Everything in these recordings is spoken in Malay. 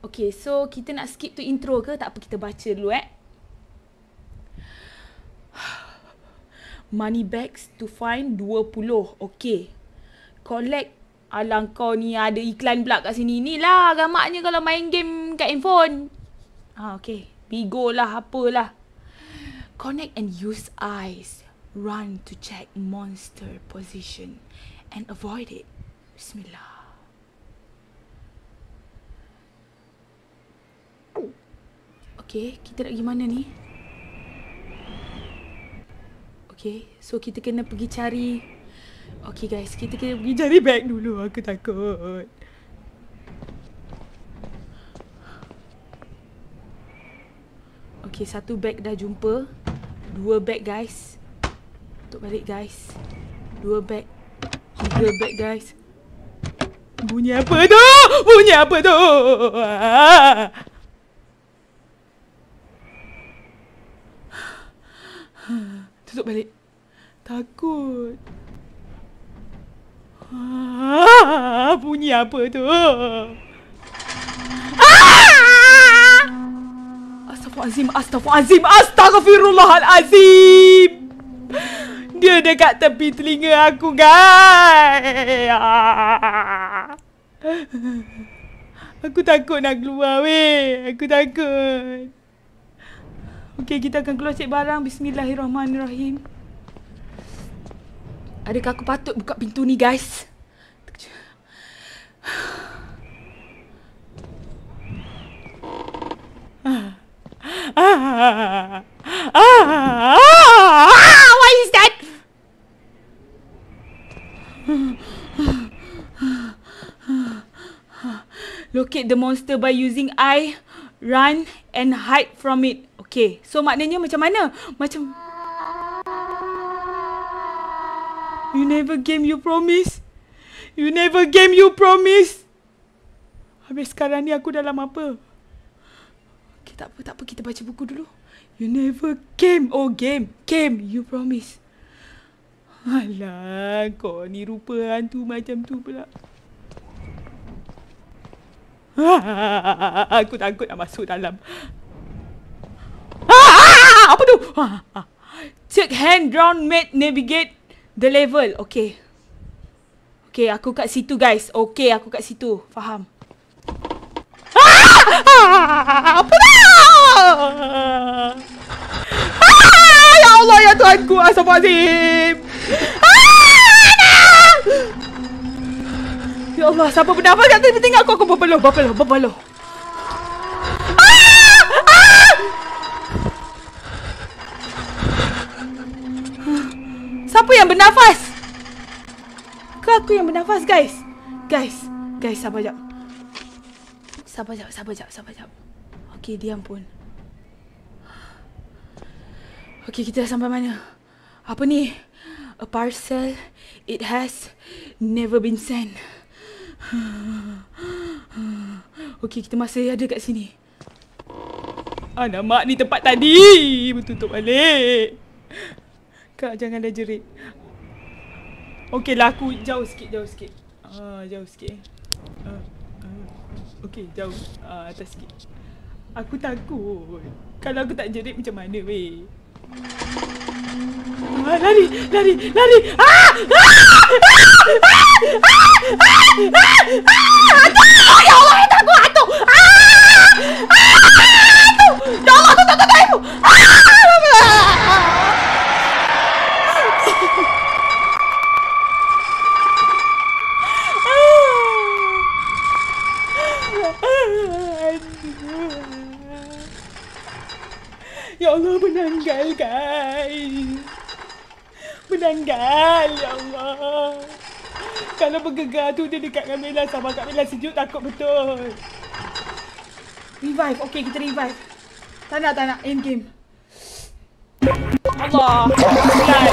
Okay, so kita nak skip tu intro ke? Tak apa, kita baca dulu eh. Money bags to find 20. Okay. Collect. Alang kau ni ada iklan pula kat sini. Ni lah gamaknya kalau main game kat handphone. Ah, okay. Bigo lah, apalah. Connect and use eyes. Run to check monster position. And avoid it. Bismillah. Okay, kita nak pergi mana ni? Okay, so kita kena pergi cari Okay guys, kita kena pergi cari bag dulu Aku takut Okay, satu bag dah jumpa Dua bag guys Untuk balik guys Dua bag Tiga bag guys Bunyi apa tu? Bunyi apa tu? Ah! Tutup balik. Takut. Ah, bunyi apa tu? Ah! Astaghfirullahalazim, astaghfirullahalazim, astaghfirullahalazim. Dia dekat tepi telinga aku, guys. Aku takut nak keluar, weh. Aku takut. Okey, kita akan keluar cek barang. Bismillahirrahmanirrahim. Adakah aku patut buka pintu ni, guys? What is that? Locate the monster by using eye, run and hide from it. Okay, so maknanya macam mana? Macam... You never game you promise. You never game you promise. Habis sekarang ni aku dalam apa? Okay, tak apa, tak apa. Kita baca buku dulu. You never game. Oh, game. Game. You promise. Alah, kau ni rupa hantu macam tu pula. aku takut nak masuk dalam. Apa tu? Take hand drawn mate navigate the level. Okay. Okay, aku kat situ guys. Okay, aku kat situ. Faham. Ah, apa tu? Ah, ya Allah, ya Tuhanku. Astagfirullahaladzim. Ah, ya Allah, siapa bernafas kat sini tinggal aku? Aku berpeluh, berpeluh, berpeluh. Siapa yang bernafas? Ke aku yang bernafas, guys? Guys, guys, sabar jap. Sabar jap, sabar jap, sabar jap. Okey, diam pun. Okey, kita dah sampai mana? Apa ni? A parcel. It has never been sent. Okey, kita masih ada kat sini. Nama ni tempat tadi. Betul-betul balik. Kak jangan dah jerit. Okey lah aku jauh sikit, jauh sikit. Ah, jauh sikit. Ah, ah. Okey, jauh. Ah, atas sikit. Aku takut. Kalau aku tak jerit macam mana weh? Ah, lari, lari, lari. Ah! Ah! Ah! Ah! Ah! Ah! Ah! Ya Allah, hantu. Ah! Ah! Hantu. Ya Allah, tu, tu, tu, tu. Ah! Ya Allah menanggal guys. Menanggal ya Allah. Kalau bergegar tu dia dekat dengan Mela Sama kat Mela sejuk takut betul. Revive, okay kita revive. Tak nak, tak nak, end game. Allah. Iklan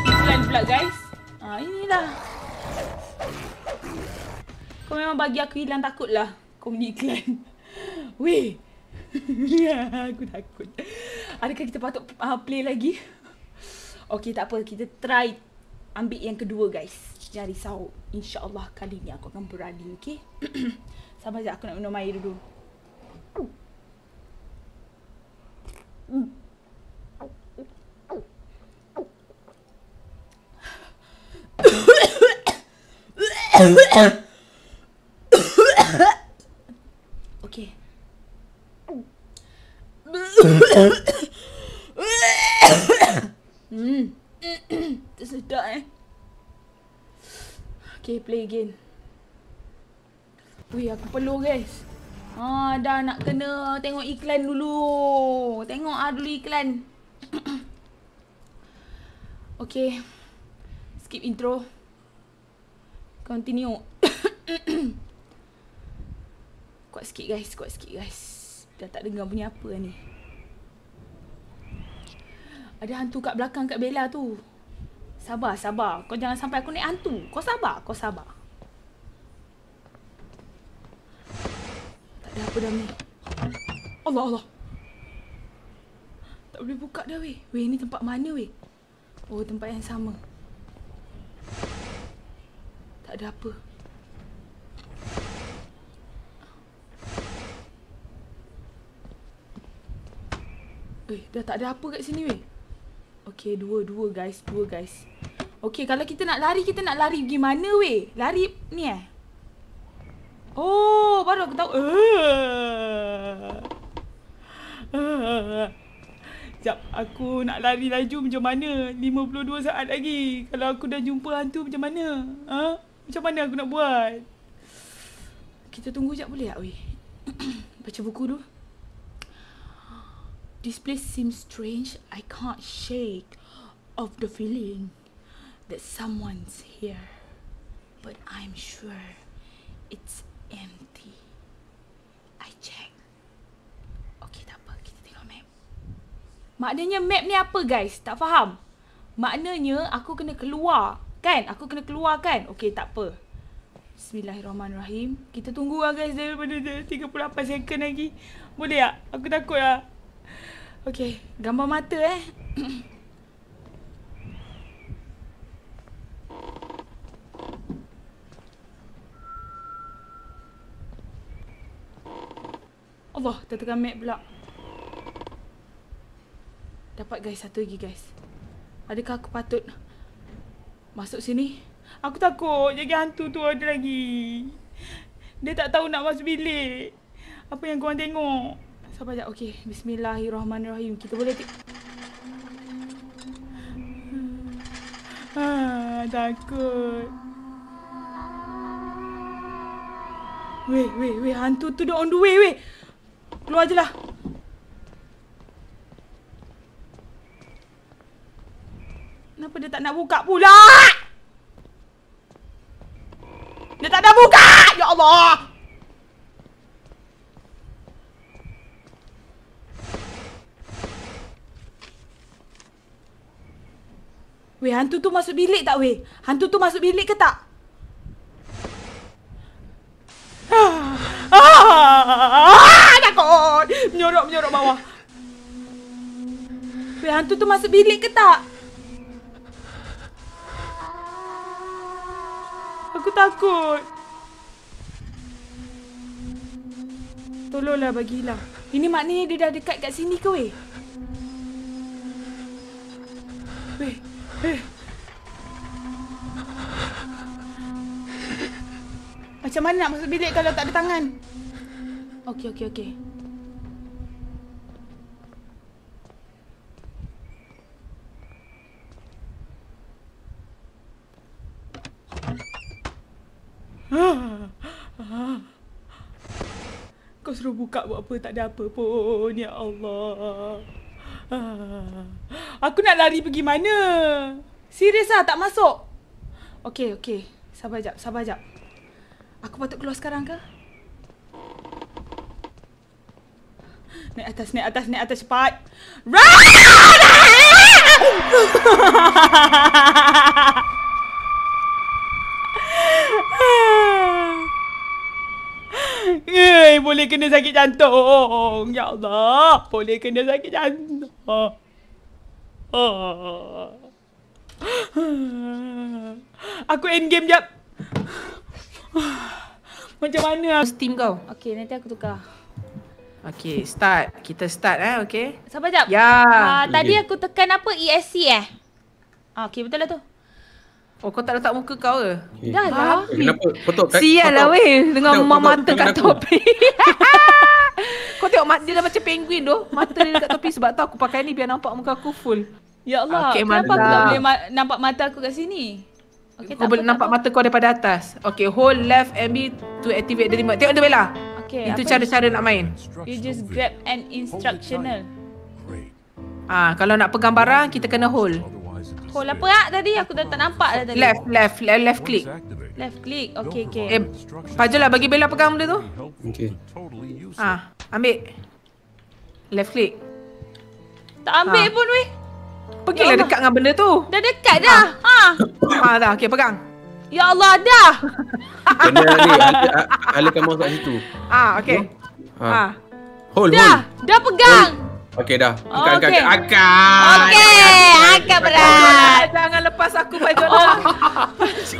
Iklan pula guys. Ah inilah. Kau memang bagi aku hilang takut lah Kau punya iklan. Weh Aku takut Adakah kita patut uh, play lagi Okay tak apa Kita try Ambil yang kedua guys Jangan risau. InsyaAllah kali ni aku akan berani, okay? Sabar sekejap aku nak minum air dulu. Okay. Hmm. Tersedap eh. Okay, play again. Wih, aku perlu guys. Ha, dah nak kena tengok iklan dulu. Tengok ah dulu iklan. okay. Skip intro. Continue. kuat sikit guys, kuat sikit guys. Dah tak dengar bunyi apa ni. Ada hantu kat belakang kat Bella tu. Sabar, sabar. Kau jangan sampai aku naik hantu. Kau sabar, kau sabar. Tak ada apa dah ni. Allah, Allah. Tak boleh buka dah weh. Weh, ni tempat mana weh? Oh, tempat yang sama. Tak ada apa. Eh, dah tak ada apa kat sini weh. Okay, dua, dua guys. Dua guys. Okay, kalau kita nak lari, kita nak lari pergi mana weh? Lari ni eh? Oh, baru aku tahu. Sekejap, aku nak lari laju macam mana? 52 saat lagi. Kalau aku dah jumpa hantu macam mana? Ha? Macam mana aku nak buat? Kita tunggu sekejap boleh tak weh? Baca buku dulu. This place seems strange. I can't shake of the feeling that someone's here. But I'm sure it's empty. I check. Okay, tak apa. Kita tengok map. Maknanya map ni apa guys? Tak faham. Maknanya aku kena keluar. Kan? Aku kena keluar kan? Okay, tak apa. Bismillahirrahmanirrahim. Kita tunggu lah guys daripada 38 second lagi. Boleh tak? Aku takut lah. Okay, gambar mata eh. Allah, tertekan map pula. Dapat guys, satu lagi guys. Adakah aku patut masuk sini? Aku takut jadi hantu tu ada lagi. Dia tak tahu nak masuk bilik. Apa yang korang tengok? Sabar sekejap. Okey. Bismillahirrahmanirrahim. Kita boleh... Ah, takut. Weh, weh, weh. Hantu tu dah on the way, weh. Keluar je lah. Kenapa dia tak nak buka pula? Dia tak nak buka! Ya Allah! Weh, hantu tu masuk bilik tak weh? Hantu tu masuk bilik ke tak? Ah, ah, takut. Menyorok, menyorok bawah. Weh, hantu tu masuk bilik ke tak? Aku takut. Tolonglah bagilah. Ini maknanya dia dah dekat kat sini ke weh? Weh, Eh. Macam mana nak masuk bilik kalau tak ada tangan? Okey, okey, okey. Kau suruh buka buat apa? Tak ada apa pun. Ya Allah. Aku nak lari pergi mana? Serius lah tak masuk. Okey, okey. Sabar jap, sabar jap. Aku patut keluar sekarang ke? Naik atas, naik atas, naik atas cepat. Run! Eh, boleh kena sakit jantung. Ya Allah, boleh kena sakit jantung. Oh. Aku end game jap. Macam mana aku? Steam kau. Okay, nanti aku tukar. Okay, start. Kita start eh, okay. Sabar jap. Ya. Ah, tadi Okay. aku tekan apa? ESC eh? Ah, okay, betul lah tu. Oh, kau tak letak muka kau ke? Okay. Dah lah. Eh, Kenapa? Potong kat Sial lah weh dengan mak mata kat topi. kau tengok mat dia dah macam penguin tu. Mata dia dekat topi sebab tu aku pakai ni biar nampak muka aku full. Ya Allah, Okay, kenapa aku tak boleh ma- nampak mata aku kat sini? Okay, kau boleh nampak mata kau daripada atas. Okay, hold left MB to activate the remote. Tengok dia Bella. Okay, Itu cara-cara nak main. You just grab an instructional. Ah, kalau nak pegang barang kita kena hold. Hold apa ah tadi? Aku dah tak nampak dah tadi. Left, left, left, left click. Left click. Okay, okay. Eh, Fajol lah bagi Bella pegang benda tu. Okay. Ah, ambil. Left click. tak ambil ah. pun weh. Pergilah Ya dekat dengan benda tu. Dah dekat dah. Ha. Ah, dah. Okay, pegang. Ya Allah, dah. Kena ni, alakan mouse kat situ. Ah, okay. Ha. Ah. Hold, Dah. hold. Dah pegang. Okay dah. Angkat, angkat, okay. angkat. Angkat. Okay, angkat berat. Jangan lepas aku Fajol Oh.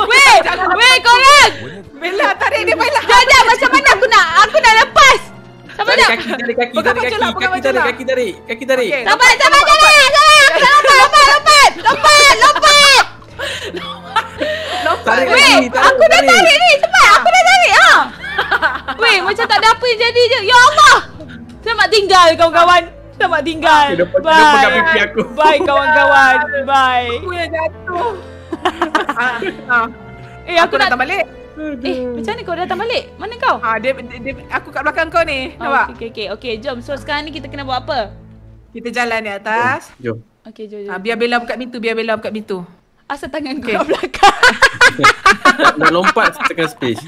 Weh, weh korang. Bella, tarik dia Bella. Dah, dah. Macam mana aku nak, aku nak lepas. Sabar Tarik jap. kaki, tarik kaki, tarik baju kaki. pegang Kaki baju tarik, kaki tarik. Kaki tarik. Sabar, sabar, sabar. Sabar. Lompat, lompat, lompat. Lompat, lompat. Tarik Weh, lagi, tarik, aku dah tarik. tarik ni. Cepat, aku dah tarik. Ha. Weh, macam tak ada apa yang jadi je. Ya Allah. Selamat tinggal kawan-kawan. Selamat tinggal. Dia dah- dia dah pegang pipi aku. Bye kawan-kawan. Bye. Aku yang jatuh. ah, ah. Eh, aku, Aku nak datang balik. Eh, macam mana kau datang balik? Mana kau? Ah, dia, dia, dia, aku kat belakang kau ni. Oh, Nampak? okay, okay, okay. Jom. So, sekarang ni kita kena buat apa? Kita jalan di atas. Jom. Okay, jom, Ah, jom. biar Bella buka pintu, biar Bella buka pintu. Asal tangan Okay. kau belakang. nak, nak lompat tekan space.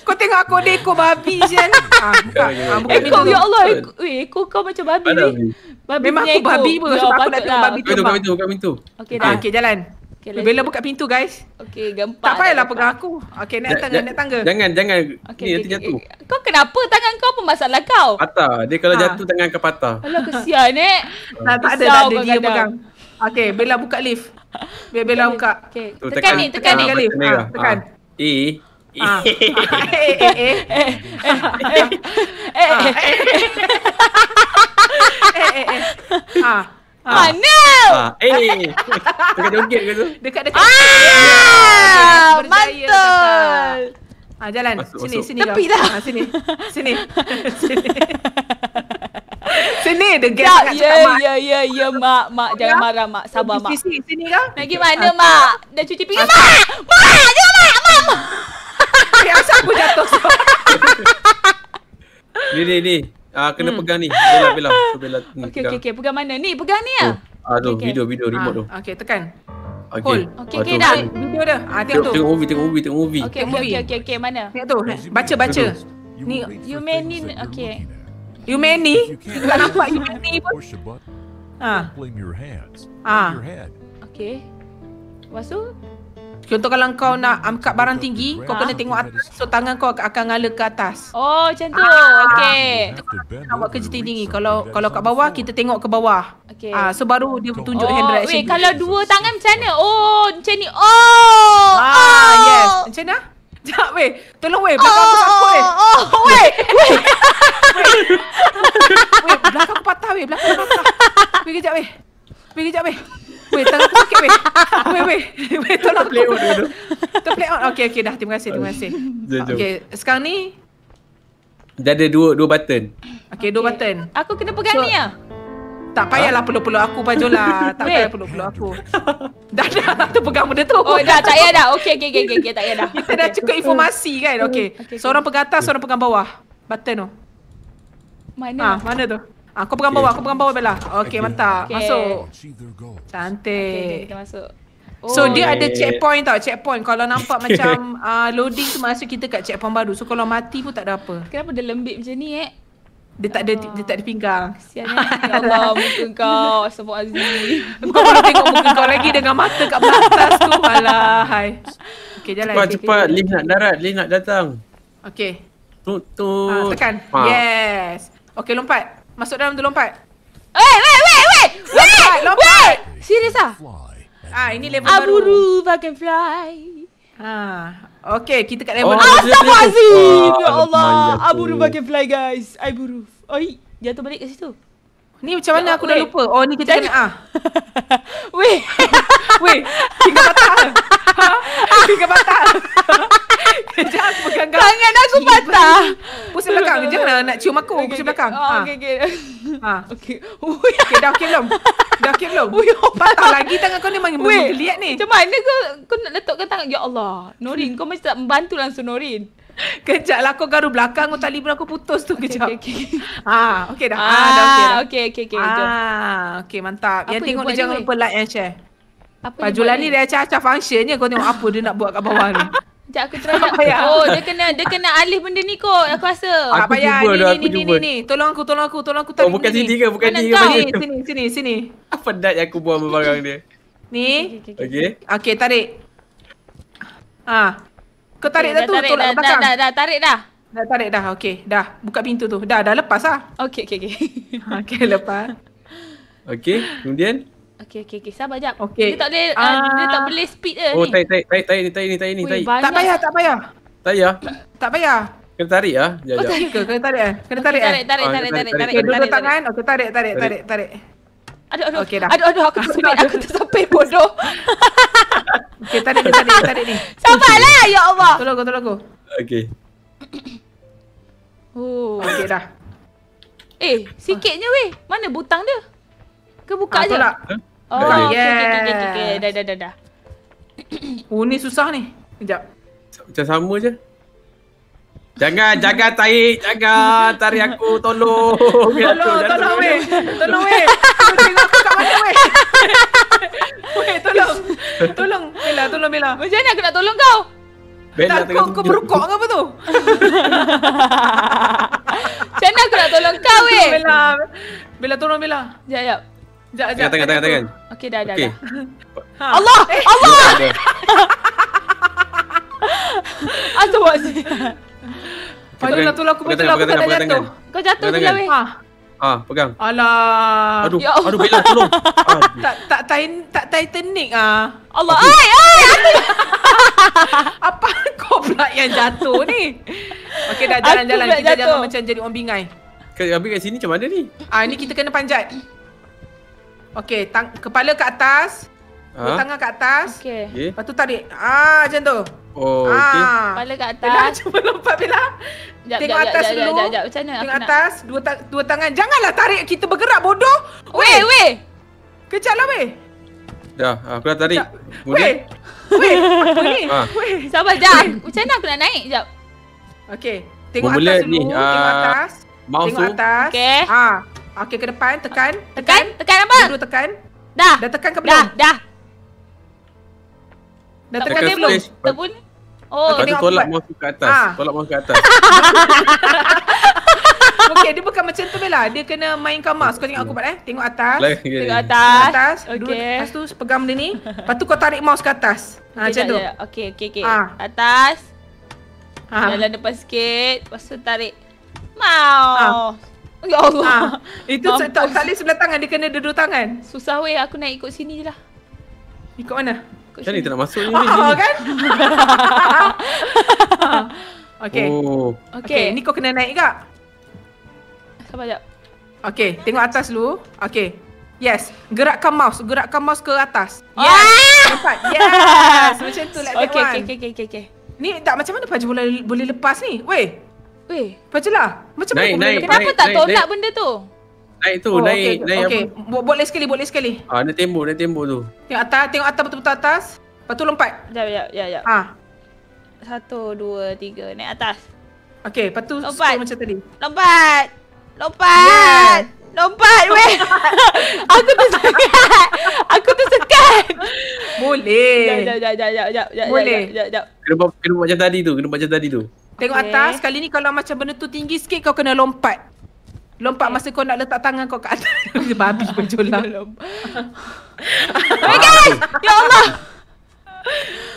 Kau tengok aku ada ekor babi Sian. ah, buka. Ah, Ekor, tu. ya Allah. Ekor, eh, ekor kau macam babi. Ada weh. babi. Babi Memang aku ekor. babi pun Ya, sebab aku nak tengok babi pintu, buka pintu, buka pintu. Okay, Ah, dah. okay, jalan. Okay, Bella go. buka pintu guys. Okay, gempak. Tak payahlah pegang aku. Okay, naik tangga, naik tangga. Jangan, jangan. Okay, Ni nanti okay, jatuh. okay. Kau kenapa? Tangan kau apa masalah kau? Patah. Dia kalau Ah. jatuh tangan akan patah. Alah, kesian eh. Tak, tak ada, tak ada. Dia pegang. Okay, Bella buka lift. Biar Bella buka. Okay, Tu, tekan ni, tekan ni. tekan. ah, lift. button merah. Ah, tekan. Ah. A. Ah. eh, eh, eh. Eh, eh, Ah, eh, eh, eh, eh. Ah, ah. mana? Ah, eh. Tengah joget ke tu? Dekat-dekat. Ah, Berjaya mantul. Ah, jalan. Masuk, sini, masuk. sini Tepi kau. dah. Ah, sini. Sini. sini. Sini, the gas Ya, sangat ya, cakap mak. ya, ya, ya, mak, mak, jangan Ya? marah, mak. Sabar, mak. Sini, sini kau. Nak pergi mana, mak? Dah cuci pinggan, mak! Mak! Jangan, mak! Mak! mak. Eh, asal aku jatuh. Ni, ni, ni. Ah, kena pegang ni. Bella, Bella. So, Bella ni, Okey, pegang. okey, okey. Pegang mana? Ni, pegang ni ah. Ah, tu. Okey, okey. Video, video, remote tu. Ah, okay, tekan. Okay. hold. Okey, okey, tu. dah. Video dia. Ah, tengok tu. tengok movie, tengok movie, tengok movie. Okey, okey, movie. okey, okey, okey. Mana? Tengok tu. Baca, baca. Ni, You may need... Okay. You many. Tak nampak you many pun. Ah. Blame your hands. Ah. Your head. Okey. Lepas tu? Contoh kalau kau nak angkat barang tinggi, kau Ah. kena tengok atas. So tangan kau akan ngala ke atas. Oh, macam tu. Ah. Okey. Nak buat kerja tinggi. Kalau kalau kat bawah, kita tengok ke bawah. Okey. Ah, so baru dia tunjuk oh, hand direction. wait, kalau dua tangan macam mana? Oh, macam ni. Oh! Ah, oh. yes. Macam mana? Sekejap weh. Tolong weh. Belakang aku sakut weh. Oh, oh, wait. Weh, belakang aku patah weh. Belakang aku patah. Weh, kejap weh. Weh, kejap weh. Weh, tangan aku sakit weh. Weh, weh. Weh, tolong aku. Play on dulu. Kita play on. Okay, okay dah. Terima kasih, terima kasih. Okay, sekarang ni. Dia ada dua dua button. Okay, dua button. Aku kena pegang So- ni ah. Tak payahlah peluk-peluk aku, Pajola. Tak payah peluk-peluk aku. Dah, dah. Tu pegang benda tu. Oh, dah tak payah dah. Okey, okey, okey, okey, tak payah dah. Kita dah cukup informasi kan? Okay. Okay, Seorang pegang atas, seorang pegang bawah. Button tu. Mana? Ah, mana tu? Ah, kau pegang bawah, kau pegang bawah Bella. Okay, mantap. Okay. Masuk. Okey, Cantik. kita masuk. So Oh, dia ada checkpoint tau, checkpoint. Kalau nampak macam uh, loading tu maksud kita kat checkpoint baru. So kalau mati pun tak ada apa. Kenapa dia lembik macam ni eh? Dia tak ada dia tak ada pinggang. Kesian eh. Ya Allah, muka kau. Astagfirullahaladzim. Kau baru tengok muka kau lagi dengan mata kat atas tu. Alah, hai. Okay, jalan. Cepat, Okay, cepat. Lift nak darat. Lift nak datang. Okay. Tu, tu. Ah, tekan. Ah. Yes. Okay, lompat. Masuk dalam tu lompat. Wait, wait, wait, wait! Wait! Lompat, lompat. Wait! Serius ah? Ah, ini level baru. Aburu fucking fly. Ha. Okey, kita kat level dia- oh. Astagfirullahalazim. Ya Allah. Aburu fucking fly guys. I buru. Oi, jatuh balik kat situ. Ni macam mana aku dah lupa. Oh, ni kita kena ah. Weh. Weh, tinggal patah. Ha? Tinggal patah. Kejap aku pegang kau. Tangan aku patah. Pusing belakang. Jangan nak cium aku. Pusing belakang. Oh, Ha. okay, okay. Ha. Okay. Ui. Okey, dah okey belum? Dah okey belum? Ui, apa? Patah lagi tangan kau ni Weh, menggeliat ni. Macam mana kau, kau nak letakkan tangan? Ya Allah. Norin, kau mesti tak membantu langsung Norin. Kejap lah kau garu belakang kau tali aku putus tu kejap. Okay, okay. Ha, okey dah. Ah, Ah, dah okey dah. okay, okay, okay. Ah, okey mantap. Apa Yang tengok ni ni, jangan lupa like and share. Apa Pak dia Julan buat ni dia acah-acah functionnya kau tengok apa dia nak buat kat bawah ni. Sekejap aku try nak. payah. Oh, dia kena dia kena alih benda ni kot. Aku rasa. Tak payah. cuba Ni dah, ni aku ni ni ni. Tolong aku, tolong aku, tolong aku Oh, tarik bukan benda sini ni. ke? Bukan sini ke? Sini, sini, sini, sini. Apa dat yang aku buang barang dia? Ni. Okey. Okey, tarik. Ah. Kau tarik dah Okay, tu, tarik, tolak dah, ke belakang. Dah, dah, dah, tarik dah. Dah tarik dah. Okey, dah. Buka pintu tu. Dah, dah lepas ah. Okay, okay, okay. Okey, lepas. Okey, kemudian okay, okay, okay. Sabar jap. Okey. Dia tak boleh, Ah. uh, dia tak boleh speed je Oh, ni. tarik tarik tarik tarik ni, tarik ni, tarik ni, tarik. Tak payah, tak payah. Tak ya? Tak payah. Kena tarik ah. Jap Oh, jap. ya ke? Kena tarik eh? Kena Okay, tarik eh? tarik, tarik, Ah, tarik, tarik, tarik, tarik. tarik. Okey, dua-dua tarik, tangan. Okey, tarik, tarik, Tarik. tarik, tarik. Aduh, aduh. Okey, dah. Aduh, aduh, aku tersepit. Aku tersepit bodoh. Okey, tarik ni, tarik ni, tarik ni. Sabarlah, ya Allah. Tolong aku, tolong aku. Okey. Oh. Okey, dah. Eh, sikitnya weh. Mana butang dia? Ke buka Ah, je? tolak. Oh, okay, okay, okay, okay, okay, okay. Dah, dah, dah, dah. Oh, ni susah ni. Sekejap. Macam sama je. Jangan, jangan tarik, jangan tarik aku, tolong. Tolong, tolong weh. Tolong weh. Tolong tengok aku kat mana weh. Weh, tolong. Tolong. Bella, tolong Bella. Macam mana aku nak tolong kau? Bella Tak, tengah kau, kau berukok ke apa tu? Macam mana aku nak tolong kau weh? Bella. Bella, tolong Bella. Sekejap, sekejap. Sekejap, Tangan, tangan, tangan, tangan. Okey, dah, dah, Okey. dah. Ha. Allah! Allah! Ada. Astagfirullahaladzim. Tolong, tolong aku, tolong aku tak nak jatuh. Kau jatuh Pegang lah weh. Ha. Ah, pegang. Alah. Aduh, Ya aduh Bella tolong. Aduh. Tak tak tain tak Titanic ah. Allah, ai, ai! Apa kau pula yang jatuh ni? Okey dah jalan-jalan kita jatuh. jangan macam jadi orang bingai. Kat habis kat sini macam mana ni? Ah ni kita kena panjat. Okey, tang kepala ke atas, Ha? tangan ke atas. Okey. Okey. Lepas tu tarik. Ah macam tu. Oh, okey. Ah. Kepala kat Bella atas. cuba lompat Bella. Jap, Tengok jap, atas jap, dulu. jap, jap, jap. Macam mana aku Tengok nak- atas, dua ta- dua tangan. Janganlah tarik kita bergerak bodoh. Weh, weh. Kejap lah weh. Dah, aku dah tarik. Weh. Kemudian Weh, apa ni? Weh. Sabar, jap. Macam mana aku nak naik? Jap. Okey. Tengok Bermula atas dulu. ni, tengok ah, atas. mouse tengok tu. atas. Okey. Ah. Okey ke depan, tekan. Tekan? Tekan apa? Dua tekan. Dah. Dah tekan ke belum? dah. Dah Tak tekan ke belum? Tak pun. Oh, Lepas tu tengok tolak mouse tu kat atas. Ah. Tolak mouse kat atas. Okey, dia bukan macam tu Bella. Dia kena mainkan mouse. Kau tengok aku buat eh. Tengok atas. Lagi. tengok Tengok atas. atas. Dua, Okey. lepas tu pegang benda ni. Lepas tu kau tarik mouse ke atas. Ha, macam tu. Okey, okey, okey. Ah. Atas. Ha. Jalan depan sikit. Lepas tu tarik. Mau. Ya Allah. Ha. Itu tak, tak boleh sebelah tangan. Dia kena dua tangan. Susah weh aku nak ikut sini je lah. Ikut mana? Macam ni sini. tak nak masuk ni. Oh, ni. kan? Okey. Oh. Okey, Okey. ni kau kena naik tak? Sabar jap. Okey, tengok atas dulu. Okey. Yes, gerakkan mouse, gerakkan mouse ke atas. Ah! Yes. Nampak? Yes. Macam tu like that Okey, one. okey, okey, okey, okey, okey. Ni tak macam mana Paju boleh boleh lepas ni? Weh, Weh, Pajulah. Macam Naik, mana boleh naik, lepas? kenapa naik, tak naik, tolak naik. benda tu? Naik tu, Oh, naik, okey, naik okey. apa? Bo- Boleh sekali, boleh sekali. Ah, naik tembok, naik tembok tu. Tengok atas, tengok atas betul-betul atas. Lepas tu lompat. Jap, jap, jap, jap. Ha. Satu, dua, tiga. Naik atas. Okey, lepas tu Lompat. macam tadi. Lompat. Lompat. Lompat, weh. aku tersekat. Aku tersekat. Boleh. Jap, jap, jap, jap, jap, jap. Boleh. Jap, jap, jap. Kena buat, kena buat macam tadi tu, kena buat macam tadi tu. Tengok Okey. atas, kali ni kalau macam benda tu tinggi sikit kau kena lompat. Lompat masa kau nak letak tangan kau kat atas. Dia babi penjolah. Weh, guys. Ya Allah.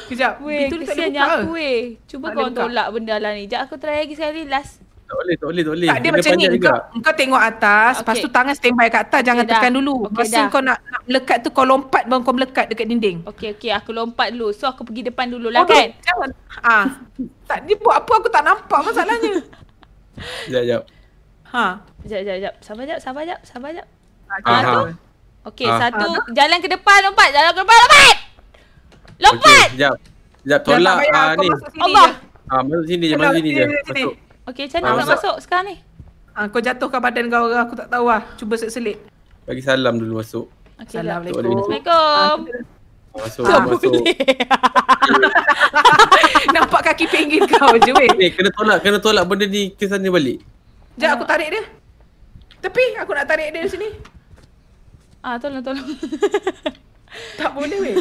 Kejap, Weh, pintu ni tak boleh kesiannya buka aku, weh. Cuba Tak kau boleh buka. tolak benda lah ni. Jap, aku try lagi sekali. Last. Tak boleh, tak boleh, tak boleh. Tak, dia macam ni. Kau, kau tengok atas, lepas Okey. tu tangan standby kat atas. Jangan dah. tekan dulu. Okey, Masa dah. kau nak, nak melekat tu, kau lompat baru kau melekat dekat dinding. Okey, okey. Aku lompat dulu. So, aku pergi depan dulu lah Oh, kan? Jangan. Ah, tak, dia buat apa aku tak nampak masalahnya. Sekejap, sekejap. Ha. Sekejap, sekejap, sekejap. Sabar sekejap, sabar sekejap, sabar sekejap. Okay, Aha. tu. Okey, Ah. satu. Jalan ke depan, lompat. Jalan ke depan, lompat! Lompat! Okey, sekejap. Sekejap, tolak ah, kau ni. Allah. Ah, masuk sini je, masuk sini je. Masuk. Okey, macam mana Ah, nak masuk. sekarang ni? Ah, kau jatuhkan badan kau ke aku tak tahu lah. Cuba selit-selit. Bagi salam dulu masuk. Okey, jap. Assalamualaikum. Assalamualaikum. Ah, Masuk, Tak masuk. boleh. Nampak kaki penggin kau je weh. Eh, kena tolak, kena tolak benda ni ke sana balik. Sekejap aku tarik dia. Tepi aku nak tarik dia di sini. Ah, tolong, tolong. Tak boleh weh.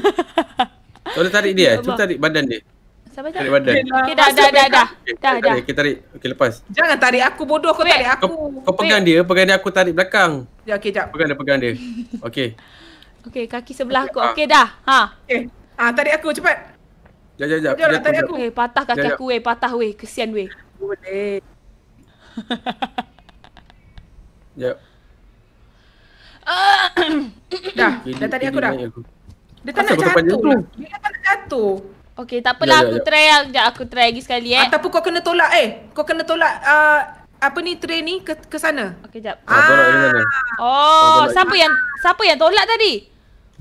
Tolak tarik dia, cuba tarik badan dia. Sabar Tarik badan. Okey, dah, dah, dah, dah. Okey, Dah, tarik, dah. Okey, tarik. Okey, lepas. Jangan tarik aku bodoh kau tarik Kau, aku. kau pegang dia, pegang dia, aku tarik belakang. Ya okey jap. Pegang dia, pegang dia. Okey. Okey, kaki sebelah aku. Okey, ah. Okey, dah. Ha. Okey. Ah tarik aku cepat. Sekejap, sekejap. Jom, nak tarik aku. Eh, patah kaki Jap, jap. aku weh. Patah weh. Kesian weh. Boleh. Sekejap. Dah, dah dia aku dah. aku. Dia tak Asal nak jatuh. tu? lah. Dia tak nak jatuh. Okey, tak apalah. Jap, jap, Aku jap. try sekejap. Aku try lagi sekali eh. Ataupun kau kena tolak eh. Kau kena tolak uh, apa ni tray ni ke ke sana. Okey, jap. Ah, mana? Oh, tolak. siapa yang siapa yang tolak tadi?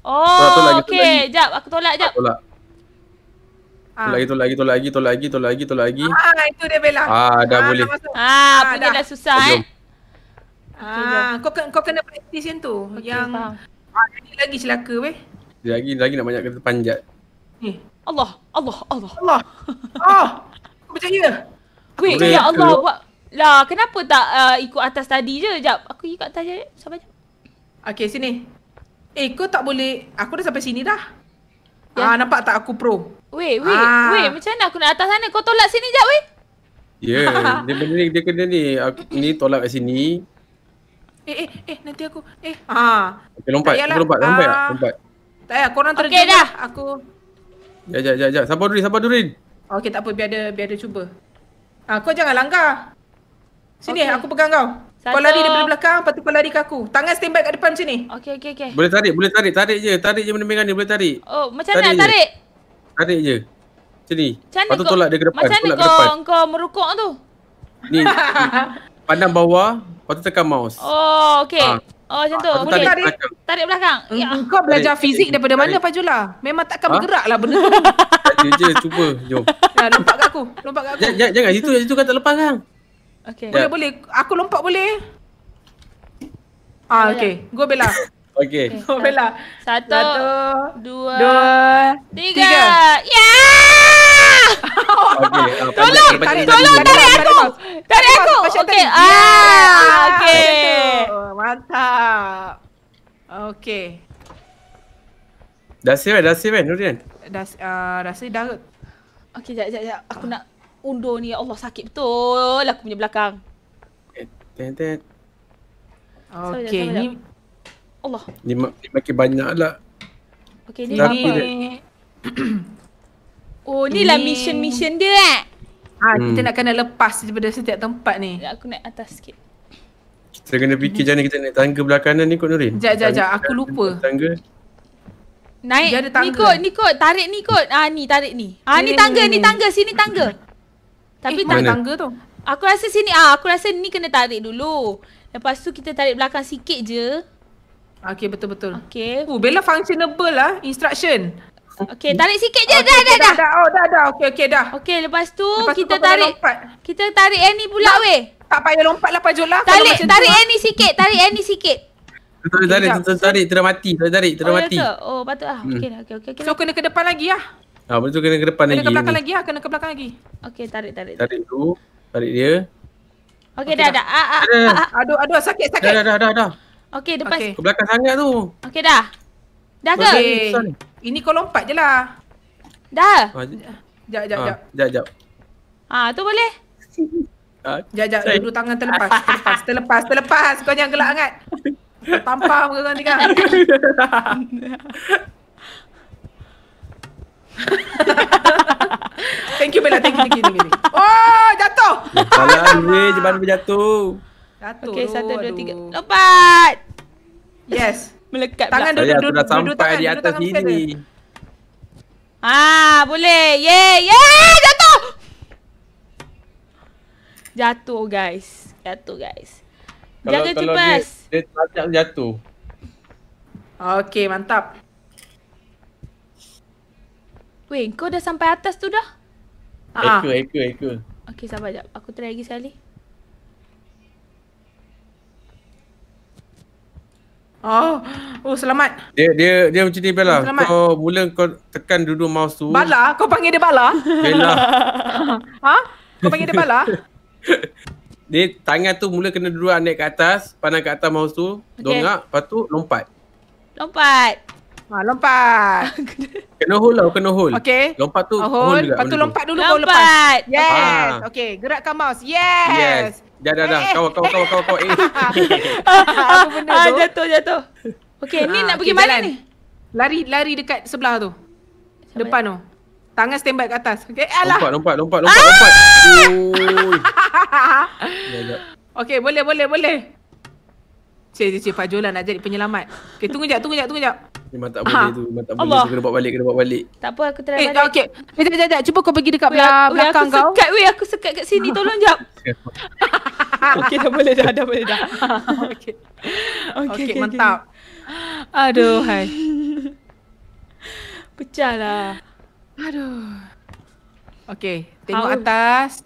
Oh, okey. Jap, aku tolak jap. Tolak. Ah. Tolak lagi, tolak lagi, tolak lagi, tolak lagi, tolak lagi, tolak lagi. Ah, itu dia Bella. Ah, dah boleh. masuk. Ah, Ah, punya dah. dah susah Jom. eh. Ah, kau kau kena praktis yang tu. Okey, yang faham. ah, ini lagi celaka weh. Dia lagi, lagi nak banyak kena panjat. Ni. Allah, Allah, Allah. Allah. Oh. Kau percaya? Wait, Boleh ya Allah. Buat. Lah, kenapa tak uh, ikut atas tadi je? Jap, aku ikut atas je. Sabar jap. Okey, sini. Eh, kau tak boleh. Aku dah sampai sini dah. Ya. Ah, nampak tak aku pro? Wait, wait, Ah. wait. Macam mana aku nak atas sana? Kau tolak sini jap, weh. Ya, yeah, dia benda ni, dia kena ni. Aku, ni tolak kat sini. Eh, eh, eh, nanti aku. Eh, ah. Okay, lompat. Aku lompat, lompat tak? Ah. Lompat. Tak payah, korang terjun. Okey, dah. Aku. Sekejap, sekejap, sekejap, sekejap. Sabar Durin, sabar Durin. Okey, tak apa. Biar dia, biar dia cuba. Ah, kau jangan langgar. Sini, Okey. aku pegang kau. Kau Satu. lari daripada belakang, lepas tu kau lari ke aku. Tangan standby kat depan sini. Okey, okey, okey. Boleh tarik, boleh tarik. Tarik je. Tarik je benda merah ni. Boleh tarik. Oh, macam mana nak tarik? Tarik je. Macam ni. Macam mana Lepas tu kau- tolak dia ke depan. Macam mana tolak ke depan. kau, kau merukuk tu? Ni. pandang bawah. Lepas tu tekan mouse. Oh, okey. Ah. Oh, macam tu. Okey. tarik tarik. belakang. Tarik belakang. Ya. Kau belajar Tarik, fizik tarik, daripada mana, tarik. Fajula? Memang takkan Ha? bergerak lah benda tu. Tarik je, cuba. Jom. Nah, lompat kat aku. Lompat kat aku. Jangan, jangan, jangan. Situ, situ kan tak lepas kan? Okey. Boleh, boleh. Aku lompat boleh. Ah, okey. Go Bella. Okey. Go Bella. Satu, Satu, dua, dua, tiga. tiga. Ya! Okey. ah, Tolong, panjat, panjat, tarik, panjat tolong, dulu. tarik aku. Tarik aku. Macam Okey. tadi. Ah, Ya, okey. Mantap. Okey. Dah kan? Dah save kan Nurian? Dah uh, rasa dah kot. Okey, jap, jap, jap. Aku nak undur ni. Ya Allah, sakit betul aku punya belakang. Ten, ten. Sabar, Okey, ni Allah. Ni, mak- ni makin banyak lah. Okey, ni. Tapi ni dia- Oh, ni lah mission-mission dia eh. ah kita Hmm. nak kena lepas daripada setiap tempat ni. Sekejap, Aku naik atas sikit. Kita kena fikir macam mana kita naik tangga belah kanan ni kot Nurin. Jap, jap, jap. Aku lupa. Tangga. Naik. Dia ada tangga. Ni kot, ni kot. Tarik ni kot. Ah, ni tarik ni. Ah, Ni, ni ni, tangga, ni ni. tangga. Sini tangga. Tapi eh, tak tangga tu? Aku rasa sini ah, aku rasa ni kena tarik dulu. Lepas tu kita tarik belakang sikit je. Okey, betul-betul. Okey. Oh, Bella functionable lah instruction. Okey, tarik sikit je. Okey, dah, okey, dah, dah. dah. Oh, dah, dah. Okey, okey, dah. Okey, lepas tu Lepas tu kita kena tarik kita tarik Annie pula weh. Tak payah lompat lah Pajola. Tarik tarik tu, ah. Annie sikit, tarik Annie sikit. Tu tarik, tu tak tarik, terus mati, terus tarik, terus oh, ya? Oh, ah. Hmm. Okey dah, okey okey okey. So, kena ke depan lagi lah. Ha, lepas tu kena ke depan Kena lagi. ke belakang ni. lagi lah. Kena ke belakang lagi. Okey, tarik tarik. Tarik dulu, tarik dia. Okey Okey, dah dah. Ah, ah, ah, ah. Aduh, aduh. Sakit, sakit. dah, dah, dah, dah. Okey, depan. Okey. Ke belakang sangat tu. Okey dah. Dah ke? Ni. Ini kau lompat je lah. Dah. Ha, j- Jap, jap, ha, jap. jap, jap. Ah, tu boleh. Ha, Jap, jap. Duduk tangan terlepas. Terlepas, terlepas, terlepas. Kau jangan gelak sangat. Tampar muka kau nanti kan. Thank you Bella. Thank you, thank you, thank you. Oh, jatuh. Salah Nuri je mana berjatuh. Jatuh. Okey, aduh, satu, dua, tiga. Lompat! Yes. Melekat Tangan pula. Duduk, Saya duduk, sudah duduk sampai tangan, di duduk atas tangan sini. Ah, boleh. Yeay, yeay, jatuh. Jatuh, guys. Jatuh, guys. Jaga kalau cipas. dia, dia tajak jatuh. Okey, mantap. Weh, kau dah sampai atas tu dah? Ah, Hacker, hacker, hacker. Okey, sabar jap. Aku try lagi sekali. Oh, oh selamat. Dia dia dia macam ni Bella. Selamat. Kau mula kau tekan dulu mouse tu. Bala, kau panggil dia Bala? Bella. ha? Kau panggil dia Bala? dia tangan tu mula kena duduk naik ke atas, pandang ke atas mouse tu, Okey. dongak, lepas tu lompat. Lompat. Ha, lompat. Kena hold lah, kena hold. Okey. Lompat tu Oh, hold hold. juga. Lepas tu lompat dulu baru lepas. Lompat. Yes. Ah. Okey, gerakkan mouse. Yes. Yes. Dah dah dah. Kau kau kau kau kau. Eh. Apa benda ah, tu? jatuh, jatuh. Okey, ni Ah, nak pergi okey, mana ni? Lari lari dekat sebelah tu. Depan tu. Tangan standby kat atas. Okey, alah. Lompat lompat lompat lompat lompat. Oi. Dah, dah. Okey, boleh boleh boleh. Cik, cik, cik, Pak Jola nak jadi penyelamat. Okey, tunggu jap, tunggu jap, tunggu jap. Memang tak boleh tu, memang tak boleh. Allah. Tu Kena bawa balik, kena bawa balik. Tak apa, aku try Eh, balik. okey. Eh, jap, jap, jap. Cuba kau pergi dekat Weh, belah, aku- weh, belakang aku kau. sekat, weh, aku sekat kat sini. Tolong jap. Okey, dah boleh dah, dah boleh dah. Okey. Okey, Okey, mantap. Aduh, hai. Pecah lah. Aduh. Okey, tengok Au. atas.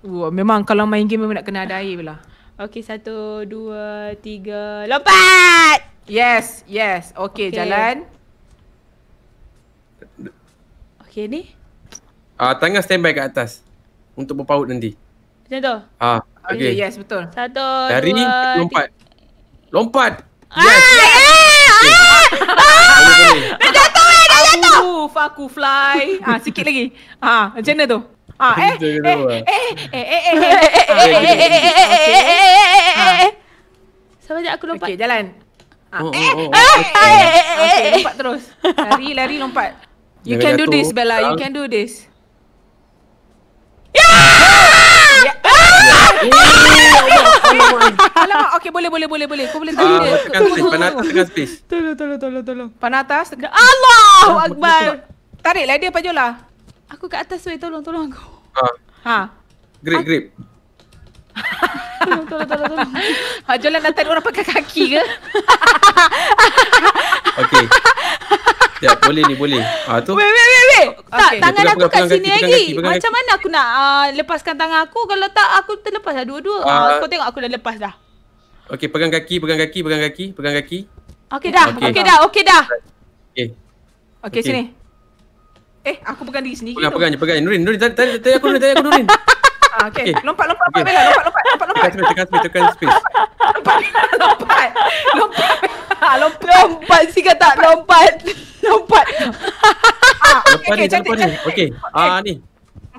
Wah, memang kalau main game memang nak kena ada air pula. Okey, satu, dua, tiga. Lompat! Yes, yes. Okey, Okey. jalan. Okey, ni. Ah, tangan standby kat atas. Untuk berpaut nanti. Macam tu. Ah, Okey, okey. yes, betul. Satu, Dari dua, lompat. Lompat. tiga. Yes. Ah! Boleh boleh. Aku, aku fly. Ah, sikit lagi. Ah, macam mana tu? Ah, eh, eh, eh, eh, eh, eh, eh, eh, eh, eh, eh, eh, eh, eh, eh, eh, eh, eh, eh, You can do this Bella, you can do this. Alamak, eh boleh boleh boleh boleh. Kau boleh tahu dia. Tekan space, eh tekan space. Tolong, tolong, tolong, tolong. eh atas. eh Akbar. Tariklah dia, Pajola. Aku kat atas weh, tolong, tolong aku. Ah, Ha. grip grip. Tolong, tolong, tolong, tolong. Pajola nak tarik orang pakai kaki ke? Okey. Ya, boleh ni, boleh. Ah, tu. Weh, weh, weh, weh. Tak, Okey. tangan Pegang, aku pegang, kat sini kaki, lagi. kaki, Macam mana aku nak uh, lepaskan tangan aku? Kalau tak, aku terlepas dah dua-dua. Ah. Uh, kau tengok aku dah lepas dah. Okey, pegang kaki, pegang kaki, pegang kaki, pegang kaki. Okey dah, Okey. okey dah, okey dah. Okey. Okey, Okey. sini. Eh, aku pegang diri sendiri. Pegang, pegang je, pegang je. Nurin, Nurin, tarik aku Nurin, aku Nurin. Ah, okey. Okey. Lompat, lompat, lompat, Okey. Bella. Lompat, lompat, lompat, lompat. Tekan space, tekan space, tekan space. Lompat, lompat. Lompat. Ah, lompat. Lompat sih kata lompat. Lompat. Ah, Lepas okey, ni, cantik, ni. cantik. Okey. Ah, ni.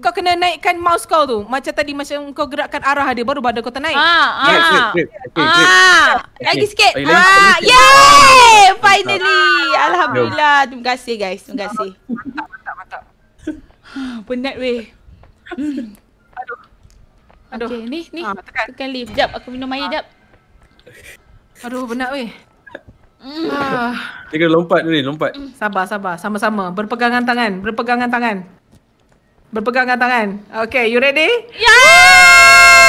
Kau kena naikkan mouse kau tu. Macam tadi macam kau gerakkan arah dia baru badan kau ternaik. Ah, Grip, grip, ah. grip. Okey, grip. Ah, lagi sikit. Ah, yay! Finally. Alhamdulillah. Terima kasih guys. Terima kasih. Penat weh. Aduh. Aduh. Okey, ni ni. Ah, tekan. Tekan lift. Jap, aku minum air jap. Aduh, penat weh. Mm. Ah. Dia kena lompat Nurin, lompat. Sabar, sabar. Sama-sama. Berpegangan tangan. Berpegangan tangan. Berpegangan tangan. Okay, you ready? Ya!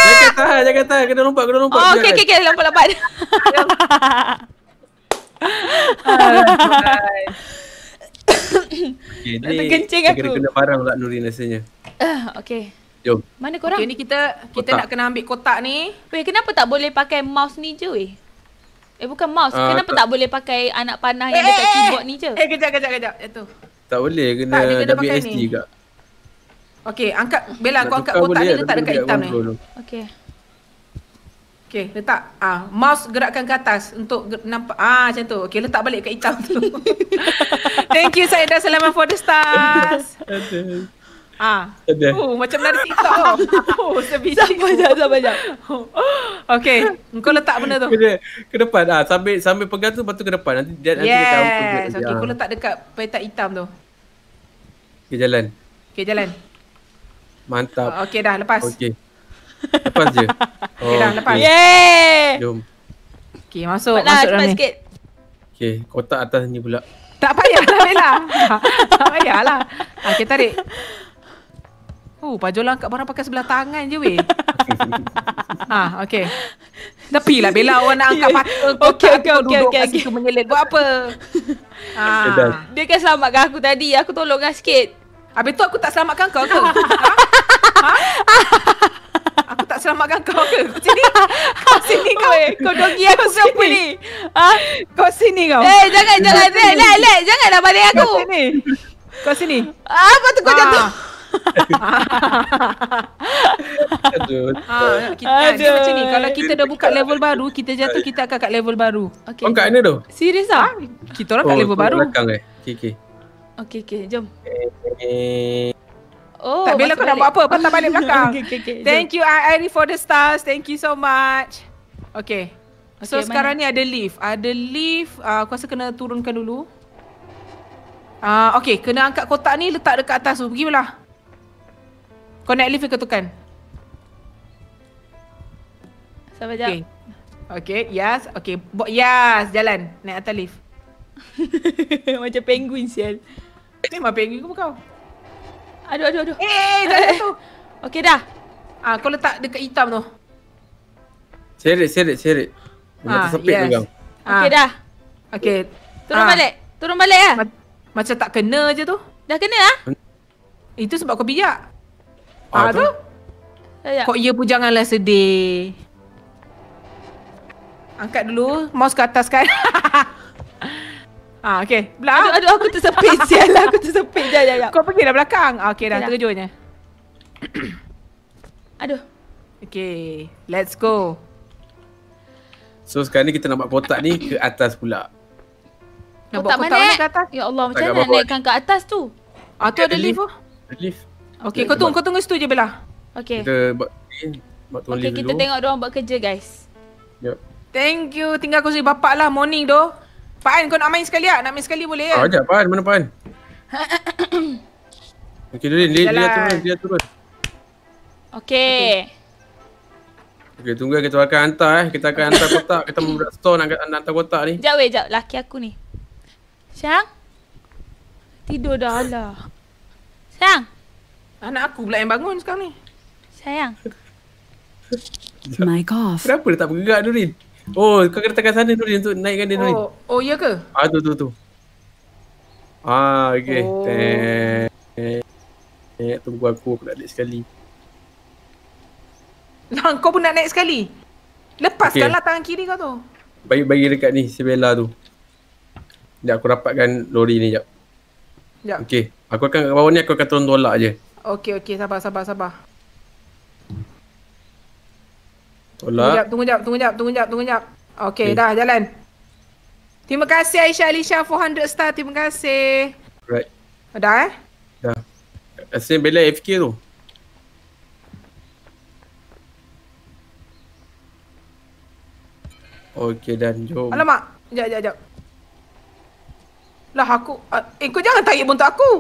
Jangan tahan, jangan tahan. Kena lompat, kena lompat. Oh, okey okey okey, lompat lompat. Dah ni terkencing kita aku. kena kena barang pula Nurin rasanya. Ah, okey. Jom. Mana korang? Okay, ni kita kita Kotak. nak kena ambil kotak ni. Weh, kenapa tak boleh pakai mouse ni je weh? Eh bukan mouse, Ah, kenapa tak- tak boleh pakai anak panah yang dekat keyboard ni je? Eh, kejap, kejap, kejap. Jatuh. Tak boleh, kena Tak, kena pakai WSD ni. juga. Okay, angkat. Bella, kau angkat kotak ni letak dekat hitam ni. tu. Okey. Letak. Ah, mouse gerakkan ke atas untuk ger- nampak. Ah, macam tu. Okay, letak balik kat hitam tu. Thank you, Saida Salaman for the stars. Ah. Oh, macam lari TikTok oh. Oh, sebiji. Sabar jap, sabar jap. Okay, kau letak benda tu. Kena ke depan ah sambil sambil pegang tu lepas tu ke depan nanti dia nanti dia tahu tu. Yes. Okay, kau letak dekat petak hitam tu. Okey jalan. Okay, jalan. Mantap. Okey dah lepas. Okey. Lepas je. Oh, Okey dah, lepas. Yeay. Jom. Okey masuk Cepatlah, masuk cepat sikit. Okey, kotak atas ni pula. Tak payah lah Bella. tak payah lah. Okey tarik. Oh, Pajola angkat barang pakai sebelah tangan je weh. ha, okey. Tepilah Bella orang nak angkat Okey, kotak okey, tu okey, duduk okey, kat okey. situ menyelit. Buat apa? ha. Dia kan selamatkan aku tadi. Aku tolong kau sikit. Habis tu aku tak selamatkan kau ke? ha? ha? Selamatkan kau ke? Kau sini. Kau sini kau. Oi, kau dogi aku ke apa ni? Ha? Kau sini kau. Eh, jangan, jangan. Lek, lek, lek. Janganlah balik aku. Kau sini. Kau sini. Apa tu kau Ah. jatuh? Aduh. Ha, kita, dia Aduh. macam ni. Kalau kita dah buka level baru, kita jatuh, kita akan kat level baru. Okey. Kau kat mana tu? Serius ah? Kita orang kat level baru. belakang eh. Okey, okey. Okey, okey. Jom. Eh, Oh, tak masuk kau nak buat apa? Patah balik belakang. Okey, okey, okey. Thank you Airi for the stars. Thank you so much. Okay. So Okay, sekarang ni ada lift. Ada lift. Uh, aku rasa kena turunkan dulu. Ah, uh, okay, kena angkat kotak ni letak dekat atas tu. Pergi belah. Kau naik lift ke ketukan? Sabar jap. Okay. Okay, yes. Okay, Bo- yes, jalan. Naik atas lift. Macam penguin sial. Memang pengen ke kau? Aduh, aduh, aduh. Eh, eh, jangan tu. Okey dah. Ah, kau letak dekat hitam tu. Seret, seret, seret. Mata Ah, sepit yes. pegang. Okey dah. Okay. Turun Ah, balik. Turun balik ah. ma- macam tak kena je tu. Dah kena ah? Itu sebab kau bijak. Ah, Ah, tu. tu. Sekejap. Kok ya pun janganlah sedih. Angkat dulu. Mouse ke atas kan. ah, okay. Aduh, Belah. aduh aku tersepit sial lah. Aku tersepit. Jap, jap, jap. Kau pergi dah belakang. Ah, okay dah. Okay. Terkejutnya. Aduh. Okay. Let's go. So sekarang ni kita nak buat kotak ni ke atas pula. Nak Kotak buat kotak mana? mana ke atas? Ya Allah, macam mana nak naikkan ke atas tu? Ah, tu Okay, ada lift tu. Lift. Okay, kau tunggu. Kau tunggu situ je Bella. Okey. Kita buat ni. Buat Okey, lift kita dulu. tengok dia orang buat kerja, guys. Yup. Thank you. Tinggal kau sini bapak lah. Morning doh. Pak An, kau nak main sekali tak? Nak main sekali boleh Ah, kan? sekejap Pan. Mana Pan? Okey, Durin. Dia, dia turun. Dia turun. Okey. Okey, tunggu kita akan hantar eh. Kita akan hantar kotak. Kita membuat store nak, nak hantar kotak ni. Sekejap weh, sekejap. Laki aku ni. Sayang? Tidur dah lah. Sayang? Anak aku pula yang bangun sekarang ni. Sayang? Mic off. Kenapa dia tak bergerak Durin? Oh, kau kena tekan sana Durin untuk naikkan dia. Oh, oh ya ke? Ah, tu, tu, tu. Ah, okey. Oh. Oh. Eh, tunggu aku. Aku nak naik sekali. Lah, kau pun nak naik sekali. Lepaskanlah Okay. tangan kiri kau tu. Bagi bagi dekat ni, si Bella tu. Sekejap aku rapatkan lori ni sekejap. Sekejap. Okey. Aku akan kat bawah ni aku akan turun tolak je. Okey, okey. Sabar, sabar, sabar. Tunggu Tolak. jap, tunggu jap, tunggu jap, tunggu jap, tunggu jap. Okey, Okey. dah jalan. Terima kasih Aisyah Alisha 400 star. Terima kasih. Right. Dah eh? Dah. Asyik Bella FK tu. Okey dan jom. Alamak. Sekejap, sekejap, sekejap. Lah aku... Uh, eh, kau jangan tarik bontot aku.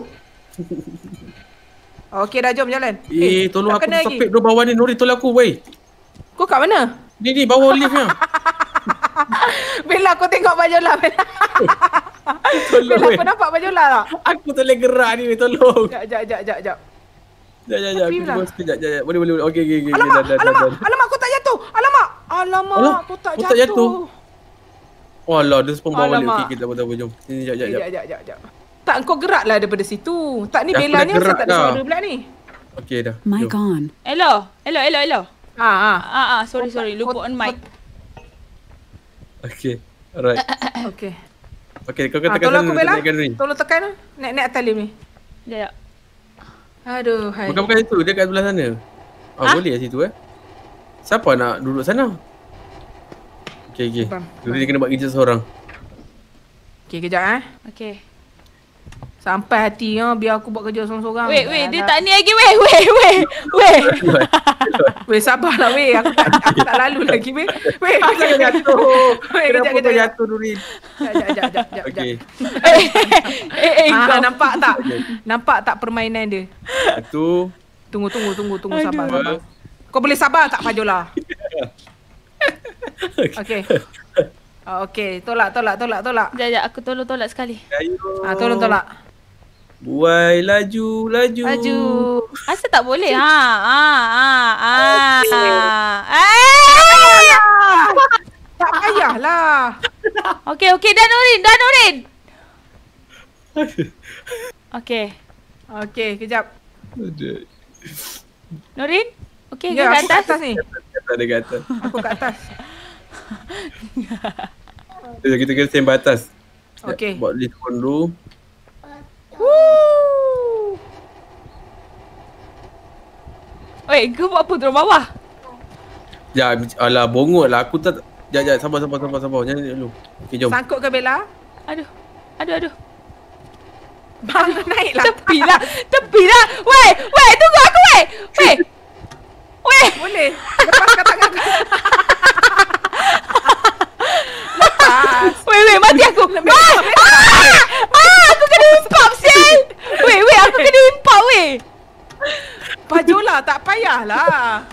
Okey, dah jom jalan. Eh, tolong tak aku tersepit dulu bawah ni. Nuri tolong aku, weh. Kau kat mana? Ni ni bawah liftnya. Bella, kau tengok baju lah, Bella. tolong, Bella, kau nampak baju lah tak? Aku tak boleh gerak ni. Tolong. Sekejap, sekejap, sekejap, sekejap, sekejap. Sekejap, sekejap, sekejap. Aku Tapi lah. cuba sekejap, sekejap. Boleh, boleh, boleh. Okey, okey, okey. Alamak, Dah, dah, dah, alamak, dah. alamak, kau tak jatuh. Alamak. Alamak, kau tak kau tak jatuh. jatuh. Oh Allah, dia spawn bawah balik. Okey, kita tak apa. Jom. Sini, sekejap, sekejap. Sekejap, sekejap, sekejap. Tak, kau geraklah daripada situ. Tak ni Dah, aku Bella dah ni asal gerak tak ada dah. suara pula ni. Okey, dah. Mic Jom. on. Hello? Hello, hello, hello. Ha, ha. Ah, ah, sorry, sorry. Lupa on mic. Okey. Alright. Okey. Okey, kau kena Ha, tekan tolong sana aku naikkan ni. Tolong tekan. Naik naik atas lift ni. Sekejap, sekejap. Aduh, hai. Bukan bukan itu, dia kat sebelah sana. Ah, Ha? boleh kat situ eh. Siapa nak duduk sana? Okey, okey. Faham, Dulu dia kena buat kerja seorang. Okey, kejap eh. Okay. Sampai hati ha, biar aku buat kerja seorang-seorang. Wait, wait. Dia tak ni lagi. Wait, wait, wait. Wait. Weh sabarlah weh. Aku tak aku tak lalu lagi weh. Weh Jangan kejap kejap. jatuh. Weh Kenapa kejap kau kejap. jatuh Nurin? Sekejap sekejap sekejap sekejap. Okey. eh, eh, Ah, kau. nampak tak? Nampak tak permainan dia? Satu. Tunggu, tunggu, tunggu, tunggu. Aduh. Sabar, sabar. Kau boleh sabar tak Fajola? Okey. Ah, Okey, tolak, tolak, tolak, tolak. Sekejap, sekejap. Aku tolong tolak sekali. Ayo. Ah, tolong tolak. Buai laju, laju. Laju. Asal tak boleh? Ha, ha, ha, ha. Ah! Tak payahlah. Okey, okey. Dah Nurin, dah Nurin. Okey. Okey, kejap. Nurin? Okey, Ya, kat atas? atas ni. Kata ada kat atas. Aku kat atas. Kita kita kena by atas. Okey. Buat lift turun dulu. Woo. Oi, kau buat apa turun bawah? Ya, alah bongok lah. Aku tak... Sekejap, sekejap. Sabar, sabar, sabar, sabar. Jangan ni dulu. Okey, jom. Sangkut ke Bella? Aduh. Aduh, aduh. Bang, naiklah. Tepi lah. Tepi lah. Weh, weh, tunggu aku, weh. Weh. Weh. Boleh. Lepaskan tangan kau. Lepas. Weh, weh, mati aku. Ah! Ah! Ah, aku kena impap, sial. Weh, weh, aku kena impap, weh. Pajola, tak payahlah.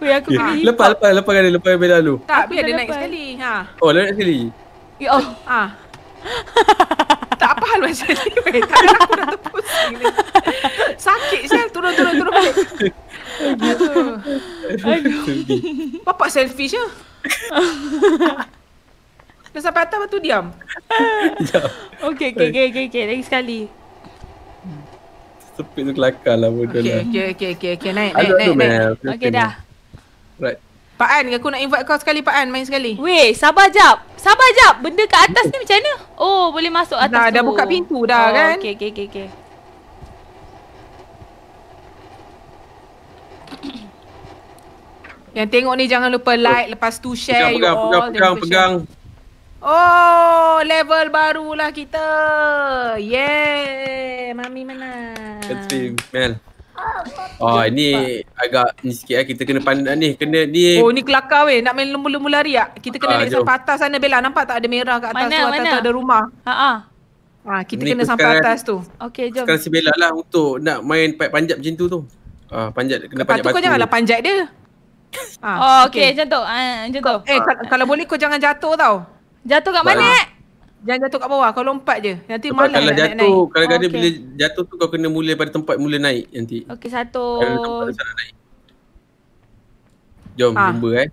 Weh, aku kena impap. Lepas, lepas, lepas kali. Lepas Bella dulu. Tak, biar dia naik lepas. sekali. Ha. Oh, lewat sekali. Ya Allah. Ah. tak apa hal macam ni weh. Tangan aku dah terpusing ni. Sakit sial. Turun, turun, turun balik. Aduh. Bapak selfish ya. Dah sampai atas lepas tu diam. Okey, okey, okey, okey, okey. Lagi sekali. Sepit tu kelakar lah bodoh Okey, lah. okey, okey, okey, okey. Naik, naik, naik, naik. Mel. Okey, dah. Right. Pak An, aku nak invite kau sekali Pak An, main sekali. Weh, sabar jap. Sabar jap. Benda kat atas ni macam mana? Oh, boleh masuk atas Dah- tu. dah buka pintu dah, oh, kan? Okey, okey, okey, okey. Yang tengok ni jangan lupa like, lepas tu share Pegang, you pegang, all. pegang, pegang, pegang. Oh, level barulah kita. Yeah, mami mana? Catherine, Mel. Oh, ini agak ni sikit eh. Kita kena pandai ni. Kena ni. Oh, ni kelakar weh. Nak main lembu-lembu lari tak? Kita kena Ah, naik jom. sampai atas sana Bella. Nampak tak ada merah kat atas Mana, tu? Atas mana? tu ada rumah. Ha ah. Ah, kita Ni kena sampai sekarang- atas tu. Okey, jom. Sekarang si Bella lah untuk nak main pipe panjat macam tu tu. Ah, panjat kena Lepas panjat tu kau batu. janganlah panjat dia. Ah, Oh, okey, macam tu. Ah, macam tu. Eh, kal- kalau boleh kau jangan jatuh tau. Jatuh kat mana? Baik. Jangan jatuh kat bawah. Kau lompat je. Nanti Sebab malas kalau nak jatuh, naik-naik. kadang-kadang Oh, bila jatuh tu kau kena mula pada tempat mula naik nanti. Okey, satu. Kalau naik. Jom, Ah. jumpa eh.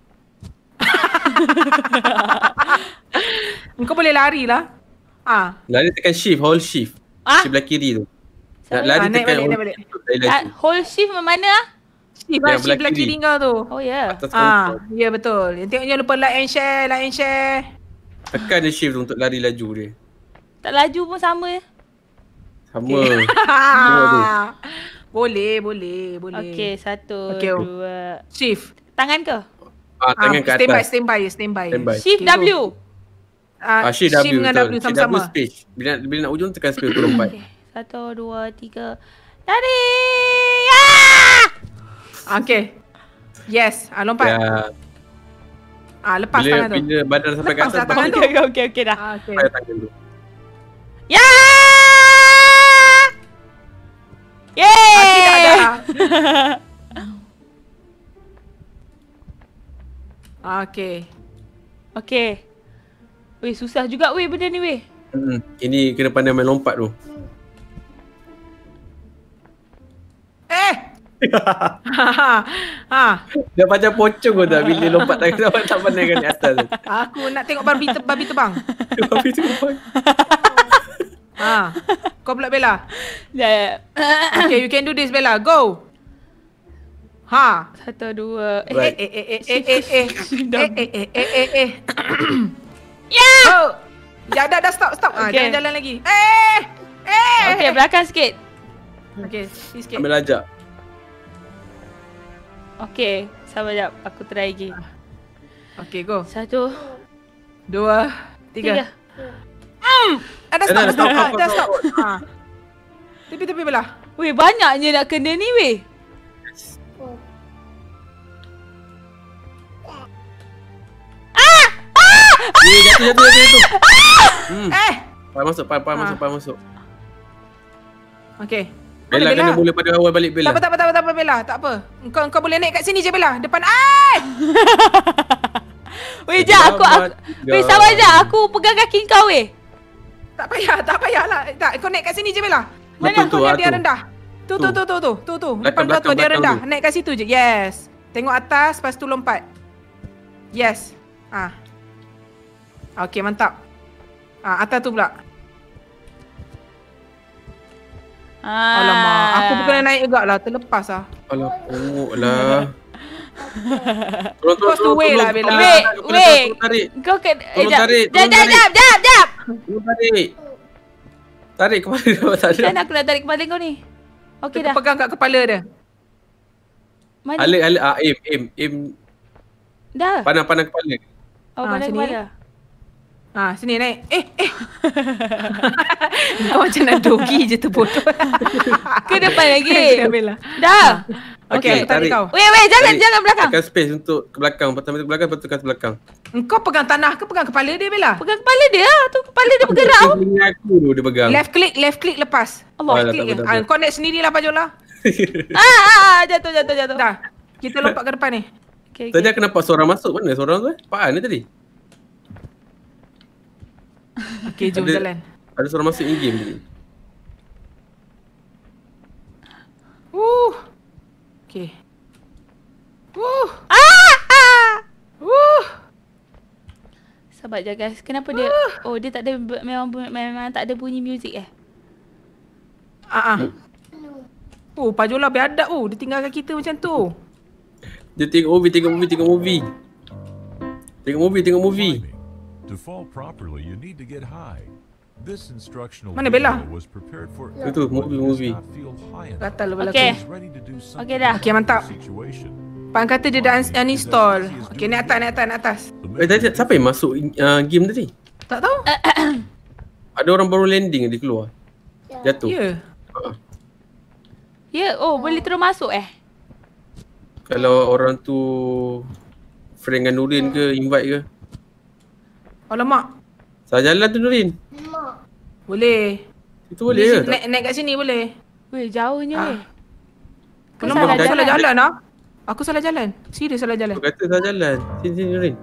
Kau boleh lari lah. Ah, Lari tekan shift, hold shift. Ah? Sebelah kiri tu. Nak Sorry. lari Ah, naik tekan balik, hold naik balik. shift, whole shift mana ah? shift lah, shift belah kiri kiri. kau tu. Oh, ya. Atas Ah, kaunter. ya betul. Yang tengok jangan lupa like and share, like and share. Tekan dia shift tu untuk lari laju dia. Tak laju pun sama. Sama. boleh, boleh, boleh. Okey, satu, Okey, oh. dua. Shift. Tangan ke? Ah, tangan Ah, ke stand by, atas. stand by, stand by. Stand by. Shift Okay. W. Ah, Ah, shift shift W dengan betul. W Shift W sama-sama. space. Bila nak, bila nak ujung tekan space tu lompat. Okey, satu, dua, tiga. Lari! Ah! Okay. Yes, ah, lompat. Ya. Ah, lepas Bila, tangan tu. bila badan sampai ke Lepas atas, tangan baru tu. Okey, okey, okey, okey dah. Ah, okay. tangan tu. Ya! Ah, tidak Yeay! ada. Ah, okay. Okey. Weh, susah juga weh benda ni weh. Hmm. Ini kena pandai main lompat tu. Ha, Dah macam pocong kau tak bila lompat tak tak, tak pandai kan atas tu. aku nak tengok babi, te- babi terbang. Tu lompat. Ha. Kau pula Bella. Sekejap. Okay, you can do this Bella. Go. Ha. Satu, dua. Eh, Right. Eh, eh, eh, eh, eh, eh. Eh, eh, eh, eh, eh, eh. Ya! Oh. Ya, dah, dah, stop, stop. Ah, Okay. jangan jalan lagi. Eh! Eh! Okey, belakang sikit. Okay, sikit. Ambil lajak. Okey, sabar jap. Aku try lagi. Okay, go. Satu, Dua, tiga. tiga. Ah, dah stop, dah, dah stop, dah stop, stop. Ha. Tepi, tepi Bella. Weh, banyaknya nak kena ni weh. Ni jatuh jatuh jatuh jatuh. Hmm. Eh! Pai masuk, pai pai Ah. masuk, pai masuk. Okay. Bella Bella? kena mula pada awal balik Bella. Tak apa, tak apa, tak apa, tak apa, Bella. Tak apa. Engkau engkau boleh naik kat sini je, Bella. Depan. Ai! Weh, jap aku, aku Weh, tinggal. sabar jap. Aku pegang kaki kau weh. Tak payah, tak payahlah. Tak, kau naik kat sini je, Bella. Mana tu, kau lihat ah, dia rendah. Tu, tu, Tu. tu, tu, tu. Tu, Depan kau tu, dia rendah. tu. Naik kat situ je. Yes. Tengok atas, lepas tu lompat. Yes. Ah. Okey, mantap. Ah, atas tu pula. Ah. Alamak, aku pun kena naik juga lah. Terlepas lah. Alah, punguk lah. Tolong, Kau tu way lah, Bella. Weh, weh. Tolong tarik. Kau kan eh, Tolong jap. Jap, tolong jap, jap, jap, jap. Tolong tarik. Tarik kepala kau tak ada. mana aku nak tarik kepala kau ni? Okey dah. pegang kat kepala dia. Mana? Alik, alik. Ah, aim, aim, aim. Dah. Pandang-pandang kepala. Oh, Ah, pada sini. kepala. Ha, sini naik. Eh, eh. Kau macam nak dogi je tu bodoh. Ke depan lagi. Dah. Okey, Okey, aku tarik kau. Weh, weh, jangan, Tarik. jangan belakang. Tekan space untuk ke belakang. Pertama ke belakang, lepas tu ke belakang. Engkau pegang tanah ke pegang kepala dia, Bella? Pegang kepala dia lah. Tu kepala dia bergerak. Dia aku tu dia pegang. Left click, left click lepas. Allah. Alah, click. tak tak. Ah, kau naik sendirilah Pajola. ah, ah, ah, jatuh, jatuh, jatuh. Dah. Kita lompat ke depan ni. Okay, Tadi okay. aku nampak seorang masuk. Mana seorang tu eh? Apaan ni tadi? Okey, jom Ada- jalan. Ada seorang masuk in game tadi. Uh. Okey. Uh. Ah, ah. Uh. Sabar je guys. Kenapa dia? Oh, dia tak ada memang memang tak ada bunyi muzik eh. Ah ah. Oh, Pajola biadab oh. Dia tinggalkan kita macam tu. Dia tengok movie, tengok movie, tengok movie. Tengok movie, tengok movie. To fall properly, you need to get high. This instructional Mana Bella? video was prepared for Itu, everyone movie, who does movie. not feel high enough. Gatal Okey. okay. Is ready to do something Okey dah. Okey, mantap. Pak kata dia dah un- uninstall. Okey, naik atas, naik atas, naik atas. Eh, tadi siapa yang masuk uh, game tadi? Tak tahu? Ada orang baru landing dia keluar. Jatuh. Ya. Ha. Ya, oh boleh terus masuk eh. Kalau orang tu friend dengan Nurin ke, invite ke. Alamak. Salah jalan tu Nurin. Boleh. Itu boleh ke? sini- Naik, naik kat sini boleh. Weh, jauhnya Ah. weh. Kau Kenapa? salah Aku salah jalan. ah. Aku salah jalan. Serius salah jalan. Kau kata salah jalan. Sini sini Nurin.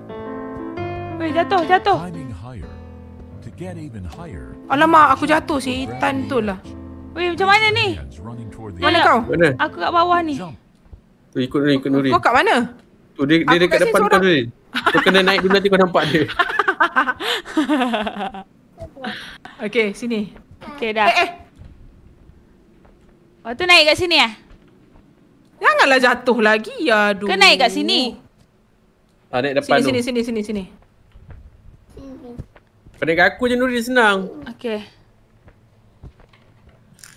Weh, jatuh, jatuh. Alamak, aku jatuh setan tu lah. Weh, macam mana ni? Mana kau? Mana? Aku kat bawah ni. Tu ikut Nurin, ikut Nurin. Kau kat mana? Tu dia, dia Aku dekat depan kau. Nurin. Kau kena naik dulu nanti kau nampak dia. Okey, sini. Okey dah. Eh, eh. Oh, tu naik kat sini eh? Janganlah jatuh lagi. Aduh. Ke naik kat sini? Ah, naik depan Sini, tu. sini, sini, sini, sini. Kau naik kat aku je Nurin senang. Okey.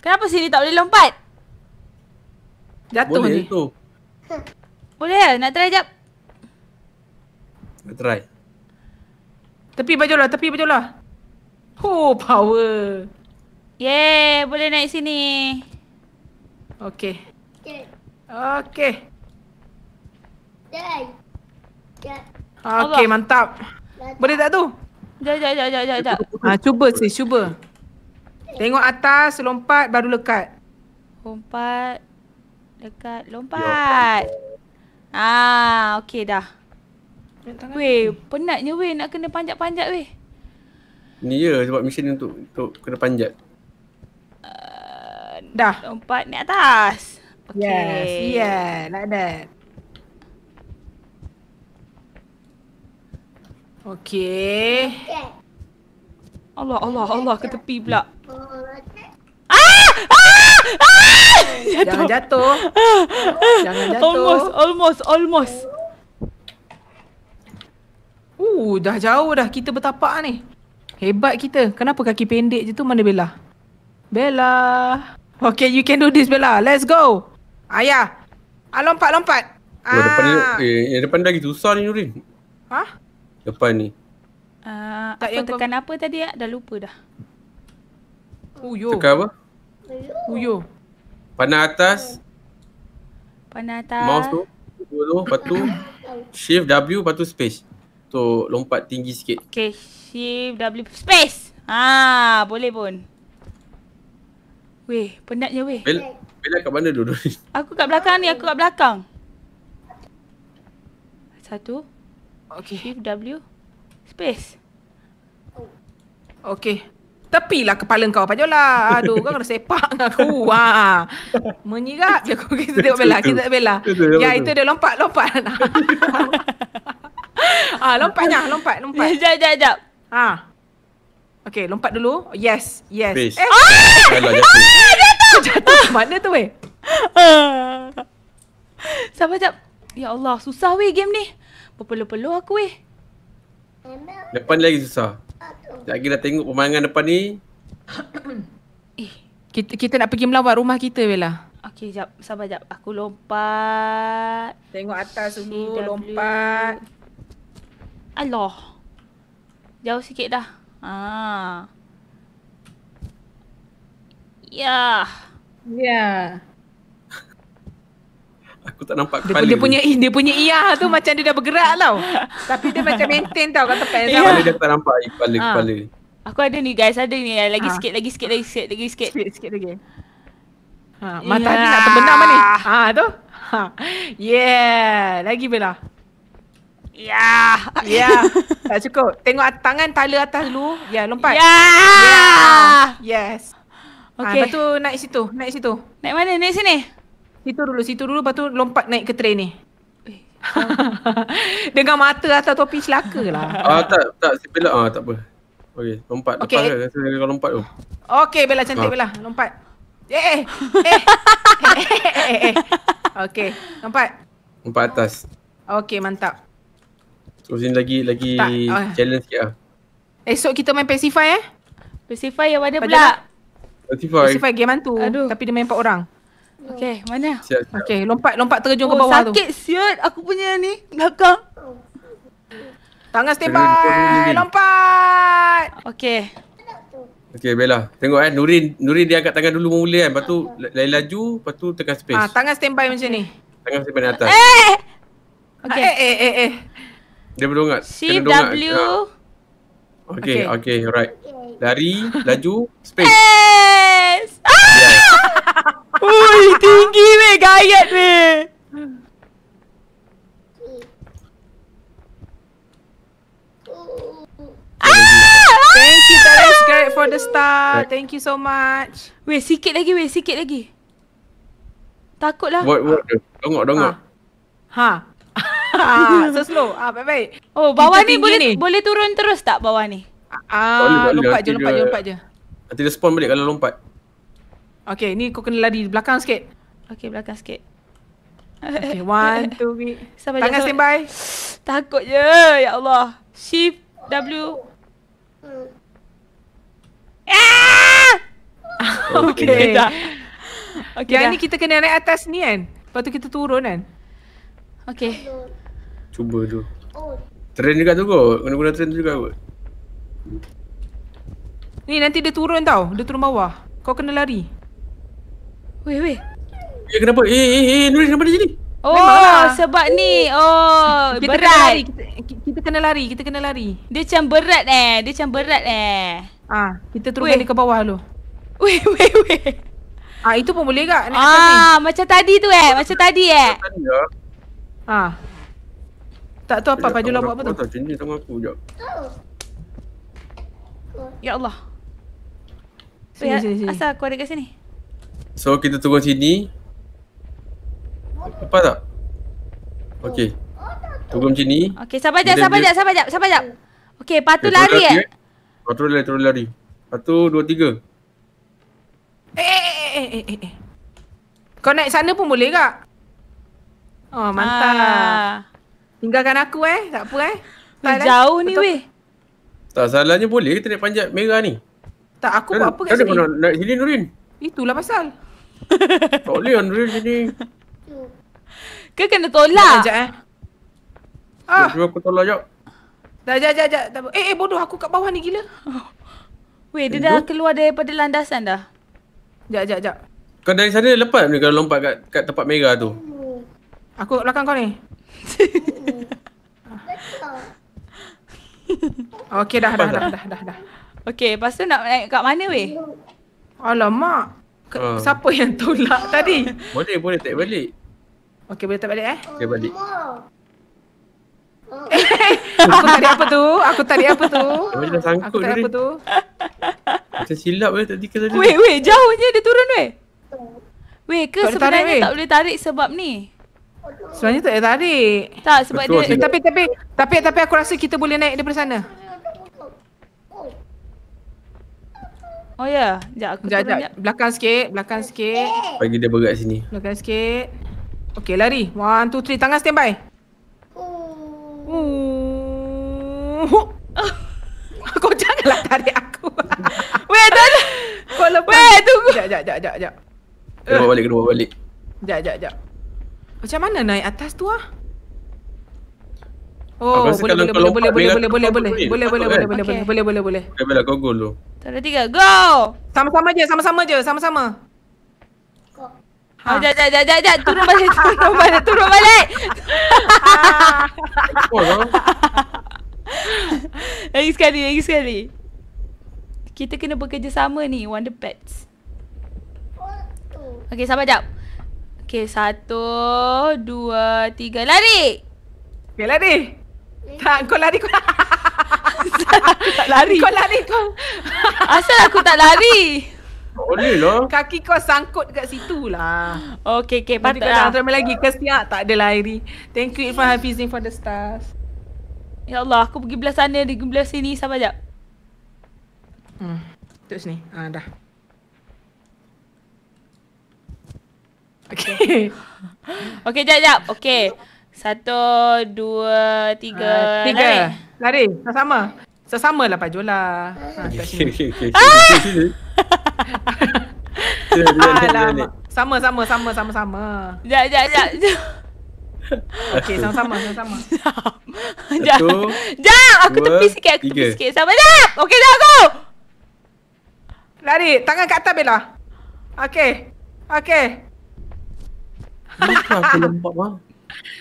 Kenapa sini tak boleh lompat? Jatuh Boleh je. tu. Boleh lah, nak try jap. Nak try. Tepi baju lah, tepi baju lah. Oh, power. Yeay, boleh naik sini. Okey. Okey. Allah. Okey, mantap. Boleh tak tu? Jap, jap, jap, jap, jap, jap. Ha, cuba sis, cuba. Tengok atas, lompat, baru lekat. Lompat. Dekat, lompat. Ah, okey dah. Weh, penatnya weh nak kena panjat-panjat weh. Ni je sebab mission ni untuk untuk kena panjat. Dah. Lompat naik atas. Okey. Yes, yeah, like that. Okey. Allah, Allah, Allah ke tepi pula. Jangan jatuh. Jangan jatuh. Almost, almost, almost. Uh, dah jauh dah kita bertapak ni. Hebat kita. Kenapa kaki pendek je tu mana Bella? Bella. Okay, you can do this Bella. Let's go. Ayah. Ah, lompat, lompat. Ah. depan ni, Ah. eh, yang depan lagi susah ni Nurin. Ha? Depan ni. Uh, Tak apa kau- tekan apa tadi ya? Dah lupa dah. Uyo. Tekan apa? Uyo. Panah atas, Panah atas. mouse tu. Dua tu, lepas tu shift W, lepas tu space. Tu lompat tinggi sikit. Okay, shift W space. Ah, boleh pun. Weh, penatnya weh. Bel Bella kat mana dulu? Aku kat belakang ni, aku kat belakang. Satu. Okay. Shift W. Space. Okay. Tepilah kepala kau Pajola. Aduh, kau kena sepak dengan aku. Ha. Menyirat je kau. Kita tengok Bella. Kita tengok Bella. Ya, itu dia lompat, lompat. ah, lompatnya, lompat, lompat. Sekejap, sekejap, sekejap. Ha. Okay, lompat dulu. Yes, yes. Eh, Alah jatuh. kau jatuh mana tu weh? Ah. Sabar sekejap. Ya Allah, susah weh game ni. Berpeluh-peluh aku weh. Depan lagi susah. Sekejap lagi dah tengok pemandangan depan ni. Kita, kita nak pergi melawat rumah kita, Bella. Okey, jap. Sabar jap. Aku lompat. Tengok atas dulu, CW. lompat. Allah. Jauh sikit dah. Ah. Ya. Ya. Aku tak nampak Dia, kepala. dia punya dia punya iya tu macam dia dah bergerak tau. Tapi dia macam maintain tau kat yang sama. Kepala dia tak nampak kepala Ah. kepala. Aku ada ni guys, ada ni. Lagi Ah. sikit, lagi sikit, lagi sikit, lagi sikit. Sikit, sikit lagi. Ha, mata Ya. dia nak terbenam ni. Ha, tu. Ha. Yeah. Lagi Bella. Ya. Ya. tak cukup. Tengok at- tangan tala atas dulu. Ya, lompat. Ya. Yes. Okay. Ha, Okey. lepas tu naik situ, naik situ. Naik mana? Naik sini. Situ dulu, situ dulu lepas tu lompat naik ke train ni. Eh, Dengan mata atas topi celaka lah. Ah tak tak si Bella ah tak apa. Okey, lompat okay. lepas rasa kau lompat tu. Okey Bella cantik Ah. Bella, lompat. Eh eh. Eh. eh, eh, eh. Okey, lompat. Lompat atas. Okey, mantap. So sini lagi lagi Tak, ah. challenge sikit ah. Esok kita main Pacify eh? Pacify yang mana pula? Spotify. Pacify game hantu. Aduh. Tapi dia main empat orang. Okey, mana? Siap, siap. Okey, lompat lompat terjun ke Oh, bawah tu. sakit siut aku punya ni belakang. Tangan ke standby. Lompat. Okey. Okey Bella, tengok eh Nurin Nurin dia angkat tangan dulu mula kan. Lepas tu lain laju, lepas tu tekan space. Ah, tangan standby macam ni. tangan simpan di atas. Eh. Okey. Okey. Eh eh eh eh. Dia berdongak. Shift. W. Ah. Okey, Okey. okey, alright. Lari, laju, space. Yes. Ah! Yes. Ui, tinggi weh, gayat weh. Thank you Terence Great for the star. Thank you so much. Weh, sikit lagi weh, sikit lagi. Takutlah. Word, word dia. Dongak, dongak. Ha. Ha. so slow. Ah, baik-baik. Oh, bawah Kita ni boleh ni. boleh turun terus tak bawah ni? Ah, boleh, lompat je, lompat je, lompat je. Nanti dia spawn balik kalau lompat. Okay, ni kau kena lari belakang sikit. Okey, belakang sikit. Okay, one, two, three. Sabar, Tangan sabar. standby. Takut je, ya Allah. Shift W. Ah! Okay. dah. Okey Yang dah. ni kita kena naik atas ni kan. Lepas tu kita turun kan. Okey. Cuba tu. Train juga tu kot. Kena guna train tu juga kot. Ni nanti dia turun tau. Dia turun bawah. Kau kena lari. Weh, weh. Eh kenapa? Eh eh eh Nurin kenapa dia sini? Oh, Memanglah. sebab ni. Oh, Kita kena berat. lari. Kita, kita kena lari. Kita kena lari. Dia macam berat eh. Dia macam berat eh. Ah, kita turun balik ke bawah dulu. Weh, weh, weh. Ah, itu pun boleh tak? Naik atas ni. Ah, macam tadi tu eh. Macam tadi eh. Tadi lah. Ah. Tak tahu apa Pak Jola buat apa tu. Tak ni tangan aku sekejap. Ya Allah. Sini, sini, sini. Asal aku ada kat sini? So kita turun sini. Lepas tak? Okey. Turun macam ni. Okey, sabar jap, sabar jap, sabar jap, sabar jap. Okey, patu Eh, lari eh. Lepas tu lari, turun lari. Lepas tu dua tiga. Eh, eh, eh, eh, eh, eh, eh. Kau naik sana pun boleh tak? Oh, mantap. Ah. Tinggalkan aku eh. Tak apa eh. Tak, eh? jauh ni Betul. weh. Tak salahnya boleh kita naik panjat merah ni. Tak, aku buat apa kat Kenapa sini? kau nak naik sini Nurin? Itulah pasal. Tak boleh lah Nurin sini. Ke kena tolak? Sekejap eh. Ah. Cuba aku tolak jap. dah, dah, dah, dah. Eh, eh, bodoh. Aku kat bawah ni gila. Weh, dia dah keluar daripada landasan dah. Sekejap, sekejap, sekejap. Kau dari sana lepas ni kalau lompat kat, kat tempat merah tu. Aku kat belakang kau ni. Okey dah, dah, dah, dah, dah, dah. Okey, lepas tu nak naik kat mana weh? Alamak. Ke- Ah. Siapa yang tolak tadi? Boleh, boleh tak balik. Okey, boleh tak balik eh? Okay, balik. Aku tarik apa tu? Aku tarik apa tu? Macam dah Aku sangkut tarik tadi. apa tu? Macam silap eh tadi ke tadi. Weh, weh, jauhnya dia turun weh. Weh, ke Tak sebenarnya tarik, weh. tak boleh tarik sebab ni? Sebenarnya tak tarik. Tak, sebab Betul, dia... Eh, tapi tapi tapi tapi aku rasa kita boleh naik daripada sana. Oh ya, sekejap aku Sekejap, turun sekejap. sekejap. Belakang sikit, belakang sikit. Bagi dia berat sini. Belakang sikit. Okey, lari. One, two, three. Tangan standby. Uh. Kau janganlah tarik aku. Weh, tak ada. Kau lepas. Weh, tunggu. Sekejap, sekejap, sekejap, sekejap, sekejap. Kena bawa balik, kena bawa balik. Sekejap, sekejap, sekejap. Macam mana naik atas tu ah? Oh, boleh boleh boleh boleh boleh boleh boleh lompat boleh ni. boleh boleh Takut boleh kan? boleh Okay. boleh boleh boleh boleh. Okay, Bella, kau gol tu. Tak ada tiga. Go! Sama-sama je, sama-sama je, sama-sama. Ha. Oh, jap, jap, jap, jap, jap. Turun balik, turun balik, turun balik. Oh, kau. lagi sekali, lagi sekali. Kita kena bekerjasama ni, Wonder Pets. Okay, sabar jap. Okay, satu, dua, tiga, lari! Okay, lari. Tak, kau lari kau. aku tak lari. Kau lari kau. Asal aku tak lari? Tak boleh lah. Kaki kau sangkut dekat situ lah. Okay, okay, Nanti patut kau dah lah. terima lagi. Kesiak tak ada lari. Thank you Irfan Hafizin for the stars. Ya Allah, aku pergi belah sana, dia pergi belah sini. Sabar jap. Hmm. Duduk sini. Ah, dah. Okay. Okay, jap, jap. Okay. Satu, dua, tiga, Ah, tiga. lari. Lari. Sama-sama. Sesama lah Pajola. Ha, kat Okay, sini. okay, okay. Alamak. Sama, sama, sama, sama, sama. Jap, jap, jap. Okay, sama-sama, sama-sama. Jap. Satu, Jap, aku dua, tepi sikit, aku tepi sikit. Sabar jap. Okay, jap aku. Lari. Tangan kat atas Bella. Okay. Okay. Aku lompat bang?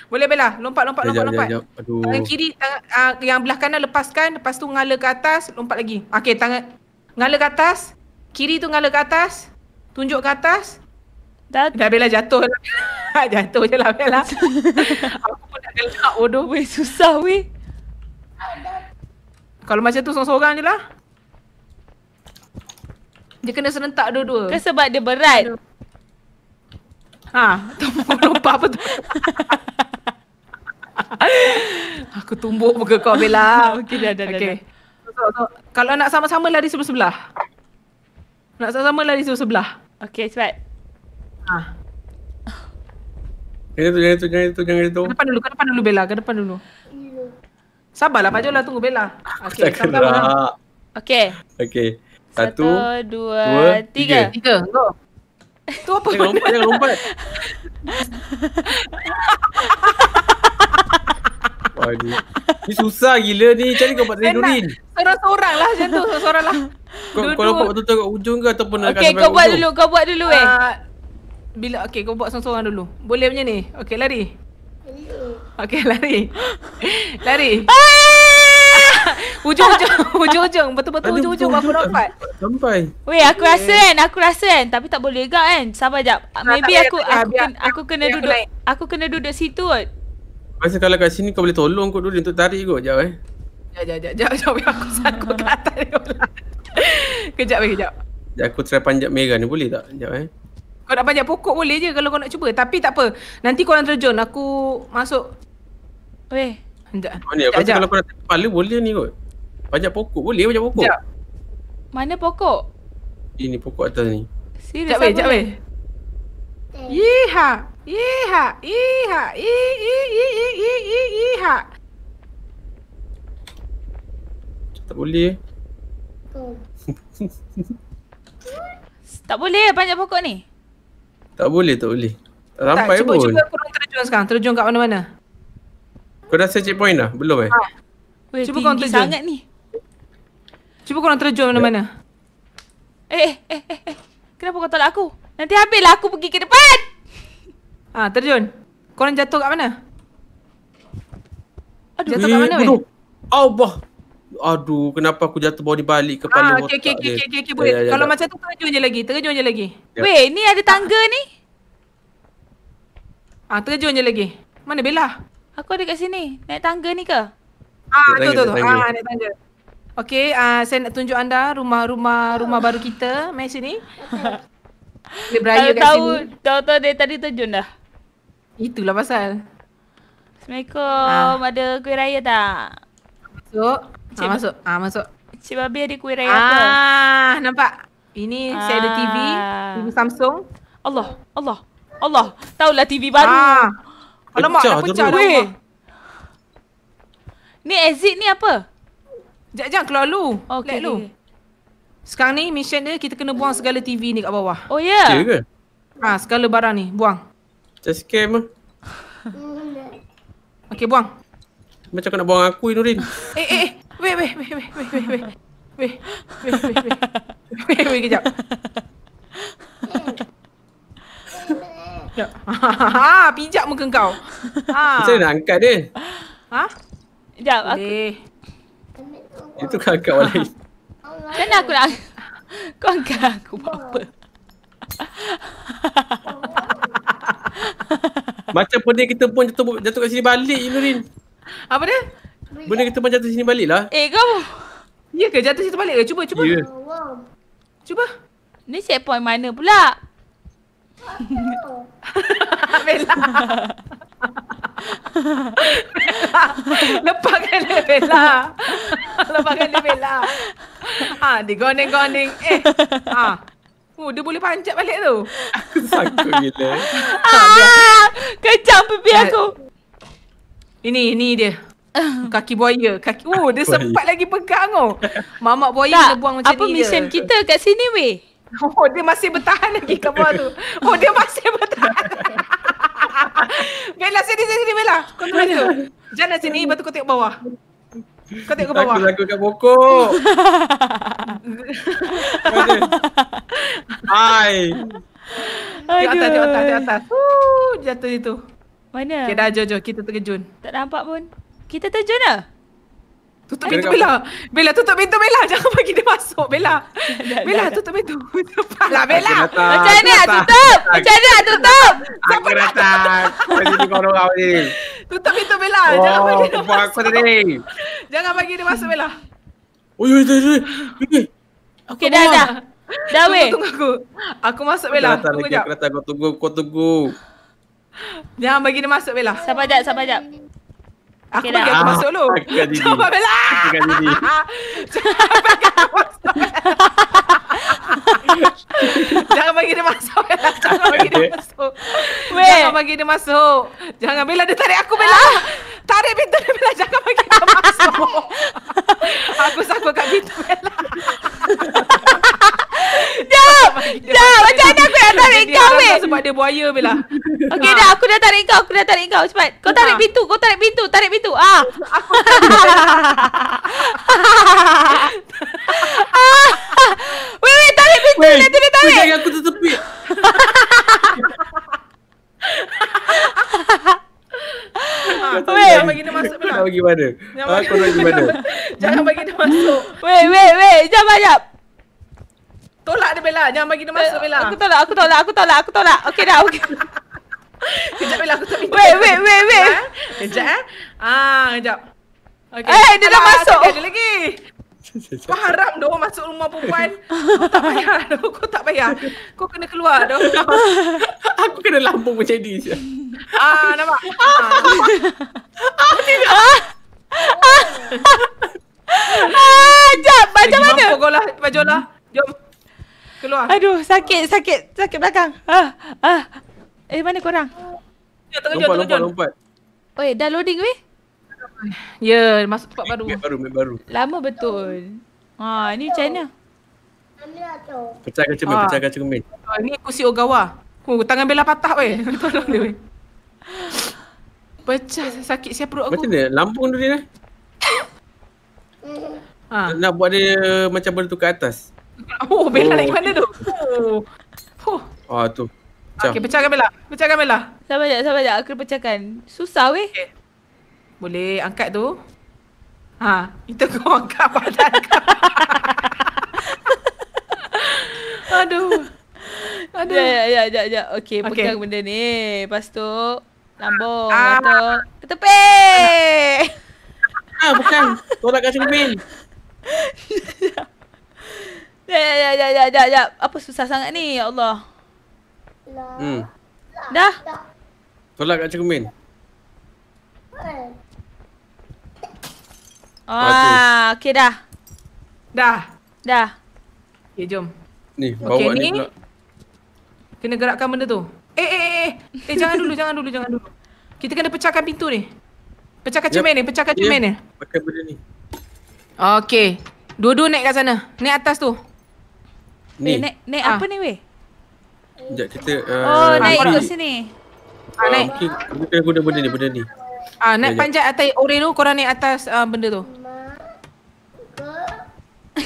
Boleh Bella. Lompat, lompat, lompat, lompat. Aduh. Tangan kiri, tangan, uh, yang belah kanan lepaskan. Lepas tu ngala ke atas, lompat lagi. Okay, tangan ngala ke atas. Kiri tu ngala ke atas. Tunjuk ke atas. Dah. Dah Bella jatuh lah. jatuh je lah Bella. Aku pun nak gelak bodoh. Weh, susah weh. Kalau macam tu seorang-seorang je lah. Dia kena serentak dua-dua. Kan sebab dia berat. Ha, tumbuk lompat apa tu? Aku tumbuk muka kau Bella. Okey, dah, dah, dah, Okay. So, so, kalau nak sama-sama lari sebelah-sebelah. Nak sama-sama lari sebelah-sebelah. Okay, cepat. Ha. Jangan tu, jangan tu, jangan tu, jangan tu. Ke depan dulu, ke depan dulu Bella, ke depan dulu. Sabarlah Pak Jola tunggu Bella. Aku Okay, sama-sama. Okay. Okay. Satu, Satu. dua, dua, tiga. Tiga, go. Tu apa? Jangan lompat, jangan lompat. Waduh. Ni susah gila ni. Mana kau buat tadi Nurin? Seorang-seorang lah macam tu, seorang-seorang lah. Kau, kau lompat betul-betul kat ujung ke ataupun nak Okay, kau buat dulu, kau buat dulu eh. Ah, bila okey kau buat seorang-seorang dulu. Boleh macam ni. Okey lari. Okey lari. lari. Ujung-ujung, ujung-ujung, betul-betul ujung-ujung aku dapat. Sampai. Weh, aku rasa kan, aku rasa kan. Tapi tak boleh gak kan. Sabar jap. Maybe tak payah, aku aku Biar- kena, aku kena biar aku duduk naik. aku kena duduk situ kot. Masa kalau kat sini kau boleh tolong kot Nurin untuk tarik kot. Sekejap eh. Jap jap jap jap jap biar aku sangkut ke atas dia pula. Kejap weh kejap. Sekejap aku try panjat merah ni boleh tak? Sekejap eh. Kau nak panjat pokok boleh je kalau kau nak cuba. Tapi tak apa. Nanti kau orang terjun. Aku masuk. Weh. Sekejap. Mana aku rasa kalau kau nak tarik kepala boleh ni kot. Panjat pokok boleh panjat pokok. Sekejap. Mana pokok? Ini pokok atas ni. Serius Sekejap weh, apa sekejap weh. I i i iha. Tak boleh eh. Tak boleh panjat pokok ni. Tak boleh, tak boleh. Tak sampai tak, cuba, pun. Cuba korang terjun sekarang. Terjun kat mana-mana. Kau dah set checkpoint dah? Belum eh? Weh, Cuba kau terjun. sangat ni. Cuba korang terjun mana-mana. Eh, eh, eh, eh, eh. Kenapa kau tolak aku? Nanti habislah aku pergi ke depan. Ha, terjun. Korang jatuh kat mana? Aduh. Jatuh kat mana weh? Allah. Aduh, kenapa aku jatuh bawah ni balik kepala Ah, okey okey okey okey okey okay, boleh. Ya, ya, Kalau ya. macam tu terjun je lagi, terjun je lagi. Ya. Weh, ni ada tangga ni. Ah, terjun je lagi. Mana Bella? Aku ada kat sini. Naik tangga ni ke? Ah, tu tu tu. tangga, naik tangga. Ah, naik tangga. Okey, ah saya nak tunjuk anda rumah-rumah rumah baru kita. Mai sini. Dia beraya Kalau kat tahu, sini. tahu-tahu dari tadi terjun dah. Itulah pasal. Assalamualaikum. Ada kuih raya tak? Masuk. Cik Ah, masuk. Ah, masuk. Cik Babi ada kuih raya apa? Ah, nampak? Ini saya ada TV, Ah. TV Samsung. Allah, Allah, Allah. Tahulah TV baru. Ah. Alamak, Pecah dah pecah dah. Weh. rumah. Ni exit ni apa? Sekejap, jangan keluar lu. Oh, Let okay, lu. okay. Sekarang ni mission dia kita kena buang segala TV ni kat bawah. Oh Ya ya. Yeah. ke? Ah, segala barang ni buang. Macam scam lah. Okey, buang. Macam kau nak buang aku Nurin. Eh, eh, eh. Weh, weh, weh, weh, weh, weh, weh. Weh, weh, weh, weh. Weh, weh, kejap. Ha, pijak muka kau. Ha. Macam mana nak angkat dia? Ha? Sekejap, aku, Boleh. Itu kan angkat balik. macam mana aku nak... Kau angkat aku buat apa? Macam benda kita pun jatuh, jatuh kat sini balik Nurin. Apa dia? Benda kita pun jatuh sini balik lah. Eh, kau... Ya ke jatuh situ balik ke? Cuba, cuba. Ya. Cuba. Ni checkpoint mana pula? Bella. Lepaskan dia Bella. Lepaskan dia Bella. Ha, dia gondeng-gondeng. Eh. Ha. Oh, dia boleh panjat balik tu. Aku sakut gila. Ah, kejam pipi aku. Ini, ini dia. Kaki buaya. Kaki, oh, dia Buaya. sempat lagi pegang oh. Mamak buaya Tak, dia buang macam apa ni mission je. kita kat sini weh? Oh, dia masih bertahan lagi kat bawah tu. Oh, dia masih bertahan. Bella, sini, sini, sini, Bella. Kau tengok tu. Jangan sini, lepas tu kau tengok bawah. Kau tengok ke bawah. Aku takut kat pokok. Mana? Hai. Tengok atas, tengok atas, tengok atas. Huh, jatuh itu. Mana? Okay, dah, jom, jom. Kita terkejun. Tak nampak pun. Kita terjun lah. Tutup pintu Bella. Bella, tutup pintu Bella. Jangan bagi dia masuk, Bella. Bella, tutup pintu. Alah, Bella. Macam mana nak tutup? Macam mana nak tutup? Aku datang. Kau sini kau orang ni. Tutup pintu Bella. Jangan Oh, bagi dia masuk. aku tadi. Jangan bagi dia masuk, Bella. Ya, ya. Ya. Okey, dah, dah. Dah weh. tunggu aku. Aku masuk Bella. Tunggu jap. aku datang. Kau tunggu, kau tunggu. Jangan bagi dia masuk, Bella. Sabar jap, sabar jap. Aku Okey, bagi dah. aku Ah, masuk dulu. Cepat Bella. Agak didi. Jangan bagi dia masuk. Jangan bagi dia masuk. Weh. Jangan bagi dia masuk. Jangan Bella dia tarik aku Bella. Tarik pintu dia Bella. Jangan bagi dia masuk. aku sakut kat pintu Bella. Jap! masuk, Macam mana aku nak tarik Dia kau weh? Sebab dia buaya Bella. Okey dah, aku dah tarik kau. Aku dah tarik kau. Cepat. Kau tarik Ah. pintu. Kau tarik pintu. Tarik pintu. Ah. Weh, weh, tarik pintu. Weh, Nanti dia weh, tarik. jangan aku tertepi. Weh. Jangan bagi dia masuk Kau nak Bella. bagi mana? Jangan Ha, bagi- kau nak bagi mana? Jangan bagi dia masuk. Weh, weh, weh. Jap, jap. Tolak dia Bella. Jangan bagi dia masuk Bella. Aku tolak, aku tolak, aku tolak, aku tolak. Okey dah, okey. Kejap Bella aku pintu. Weh, weh, weh, weh. Eh, Kejap eh. Ah, kejap. Okay. Eh, dia dah masuk. sekali lagi. Kau harap doh masuk rumah perempuan. Kau tak payah doh. Kau tak payah. Kau kena keluar doh. Aku kena lambung macam ni. Ah, nampak? Ah, Ah, jap. Macam lagi mana? Mampu kau lah, baju lah. Jom. Keluar. Aduh, sakit, sakit, sakit belakang. Ah, ah. Eh, mana korang? Jom, terjun, Lompat, lompat, lompat. Oi, dah loading weh? Ya, masuk tempat baru. Map baru, map baru. Lama betul. Ha, ni macam mana? Pecahkan cermin, Ah. pecahkan cermin. Oh, ni kursi Ogawa. Oh, tangan Bella patah weh. Tolong dia weh. Pecah sakit siap perut aku. Macam mana? Lambung tu dia. Ha. Nak buat dia macam benda tu ke atas. Oh, Bella Oh, naik mana tu? Oh. Oh. Ah tu. Pecah. Okey, pecahkan Bella. Pecahkan Bella. Sabar jap, sabar jap. Aku pecahkan. Susah weh. Boleh angkat tu. Ha, itu kau angkat badan kau. Aduh. Aduh. Ya, ya, ya, ya, ya. Okey, Okey. pegang benda ni. Lepas tu, lambung. Ah. Lepas tu, ke tepi. Ah, bukan. Tolak kat cermin. Ya, ya, ya, ya, ya, ya, ya. Apa susah sangat ni? Ya Allah. Hmm. Dah? Tolak kat cermin. Ah, okey dah. Dah. Dah. Okay, jom. Ni, Okey, bawa ni ni. pula. Kena gerakkan benda tu. Eh, eh, eh, eh. Eh, jangan dulu, jangan dulu, jangan dulu. Kita kena pecahkan pintu ni. Pecahkan Yep. cermin ni, pecahkan Ya, cermin ni. Pakai benda ni. Okey. Dua-dua naik kat sana. Naik atas tu. Ni. Eh, naik, naik Ah. apa ni weh? Sekejap kita... Uh, Oh, naik korang- ke sini. Ah, naik. Mungkin kita kena guna benda ni, benda ni. Ah, naik Sekejap. panjat atas oren tu, korang naik atas uh, benda tu.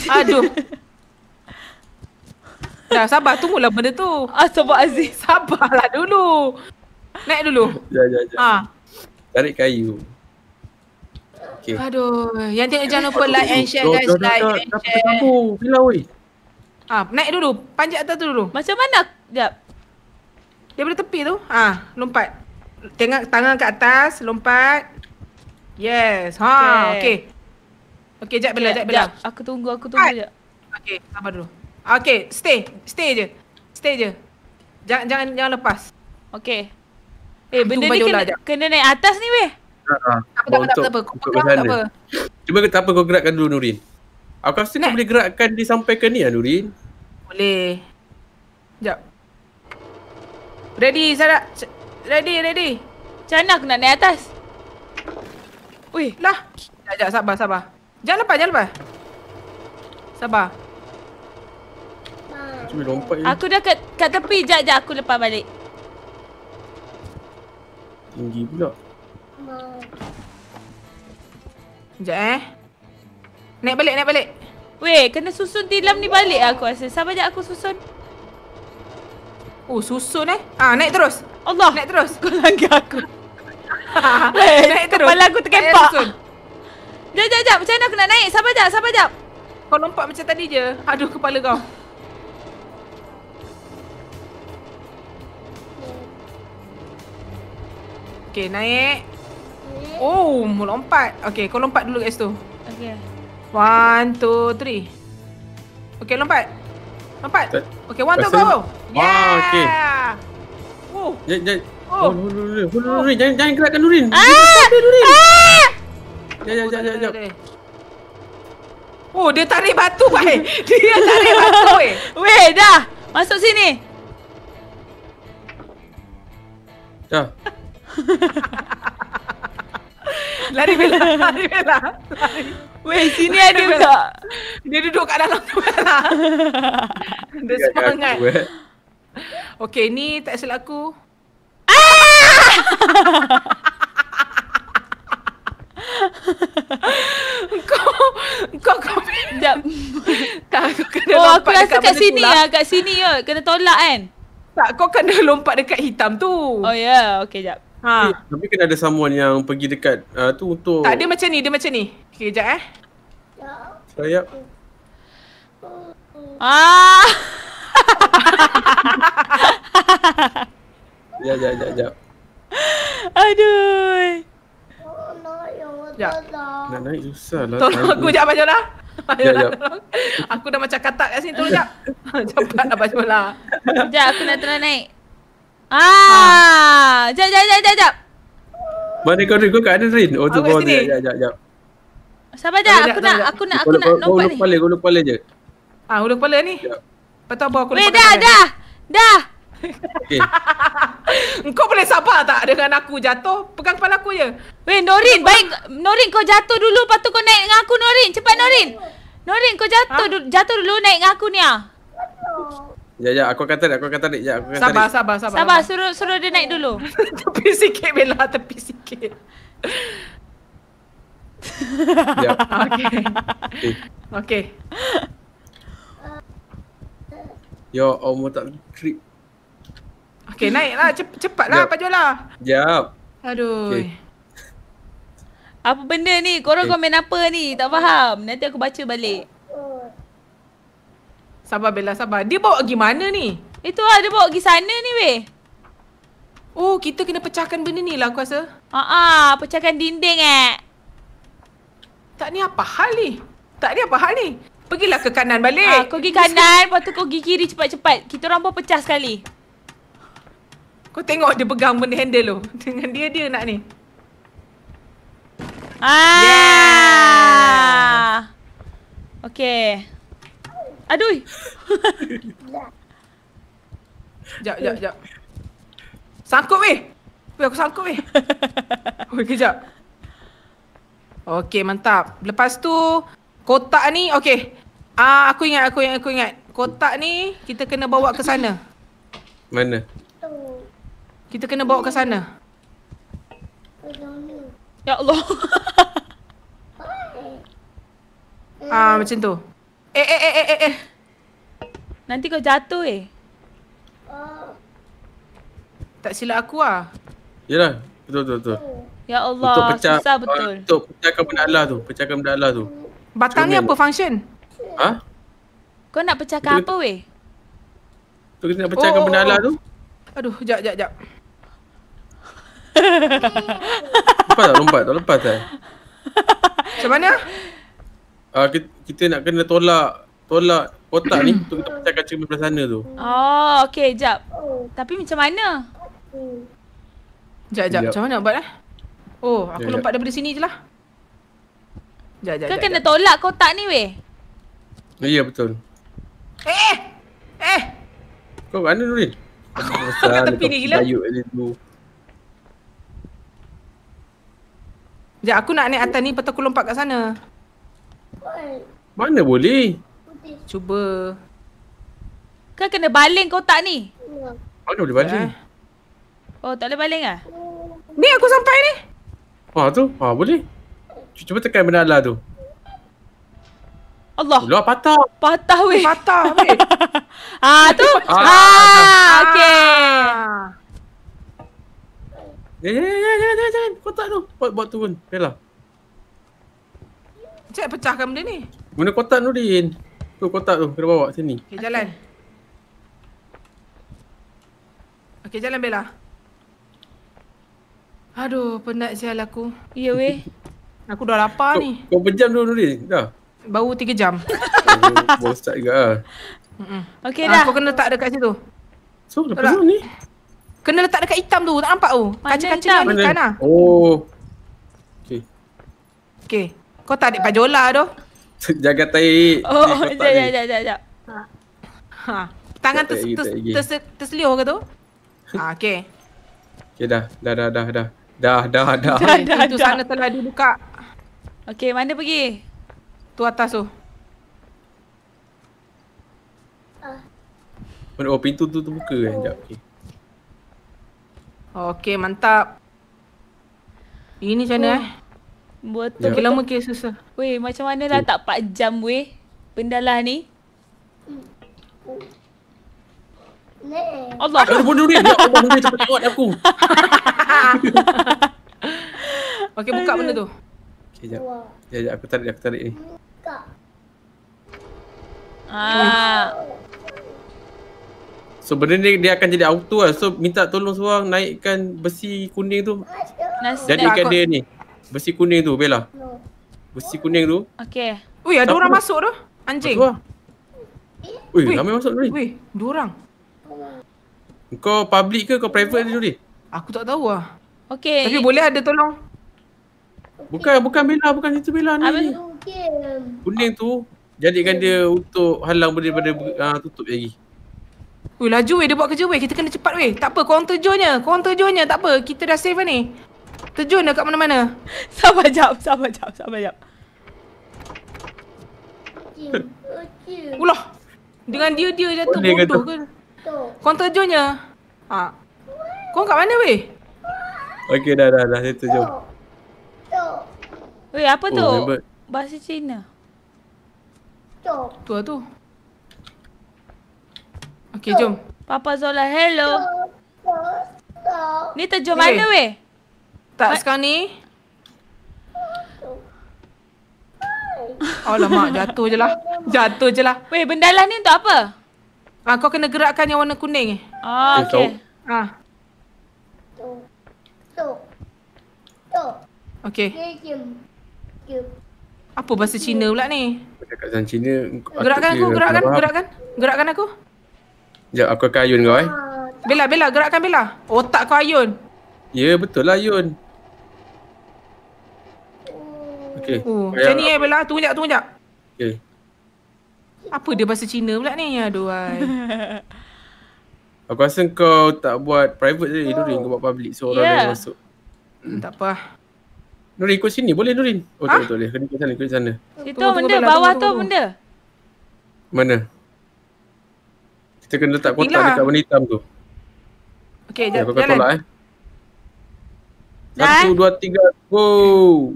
Aduh. Dah, sabar. Tunggulah benda tu. Astaghfirullahalazim. Sabarlah dulu. Naik dulu. Ya, ya, ya. Ah. Tarik kayu. Okay. Aduh. Yang tengok jangan lupa like and share guys. Like and share. Bila weh. Ah, naik dulu. Panjat atas tu dulu. Macam mana? Sekejap. Daripada tepi tu. Ah, lompat. Tengok tangan kat atas, lompat. Yes. Ha, okey. Okay. Okey, jap bela, jap bela. Aku tunggu, aku tunggu Hai. je. Okey, sabar dulu. Okey, stay. Stay je. Stay je. Jangan jangan jangan lepas. Okey. Eh, benda ni kena, jap. kena naik atas ni weh. Ha, ha. Tak apa, tak apa, tak apa. Kau ke gerak tak apa. Cuba kata apa kau gerakkan dulu Nurin. Aku rasa kau boleh gerakkan dia sampai ke ni lah Nurin. Boleh. Jap. Ready, Sarah. Ready, ready. Macam mana aku nak naik atas? Weh, Lah. Jap, jap, sabar, sabar. Jangan lepas, jangan lepas. Sabar. Cuba lompat je. aku dah kat, kat tepi. Sekejap, sekejap. Aku lepas balik. Tinggi pula. Sekejap eh. Naik balik, naik balik. Weh, kena susun tilam ni balik lah aku rasa. Sabar sekejap aku susun. Oh, susun eh. Ah, naik terus. Allah. Naik terus. Kau langgar aku. naik terus. kepala aku susun. Sekejap, sekejap, sekejap. Macam mana aku nak naik? Sabar sekejap, sabar sekejap. Kau lompat macam tadi je. Aduh, kepala kau. Okay, naik. Oh, mau lompat. Okay, kau lompat dulu kat situ. Okey. One, two, three. Okay, lompat. Lompat. Okay, one, two, go. Ah, okay. Oh. Jangan, jangan. Oh. Oh, Nurin, Nurin, Nurin, Nurin. Jangan, jangan gerakkan Nurin. Ah! Ah! Jangan, jangan, jangan, jangan. Oh, dia tarik batu, bai. Dia tarik batu, eh. Weh, dah. Masuk sini. Dah. Lari bela, lari bela. Weh, sini ada tak? Dia duduk kat dalam tu Bella. Dia semangat. aku, eh. Okay, ni tak silap aku. kau, kau, kau, Sekejap. tak, kau kena Oh, aku rasa dekat kat benda sini lah. lah. Kat sini kot. Kena tolak kan? Tak, kau kena lompat dekat hitam tu. Oh, ya. Yeah. Okey, sekejap. Ha. Eh, Tapi kena ada someone yang pergi dekat uh, tu untuk Tak, dia macam ni, dia macam ni. Okay, sekejap eh. sayap. Ah! Ya, ya, ya, ya. Aduh. Sekejap. Nak naik susah lah. Tolong aku sekejap lah. Ya, ya. Aku dah macam katak kat sini. Tolong sekejap. Cepatlah baju lah. Sekejap, aku nak try naik. Ah! Sekejap, sekejap, sekejap, sekejap. Mana kau Rin? Kau kat ada Rin? Oh tu sini. Ya, ya, ya. Sabar sekejap. Aku nak, aku nak, Kau aku nak kau lompat ni. kepala, kau ulur kepala je. Ah, hulu kepala ni. Lepas tu apa aku Weh, lompat dah, dah. Dah. Okey. Kau boleh sabar tak dengan aku jatuh? Pegang kepala aku je. Weh, Norin, baik. Norin, kau jatuh dulu. Lepas tu kau naik dengan aku, Norin. Cepat, Norin. Norin, kau jatuh, Ha? jatuh dulu naik dengan aku ni ah. Ya, ya, aku akan tarik, aku akan tarik. Ya, aku akan Sabar, tarik. sabar, sabar. Sabar, suruh suruh dia naik dulu. tepi sikit Bella, tepi sikit. Ya. Okey. Okey. Okey. Ya Allah tak trip. Okey, naiklah. Cep cepatlah, Jap. pajulah. Jap. Aduh. Okey. Apa benda ni? Korang komen apa ni? Tak faham. Nanti aku baca balik. Sabar Bella, sabar. Dia bawa pergi mana ni? Itu lah dia bawa pergi sana ni weh. Oh, kita kena pecahkan benda ni lah aku rasa. Haa, ah, pecahkan dinding eh. Tak ni apa hal ni? Tak ni apa hal ni? Pergilah ke kanan Ah, balik. kau pergi kanan, lepas tu kau pergi kiri cepat-cepat. Kita orang pun pecah sekali. Kau tengok dia pegang benda handle tu. Dengan dia, dia nak ni. Ah. Okay. Aduh. Sekejap, sekejap, sekejap. Sangkut weh. Weh, aku sangkut weh. Weh, kejap. Okey, mantap. Lepas tu, kotak ni, okey. Ah, aku ingat, aku ingat, aku ingat. Kotak ni, kita kena bawa ke sana. Mana? Kita kena bawa ke sana. Ya Allah. Ah, macam tu. Eh, eh, eh, eh, eh, eh. Nanti kau jatuh eh. Tak silap aku lah. Yalah, betul betul betul. Ya Allah, untuk pecah susah ah, betul. Untuk pecahkan benda Allah tu, pecahkan benda Allah tu. Batang ni apa function? Ha? Kau nak pecahkan Betul. apa weh? Tu kita nak pecahkan Oh, benda Allah oh. tu. Aduh, jap, jap, jap. Lepas tak lompat? Tak lepas tak? Macam mana? Ah, kita, kita nak kena tolak tolak kotak ni untuk kita pecahkan cermin belah sana tu. Oh, okay, jap. Tapi macam mana? Jap, jap. Jap. Macam mana nak buat eh? Oh, aku Jap, lompat daripada sini je lah. Jap, jap, Kau jap. kena jap. tolak kotak ni weh. Ya, betul. Eh! Eh! Kau kat mana Nurin? kat tepi ni, gila. Sekejap, aku nak naik atas ni, lepas tu aku lompat kat sana. Mana boleh? Cuba. Kau kena baling kotak ni. Mana boleh balik? Eh. Oh, tak boleh baling ah? Ni aku sampai ni. Ha tu, ha boleh. Cuba tekan benda Allah tu. Allah, Luar patah. patah weh. Patah, weh. Ah, tu. Ah, Ah, okey. Ah. Ya, ya, ya, jangan, jangan, jangan. Kotak tu. Buat, buat turun. Bella. Cik pecahkan benda ni. Mana kotak Nurin? Tu kotak tu. Kena bawa sini. Okay, jalan. Okay, jalan Bella. Aduh, penat sial aku. Ya weh. Aku dah lapar Kau, ni. kau berjam dulu Nurin. Dah. Baru 3 jam. Oh, Baru start juga lah. Okey Ah, dah. kau kena letak dekat situ. So, lepas Tak. tu ni. Kena letak dekat hitam tu. Tak nampak tu. Kaca-kaca ni kan lah. Oh. Okay. Okay. Kau tarik pajola tu. Jaga tarik. Oh, jap, jap, jap, jap, jap. Ha. Tangan Tak tak ter, ter, terseliuh ke tu? Ha, okay. Okay, dah. Dah, dah, dah, dah. Dah, dah, dah. Dah, dah, pintu dah. sana telah dibuka. Okey, mana pergi? Tu atas tu. Mana- Oh, pintu tu terbuka kan? Sekejap. Okay. Okay, mantap. Ini macam mana eh? Betul. Makin lama makin susah. Weh, macam mana dah tak 4 jam weh? Pendalah ni. Allah. Aduh, bunuh Nurin. Ya Allah, Nurin cepat tengok aku. Okay, buka benda tu. Okay, sekejap. Sekejap, sekejap. Aku tarik, aku tarik ni. Ah. So, benda ni dia akan jadi auto lah. So, minta tolong seorang naikkan besi kuning tu. Nasi Jadikan aku- dia ni. Besi kuning tu, Bella. Besi kuning tu. Okey. Ui, ada Tak orang apa. masuk tu. Anjing. Masuk lah. Ui, Weh. ramai masuk Nurin. Weh, dua orang. Kau public ke kau private ni Nurin? Aku tak tahu lah. Okey. Tapi boleh ada tolong. Bukan, bukan Bella. Bukan situ Bella ni. Ni. Kuning tu, jadikan dia untuk halang benda daripada uh, tutup lagi. Weh, laju weh. Dia buat kerja weh. Kita kena cepat weh. Tak apa, korang terjun je. Korang terjun je. Tak apa. Kita dah save lah ni. Terjun dah kat mana-mana. Sabar jap, sabar jap, sabar jap. Ulah. Dengan dia, dia jatuh Boleh bodoh tu? ke? Korang terjun je. Ha. Korang kat mana weh? Okey, dah, dah, dah. Situ, jom. Weh, apa Oh, tu? member. Bahasa Cina. Tu tu. Okay, jom. Papa Zola, hello. Ni terjun Eh. mana weh? Tak, sekarang ni. Alamak, jatuh je lah. Jatuh je lah. Weh, bendalah ni untuk apa? Ah, kau kena gerakkan yang warna kuning. Ah, Eh, okey. Ah, okey. Jom. Jom. Apa bahasa Cina pula ni? Dekat sana Cina. Gerakkan aku, gerakkan, gerakkan. Gerakkan aku. Sekejap, aku akan ayun kau eh. Ah, Bella, Bella, gerakkan Bella. Otak kau ayun. Ya, betul lah ayun. Okey. Oh, macam ni eh Bella. Tunggu jap, tunggu jap. Okey. Apa dia bahasa Cina pula ni? Aduh, ai. Aku rasa kau tak buat private je, Nurin. Kau buat public so orang Yeah. lain masuk. tak apa. Nurin, ikut sini. Boleh Nurin? Oh, tak boleh, tak boleh. Kena ikut sana, ikut sana. Itu Tunggu, benda bawah tunggu, tu tunggu. benda. Mana? Kita kena letak kotak Inilah. dekat warna hitam tu. Okey, Ya, jap, kau kau jalan. tolak eh. Dah, Satu, dua, tiga, go!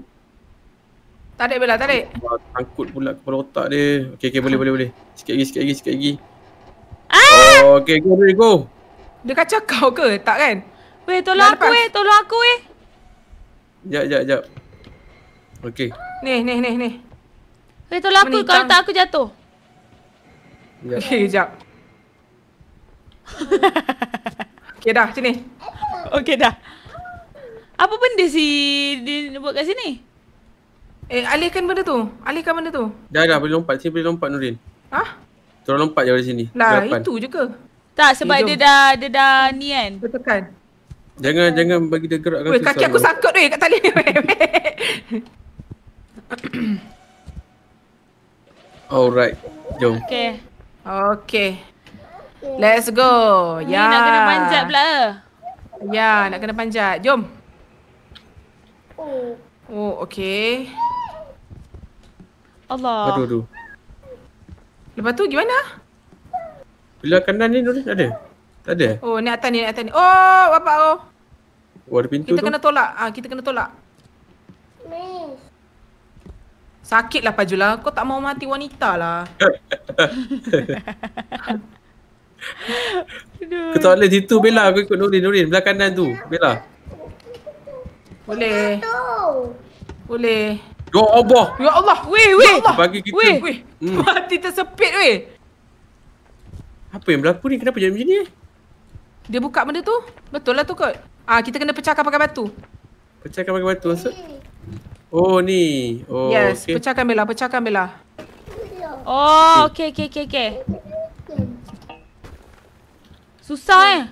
Tarik Bella, tarik. Wah, sangkut pula kepala otak dia. Okey, okey, boleh, boleh, boleh. Sikit lagi, sikit lagi, sikit lagi. Ah! Oh, okey, go, Nurin, go! Dia kacau kau ke? Tak kan? Weh, tolong aku weh, tolong aku weh. Sekejap, sekejap, sekejap. Okey, Ni, ni, ni, ni. Weh, tolong aku kalau tak aku jatuh. sekejap. Okey, jap. Okey dah, sini. Okey dah. Apa benda si dia buat kat sini? Eh, alihkan benda tu. Alihkan benda tu. Dah, dah, boleh lompat. Sini boleh lompat, Nurin. Hah? Tolong lompat je dari sini. Lah, Depan. itu je ke? Tak, sebab Eh, dia dah dia dah ni kan. Dia tekan. Jangan, jangan bagi dia gerakkan Weh, kaki aku sangkut weh kat tali. Alright, jom. Okey. Okey. Let's go. Ni Ya. nak kena panjat pula. Ya, nak kena panjat. Jom. Oh. Oh, okey. Allah. Aduh, aduh. Lepas tu gimana? Belah kanan ni, Nurin, ada? Tak ada? Oh, ni atas ni, ni atas ni. Oh, bapak oh. Oh, ada pintu Kita tu? kena tolak. Ah, kita kena tolak. Miss. Sakit lah Pajula. Kau tak mau mati wanita lah. Aduh. Kau tak boleh situ, Bella. Aku ikut Nurin, Nurin. Belah kanan tu, Bella. Boleh. Boleh. Ya Allah! Ya Allah. Weh, weh. Ya Allah. Bagi kita. Weh. Weh. Hmm. Mati tersepit weh. Apa yang berlaku ni? Kenapa jadi macam ni eh? Dia buka benda tu. Betul lah tu kot. Ah, kita kena pecahkan pakai batu. Pecahkan pakai batu. Maksud? Oh, ni. Oh, yes, okay. pecahkan Bella, pecahkan Bella. Oh, okey okey okey okey. Susah eh.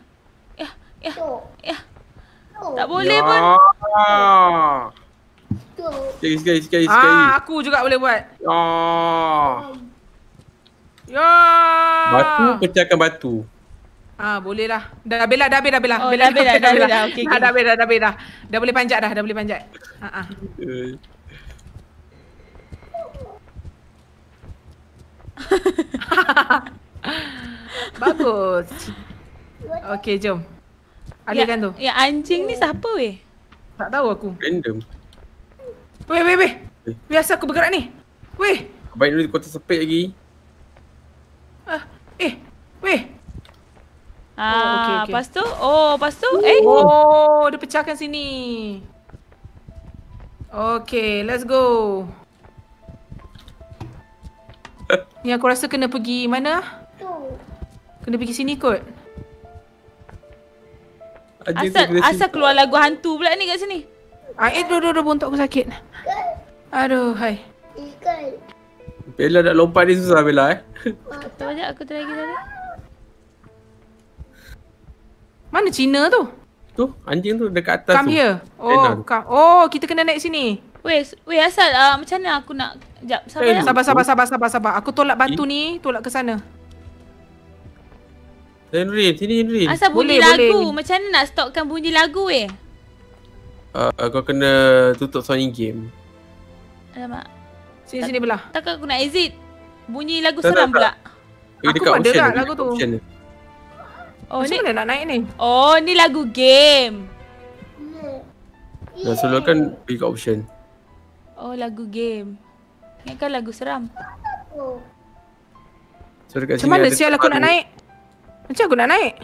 Ya, ya, ya. Tak boleh pun. Ah. Tu. Sekali, sekali, sekali, sekali. Ah, aku juga boleh buat. Ah. Ya. Batu, pecahkan batu. Ah, boleh lah. Dah Bella, dah habis dah Bella. Oh, dah habis dah, dah habis dah. Okey, Dah, okey. dah habis dah, dah habis dah. Dah boleh panjat dah, dah boleh panjat. Ha ah. Eh, Bagus. Okey, jom. Alihkan tu. Ya, anjing ni siapa weh? Tak tahu aku. Random. Weh, weh, weh. Eh. Biasa aku bergerak ni. Weh. Baik dulu kau tersepit lagi. Ah, eh. Weh. Ah, okey, okey. lepas tu, oh, lepas tu, eh. Oh, dia pecahkan sini. Okay, let's go. Ni aku rasa kena pergi mana? Tu. Kena pergi sini kot. Asal, asal keluar lagu hantu pula ni kat sini. Ah, eh, duduk, duduk, bontok aku sakit. Aduh, hai. Ikan. Bella nak lompat ni susah Bella eh. Tu aja aku try lagi tadi. Mana Cina tu? Tu, anjing tu dekat atas Come tu. here. Lena Oh, come. oh, kita kena naik sini. Weh, weh asal uh, macam mana aku nak Sekejap, sabar. Eh, Eh, Sabar, sabar, sabar, sabar, sabar. Aku tolak batu ni, tolak ke sana. Eh, Nurin, sini Nurin. Asal bunyi Boleh, lagu. boleh. Macam mana nak stopkan bunyi lagu weh? Uh, kau kena tutup sound in-game. Alamak. Sini, sini belah. Takkan aku nak exit. Bunyi lagu Tak, seram tak, pula. Eh, Aku dekat pun ada tak lagu tu. option dia. Oh Macam ni mana nak naik ni? Oh ni lagu game. Dah selalu kan pergi kat option. Oh lagu game. Ingatkan lagu seram. So dekat Macam sini mana sial aku nak naik? Macam aku nak naik?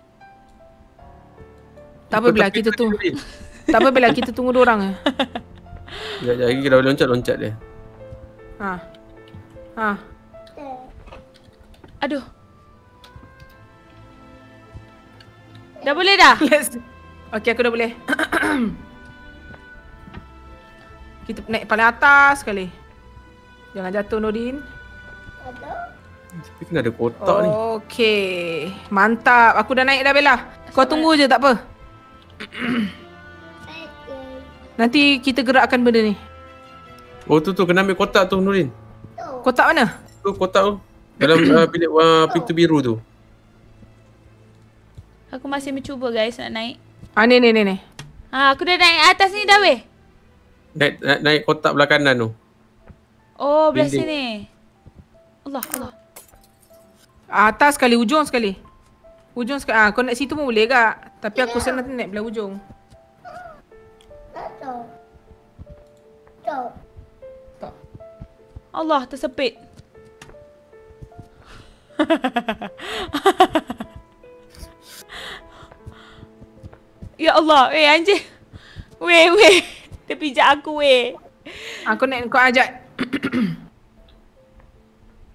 Tak apa tepi kita tadi, tu. Nurin. Tak apa Bella, kita tunggu dua orang. Sekejap, sekejap lagi kita boleh loncat-loncat dia. Ha. Ha. Aduh. Dah boleh dah? Let's. Okay, aku dah boleh. Kita naik paling atas sekali. Jangan jatuh Nordin. Ada. Tapi kena ada kotak ni. Okay. Mantap. Aku dah naik dah Bella. Kau tunggu je tak apa. Okay. Nanti kita gerakkan benda ni. Oh tu tu kena ambil kotak tu Nurin. Kotak mana? Tu kotak tu. Dalam uh, bilik uh, pintu biru tu. Aku masih mencuba guys nak naik. Ah ni ni ni ni. Ha, aku dah naik atas ni dah weh. Naik, naik, naik kotak belah kanan tu. Oh, belah sini. Allah, Allah. Atas sekali, ujung sekali. Ujung sekali. Ah, kau naik situ pun boleh kak. Tapi aku rasa nanti naik belah ujung. Tak. Tak. Allah, tersepit. ya Allah, weh anjing. Weh, weh. Dia pijak aku weh. Aku naik kau ajak.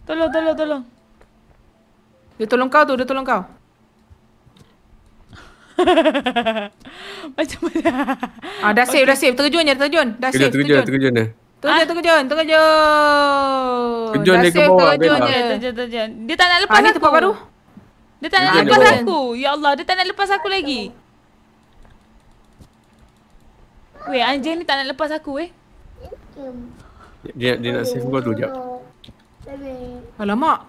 Tolong, tolong, tolong. Dia tolong kau tu, dia tolong kau. Macam mana? Ah, dah save, dah save. Terjun je, terjun. Dah Terkejun, save, terjun. terkejun dah. Terjun, terjun, terjun. Terjun Dah dia ke bawah, terjun je. Terjun, terjun. Dia tak nak lepas Ah, ni aku. tempat baru. Dia tak nak Ah, lepas dia aku. Ya Allah, dia tak nak lepas aku lagi. Weh, anjing ni tak nak lepas aku weh. Dia, dia nak save kau tu jap. Alamak.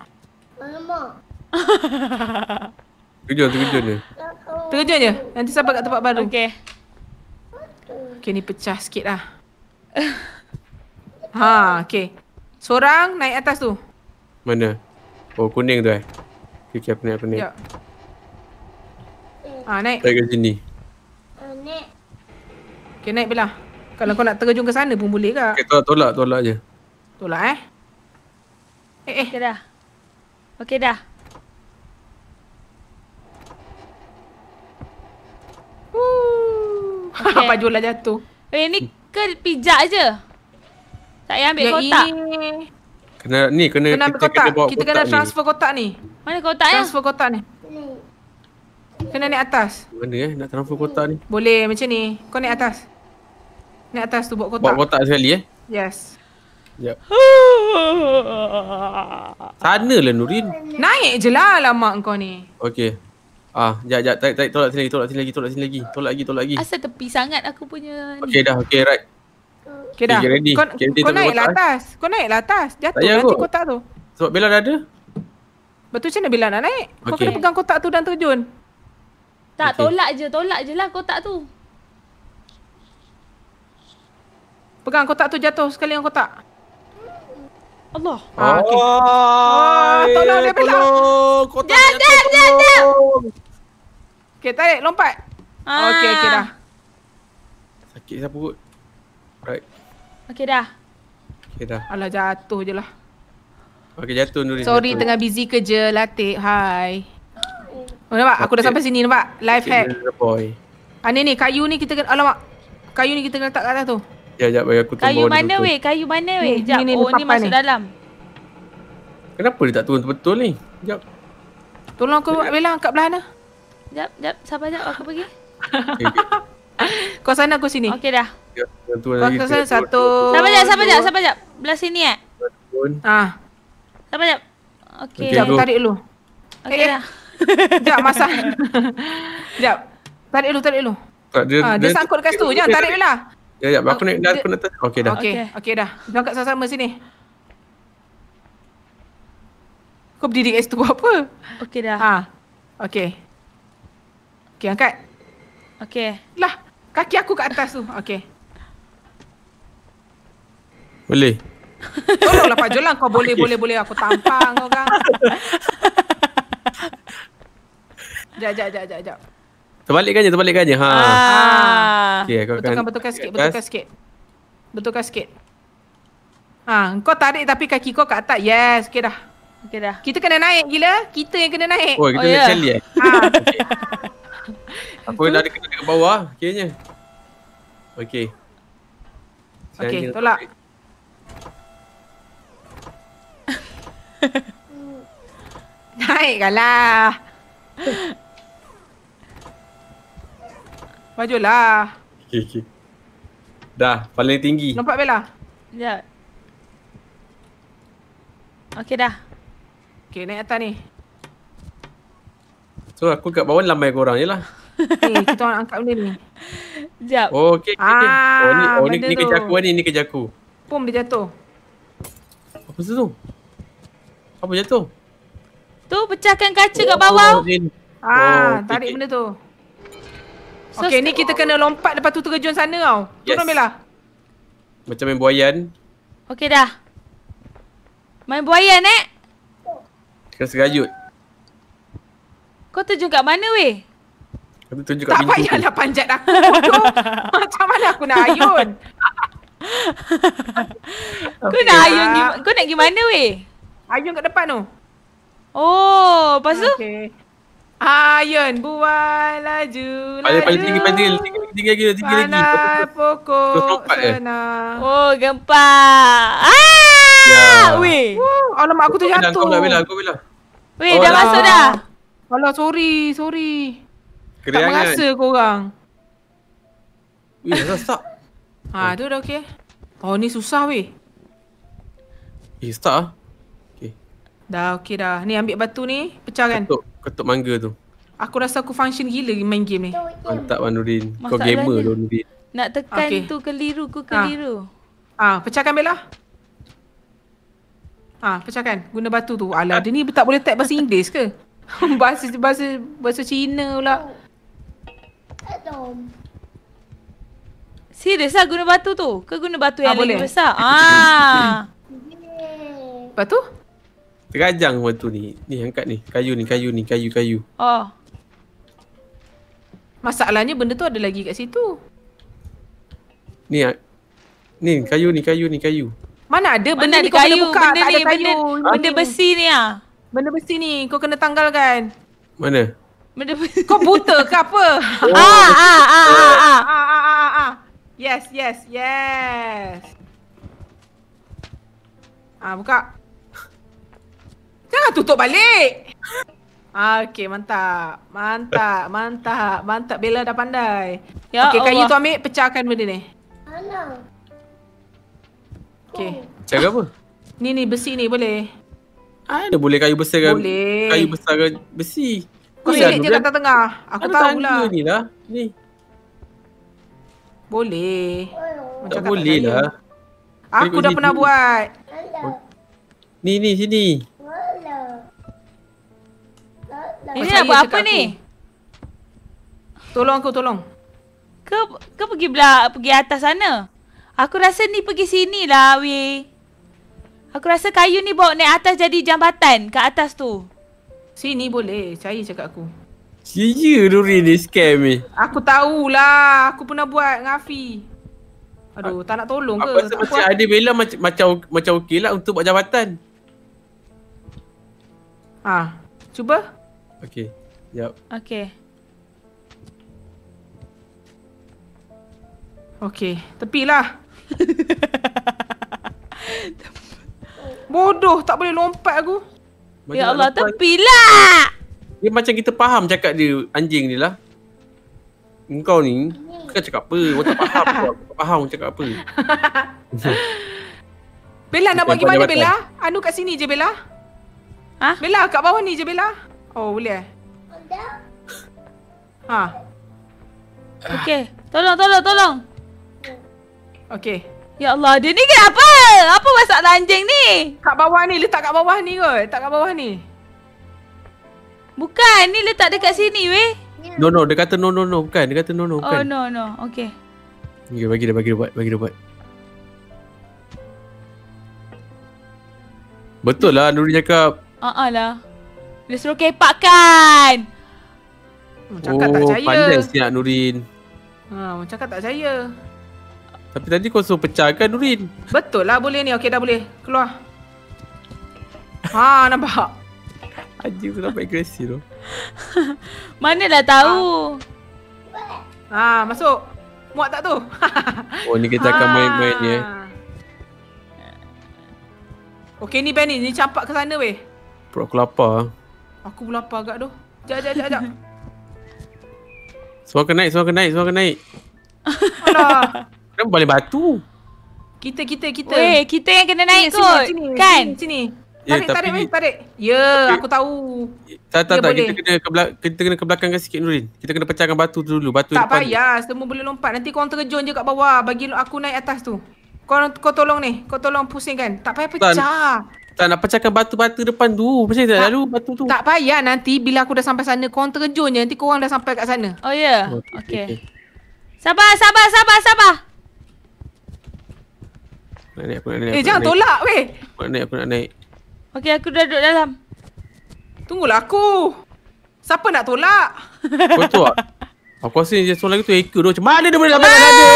Alamak. Dia. Tak tahu. Terjun je. Nanti sampai kat tempat baru. Okey. Okay, ni pecah sikit lah. ha, okay. Seorang naik atas tu. Mana? Oh kuning tu eh. Okay, okay aku naik, aku naik. Sekejap. Ha, naik. Naik ke sini. Nek. Okay, naik Bella. Kalau kau nak terjun ke sana pun boleh kak. Okay, tolak, tolak, tolak je. Tolak eh. Eh, eh. Okey dah. Okey dah. Okay. Baju lah jatuh. Weh, ni ke pijak je? Tak payah ambil Yang kotak. ini Kena ni kena, kena ambil kita kotak. kena bawa Kita kotak kena ni. transfer kotak ni. Mana kotak ya? Transfer kotak ni. Ni. Kena naik atas. Mana eh nak transfer kotak ni? Boleh macam ni. Kau naik atas. Naik atas tu bawa kotak. Bawa kotak sekali eh. Yes. Sekejap. Sana lah Nurin. Naik je lah lama kau ni. Okey. Ah, jap jap tarik tarik tolak sini lagi, tolak sini lagi, tolak sini lagi. Tolak lagi, tolak lagi. Asal tepi sangat aku punya ni. Okey dah, okey right. Okay dah. Okay, ready. Kau, Okay, ready kau naik kotak, atas. Kau naik atas. Jatuh nanti kot. kotak tu. Sebab Bella dah ada. Betul macam mana Bila nak naik? Kau Okay. kena pegang kotak tu dan terjun. Tak, Okey. tolak je. Tolak je lah kotak tu. Pegang kotak tu jatuh sekali yang kotak. Allah. Ah, okey. Oh, tolong dia, Bella. Tolong. Kotak jatuh, jap. tolong. Okay, tarik. Lompat. Ah. Okey, okey dah. Sakit siapa perut. Right. Okey dah. Okey dah. Alah, jatuh je lah. Okey jatuh Nurin. Sorry, jatuh. tengah busy kerja. Latih. Hai. Oh, nampak? Aku dah Okay. sampai sini. Nampak? Life Okay, hack. boy. Ah, ni ni. Kayu ni kita kena... Alamak. Kayu ni kita kena letak kat atas tu. Ya, jap bagi aku turun Kayu mana weh? Kayu mana weh? Jap. ni, ni, Oh, ni masuk ni. dalam. Kenapa dia tak turun betul ni? Jap. Tolong aku Bella angkat belah sana. Jap, jap. Sabar jap. Aku pergi. Kau sana aku sini. Okey dah. Jap, Turun Kau lagi. ke sana satu. Sabar jap, sabar jap, sabar jap. Belah sini eh. Ah, Sabar jap. Okey. Go. aku tarik dulu. Okey Eh, eh. dah. Sekejap masak. Sekejap. Tarik dulu, tarik dulu. Tak, dia, Ah, dia sangkut dekat situ. Jangan tarik Bella. Ya, ya, aku naik dah, Dia- aku nak tak. Okey dah. Okey, Okey. okey dah. Jangan kat sama-sama sini. Kau berdiri kat situ buat apa? Okey dah. Ha. Okey. Okey, angkat. Okey. Lah, kaki aku kat atas tu. Okey. Boleh. Tolonglah Pak Jolang kau boleh boleh boleh aku tampang kau kan. Jap jap jap jap jap. Terbalikkan je, terbalikkan je. Ha. Ah. Okey, aku akan Betulkan betulkan sikit, betulkan sikit. Betulkan sikit. Ha, kau tarik tapi kaki kau kat atas. Yes, okey dah. Okey dah. Kita kena naik gila. Kita yang kena naik. Oh, kita Oh, nak ya. cali eh? Ha. Aku dah ada kena dekat bawah, kiranya. Okey. Okey, tolak. Naikkanlah. Majulah. Okey, okey. Dah, paling tinggi. Nampak Bella? Sekejap. Okey dah. Okay, naik atas ni. So aku kat bawah lambai korang je lah. Ni, kita orang angkat benda ni. Sekejap. Oh, okey, okey. okey. Ah, Oh, ni, oh, ni, ni kerja aku ni, ni kerja aku. Pum dia jatuh. Apa tu? Apa jatuh? Tu pecahkan kaca kat bawah. Oh. Ah, Oh, okey, tarik okey. benda tu. So, Okey, ni kita kena lompat lepas tu terjun sana tau. Turun Yes. Bella. Macam main buayan. Okey dah. Main buaya nek. Kena serayut. Kau terjun kat mana weh? Aku tunjuk kat Tak pintu. payahlah panjat aku. bodoh. Macam mana aku nak ayun? Kau Okey, nak ayun gi- kau nak gimana weh? Ayun kat depan tu. Oh, lepas tu? Okey. Ayun buat laju Paling paling laju. tinggi paling tinggi tinggi tinggi lagi tinggi lagi. Pandai Terus pokok lompat ke? sana. Oh, gempak. Ah! Ya. Weh. Alamak aku Bella, terjatuh. Kau belah, Bella, kau belah. Weh, Oh, dah dah. masuk dah. Alah, sorry, sorry. Tak Keriangan. merasa korang. Wih, dah start. Ha, tu dah okey. Oh, ni susah weh. Eh, start ah. Okay. Dah okey dah. Ni ambil batu ni, pecahkan. Ketuk, ketuk mangga tu. Aku rasa aku function gila main game ni. Mantap Wan Nurin. Kau gamer tu Nurin. Nak tekan Okey. tu keliru, ku keliru. Ah, pecahkan Bella. Ah, pecahkan. Guna batu tu. Alah, dia ni tak boleh type bahasa Inggeris ke? bahasa bahasa bahasa Cina pula. Atom. Serius lah guna batu tu? Ke guna batu Ah, yang lagi boleh. besar? Ah. Yeah. Lepas tu? Terajang batu ni. Ni angkat ni. Kayu ni, kayu ni, kayu, kayu. Oh. Masalahnya benda tu ada lagi kat situ. Ni ah. Ni kayu ni, kayu ni, kayu. Mana ada benda Mana ni ada kau kayu? buka. Benda tak ni, ada kayu. benda, benda besi ni ah. Benda besi ni kau kena tanggalkan. Mana? Benda besi. Kau buta ke apa? Oh, ah, ah, ah, ah, ah. ah, ah, ah, ah. Yes, yes, yes. Ah, buka. Jangan tutup balik. Ah, okay, mantap. Mantap, mantap. Mantap, Bella dah pandai. Ya okay, kayu Allah. tu ambil, pecahkan benda ni. Mana? Okay. Cara apa? Ni, ni, besi ni boleh. Ada boleh kayu besar kan? Boleh. Kayu besar kan besi. Kau Ni selit je kat tengah. Aku ada tahu lah. ni lah. Ni. Boleh. Macam Tak boleh percaya. lah. Aku dah pernah buat. Ni, ni, sini. Ini nak buat apa ni? Tolong aku, tolong. Kau, kau pergi belah, pergi atas sana. Aku rasa ni pergi sini lah, weh. Aku rasa kayu ni bawa naik atas jadi jambatan kat atas tu. Sini boleh. Percaya cakap aku. Sia Nurin ni scam ni. Aku tahulah. Aku pernah buat dengan Afi. Aduh, tak nak tolong ke? Aku rasa macam apa. ada Bella macam macam macam okey lah untuk buat jabatan. Ah, cuba. Okey. Jap. Okay. Okey, tepilah. Bodoh, tak boleh lompat aku. Macam ya Allah, tepilah! Dia macam kita faham cakap dia anjing ni lah. Engkau ni, kau cakap apa? Kau tak faham kau. Tak faham kau cakap apa. Bella nak buat gimana jabatan. Bella? Anu kat sini je Bella. Ha? Bella kat bawah ni je Bella. Oh, boleh eh? Ha. Okay. Tolong, tolong, tolong. Okey. Ya Allah, dia ni kenapa? Apa masalah anjing ni? Kat bawah ni, letak kat bawah ni kot. Letak kat bawah ni. Bukan, ni letak dekat sini weh. No no, dia kata no no no. Bukan, dia kata no no. Oh Bukan. no, no. Okay. Okay, bagi dia, bagi dia buat. Bagi dia buat. Betul lah Nuri cakap. Ah uh lah. Dia suruh kepakkan. Hmm, cakap tak oh, percaya. pandai siap Nurin. Ha, cakap tak percaya. Tapi tadi kau suruh pecahkan Nurin. Betul lah boleh ni. Okey dah boleh. Keluar. Ha, nampak? Anjing tu nampak agresi tu. Manalah tahu. Ha, masuk. Muat tak tu? Oh ni kita akan main-main ni eh. Okey ni Benny, ni campak ke sana weh. Perut aku lapar. Aku pun lapar agak tu. Jap, jap, jap, jap. Semua kena naik, semua kena naik, semua kena naik. Alah. Kenapa balik batu? Kita, kita, kita. Weh, kita yang kena naik Sini, kot. sini, kan? Sini, sini. Ya, Tarik, tarik, tapi- Benny, tarik. Ya, aku tahu. Tak, tak, Ya, tak. boleh. Kita kena ke belakang, kita kena ke belakang sikit Nurin. Kita kena pecahkan batu tu dulu. Batu Tak depan. payah, semua boleh lompat. Nanti korang terjun je kat bawah. Bagi aku naik atas tu. Kau, kau tolong ni. Kau tolong pusingkan. Tak payah pecah. Tak nak pecahkan batu-batu depan tu. Macam tak Tak. lalu batu tu. Tak payah nanti bila aku dah sampai sana. Korang terjun je. Nanti korang dah sampai kat sana. Oh ya. Yeah. okey, Okey. Sabar, sabar, sabar, sabar. Nak naik, aku nak naik. Eh, jangan naik. tolak weh. Aku nak naik, aku nak naik. Okey, aku dah duduk dalam. Tunggulah aku. Siapa nak tolak? Kau tu tak? Aku rasa yang seorang lagi tu hacker tu. Macam mana dia boleh dapat ada?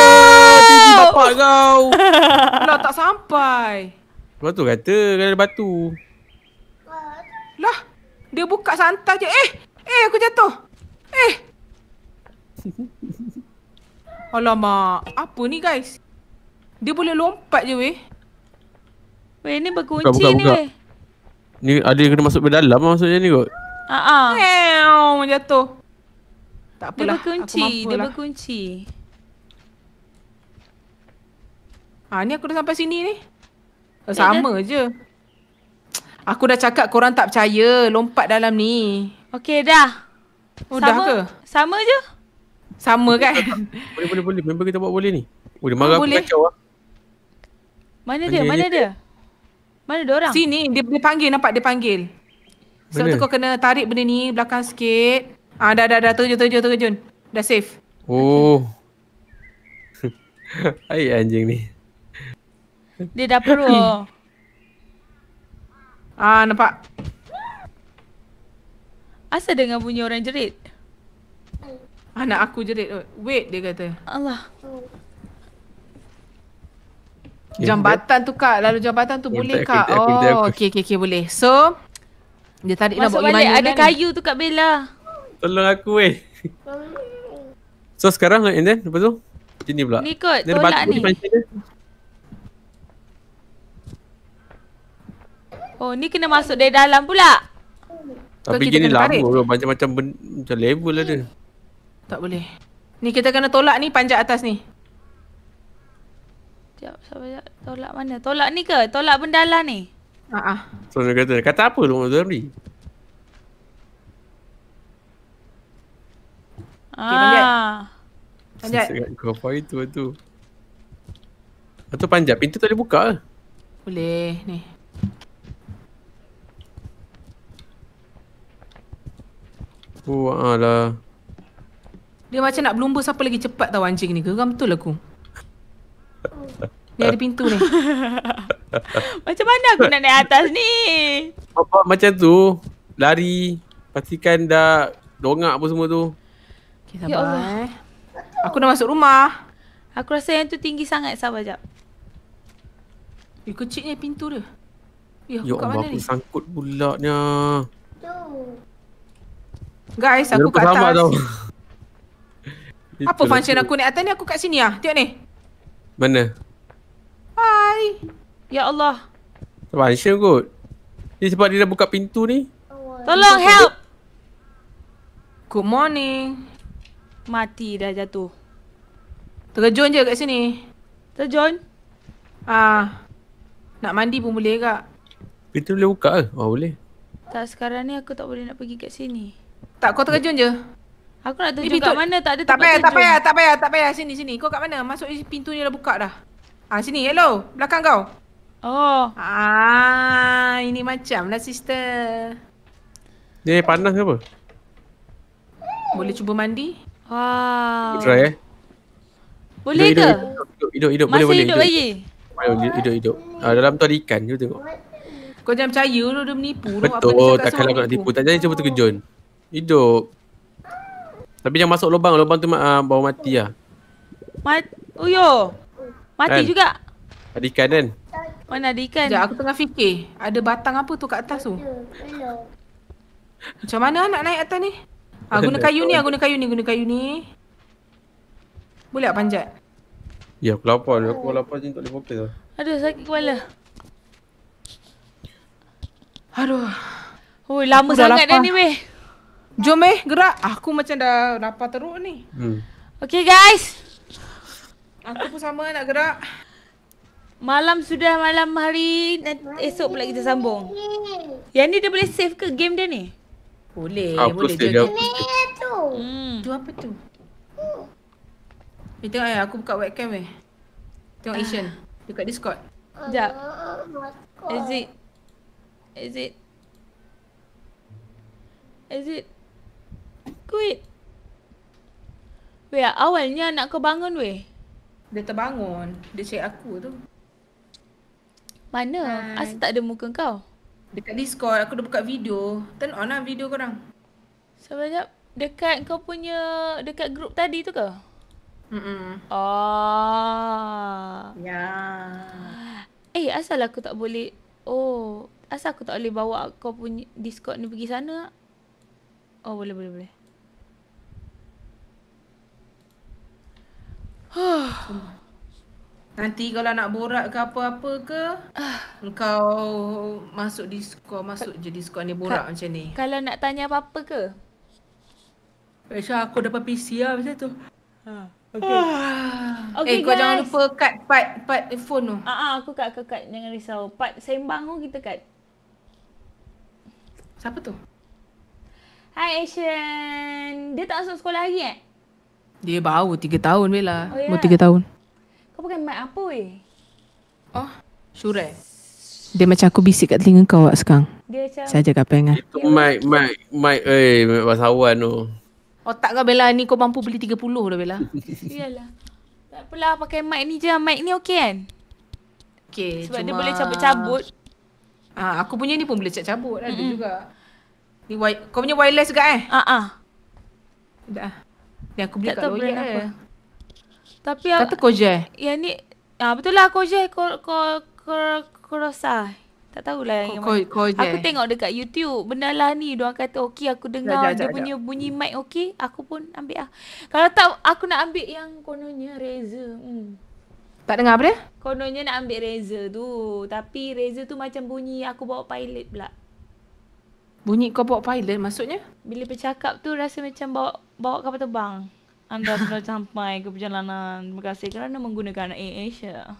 Tinggi bapak kau. Lah tak sampai. Lepas tu kata kena ada batu. Lah. Dia buka santai je. Eh. Eh aku jatuh. Eh. Alamak. Apa ni guys? Dia boleh lompat je weh. Weh, ni berkunci Buka, buka, ni buka. weh. Ni ada yang kena masuk ke dalam maksudnya ni kot. Ha ah. Meow, jatuh. Tak Dia apalah. berkunci, aku dia berkunci. Ha ni aku dah sampai sini ni. Oh, sama je. Aku dah cakap korang tak percaya lompat dalam ni. Okey dah. Oh dah sama, ke? Sama je. Sama kan? Boleh, boleh, boleh. Member kita buat boleh ni. Oh, dia marah Oh, aku boleh. kacau lah. Mana Panggil dia? Mana dia. dia? Mana dia orang? sini dia, dia panggil nampak dia panggil. Sebab Mana? tu kau kena tarik benda ni belakang sikit. Ah dah dah dah terjun terjun terjun. Dah safe. Oh. Hai anjing ni. Dia dah pro. Ah nampak. Asal dengan bunyi orang jerit? Anak aku jerit. Wait dia kata. Allah. Okay, Jambatan tu kak. Lalu jambatan tu boleh kak. aku, aku. Oh okey okey okey boleh. So dia tarik nak Masuk bawa balik ada kan? kayu tu kat Bella. Tolong aku weh. So sekarang and then lepas tu macam ni pula. Ni kot, Dia tolak batu ni. Oh, ni kena masuk dari dalam pula. Tapi gini lama bro. Macam-macam ben- macam level ada. Tak boleh. Ni kita kena tolak ni panjat atas ni. Sekejap, sabar sekejap. Tolak mana? Tolak ni ke? Tolak bendalah ni? Ah ah. So dia kata, kata apa lu Mak Zamri? panjat. ah. Panjat. Sangat kau itu tu. Tu panjat, pintu tak boleh buka ke? Boleh ni. Oh alah. Dia macam nak berlumba siapa lagi cepat tahu anjing ni. Geram betul aku. Ni ada pintu ni. Macam mana aku nak naik atas ni? Bapak macam tu, lari, pastikan dah dongak apa semua tu. Okay, Ya sabar Allah. eh. Aku dah masuk rumah. Aku rasa yang tu tinggi sangat. Sabar jap. Eh, kecilnya pintu dia. Eh, aku Ya kat Allah, mana aku ni? sangkut pula nya. Tu. Guys, aku kat atas. tau. Apa function aku naik atas ni? Aku kat sini ah. Tengok ni. Mana? Hai. Ya Allah. Function kot. Ni sebab dia dah buka pintu ni. Tolong help. Good morning. Mati dah jatuh. Terjun je kat sini. Terjun. Ah. Nak mandi pun boleh kak. Pintu boleh buka ke? Oh boleh. Tak sekarang ni aku tak boleh nak pergi kat sini. Tak kau terjun je. Aku nak pintu- kat mana? Tak ada Tak tempat payah, tak payah, tak payah, tak payah. Sini, sini. Kau kat mana? Masuk pintu ni dah buka dah. Ah sini, hello. Belakang kau. Oh. Ah, ini macam lah sister. Dia panas ke apa? Boleh cuba mandi? Wow. Try eh. Boleh hidup, ke? Hidup, hidup, hidup, hidup. Masih boleh, boleh. hidup lagi? Hidup, hidup, hidup, hidup. Ah, dalam tu ada ikan. Jom tengok. Kau jangan percaya lu dia menipu tu. Betul. cakap Takkan semua aku nak tipu. Tak jadi cuba terkejun. Hidup. Tapi jangan masuk lubang. Lubang tu uh, bawa mati lah. Mat Uyo. Mati Kan? juga. Ada ikan kan? Mana ada ikan? Sekejap, aku tengah fikir. Ada batang apa tu kat atas tu? Macam mana nak naik atas ni? Ah, guna kayu ni, ah, guna kayu ni, guna kayu ni. Boleh tak panjat? Ya aku lapar. Aku lapar je tak boleh fokus lah. Aduh sakit kepala. Aduh. Oh, lama Aku sangat dah ni weh. Jom eh, gerak. Aku macam dah lapar teruk ni. Hmm. Okay guys. Aku pun sama nak gerak. Malam sudah malam hari. Esok pula kita sambung. Yang ni dia boleh save ke game dia ni? Boleh, Ah, boleh. Jom, dia. jom. Ni tu. Hmm. Tu apa tu? Eh, tengok eh. Aku buka webcam eh. Tengok Asian. Dekat Discord. Sekejap. Ah, Is it? Is it? Is it? Quit. Weh, awalnya nak kau bangun weh. Dia terbangun. Dia cek aku tu. Mana? Hai. Asal tak ada muka kau? Dekat Discord aku dah buka video. Turn on lah video korang. Sekejap. Dekat kau punya, dekat grup tadi tu ke? Mm-mm. Oh. Ya. Eh, asal aku tak boleh... Oh, asal aku tak boleh bawa kau punya Discord ni pergi sana? Oh, boleh, boleh, boleh. Nanti kalau nak borak ke apa-apa ke, engkau masuk Discord, masuk je Discord ni borak macam ni. Kalau nak tanya apa-apa ke? Aisyah aku dapat PC lah macam tu. Okay. eh kau jangan lupa cut part part phone tu. Ah, ah, aku kat, aku kat. Jangan risau. Part sembang tu kita kat. Siapa tu? Hai Asian. Dia tak masuk sekolah lagi eh? Dia baru 3 tahun Bella. Oh, ya? Baru 3 tahun. Kau pakai mic apa weh? Oh, Syurel. Dia macam aku bisik kat telinga kau awak sekarang. Dia macam... Saya jaga apa ingat. Itu mic, mic, mic, eh, mic bangsawan tu. Otak kau Bella ni kau mampu beli 30 dah Bella. Iyalah. Tak apalah pakai mic ni je. Mic ni okey kan? Okay, Sebab cuma... dia boleh cabut-cabut. Ah, aku punya ni pun boleh cabut-cabut. Ada juga. Ni wi- kau punya wireless juga eh? Ah ah. Dah. Ni aku beli Tak kat apa. apa. Tapi Kata kau je. yang ni ah betul lah kau je kau kau kau kau rasa. Tak tahulah yang kau, kau je. Aku tengok dekat YouTube Benda lah ni Diorang kata okey Aku dengar jap, dia jap, punya bunyi mic okey Aku pun ambil lah Kalau tak Aku nak ambil yang Kononnya Razer hmm. Tak dengar apa dia? Kononnya nak ambil Razer tu Tapi Razer tu macam bunyi Aku bawa pilot pula Bunyi kau bawa pilot maksudnya? Bila bercakap tu Rasa macam bawa Bawa kapal terbang Anda sudah sampai ke perjalanan Terima kasih kerana menggunakan AirAsia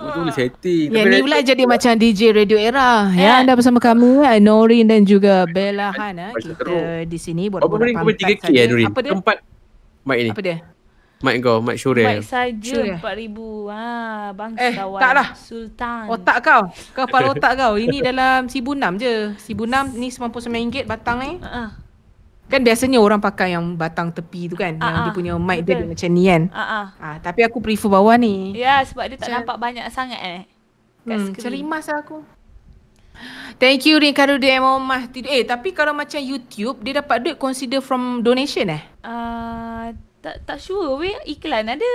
Itu boleh setting. Ya, ni pula jadi macam DJ Radio Era. Eh. Ya, anda bersama kami, eh, Norin dan juga Bella Hana. Macam Kita di sini buat Berapa minit kau beli 3K ya Nurin? Apa dia? Keempat mic ni. Apa dia? Mic kau, mic Syurel. Baik saja Sure. 4000 ha, Bangsawan Eh, tak lah. Sultan Otak kau. Kau kepala otak kau. Ini dalam RM1,600 je. RM1,600 ni RM99 batang ni. Ah, Kan biasanya orang pakai yang batang tepi tu kan. yang Ah, dia ah. punya mic dia, Betul. dia macam ni kan. ah, ah. Ah, tapi aku prefer bawah ni. Ya sebab dia tak Macam- nampak banyak sangat eh. Kat Hmm, macam rimas lah aku. Thank you Ricardo DM Omah. Eh, tapi kalau macam YouTube, dia dapat duit consider from donation eh? Ah, tak tak sure weh iklan ada.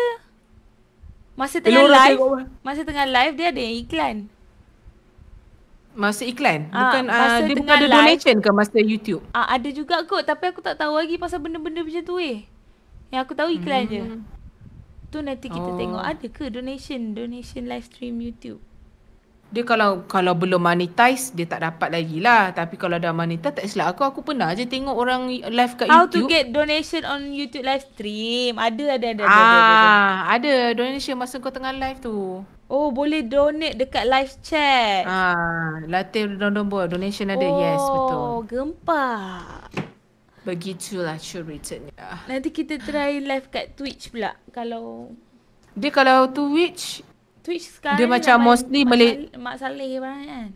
Masa tengah orang live, masa tengah live dia ada yang iklan. Masa iklan? Ah, Bukan, masa ah, dia bukan ada live. donation ke masa YouTube? Ah, ada juga kot tapi aku tak tahu lagi pasal benda-benda macam tu weh. Yang aku tahu iklan je. Tu nanti kita Oh. tengok ada ke donation, donation live stream YouTube. Dia kalau kalau belum monetize, dia tak dapat lagi lah. Tapi kalau dah monetize, tak silap aku. Aku pernah je tengok orang live kat How to YouTube. get donation on YouTube live stream? Ada ada ada ada. ah, ada, ada, ada. ada donation masa kau tengah live tu. Oh, boleh donate dekat live chat. Ah, latih nombor donation ada. oh, Yes, betul. gempak. Begitulah ceritanya. Nanti kita try live kat Twitch pula. Kalau Dia kalau Twitch, Twitch sekarang Dia macam mostly Malay- Mak Saleh barang kan.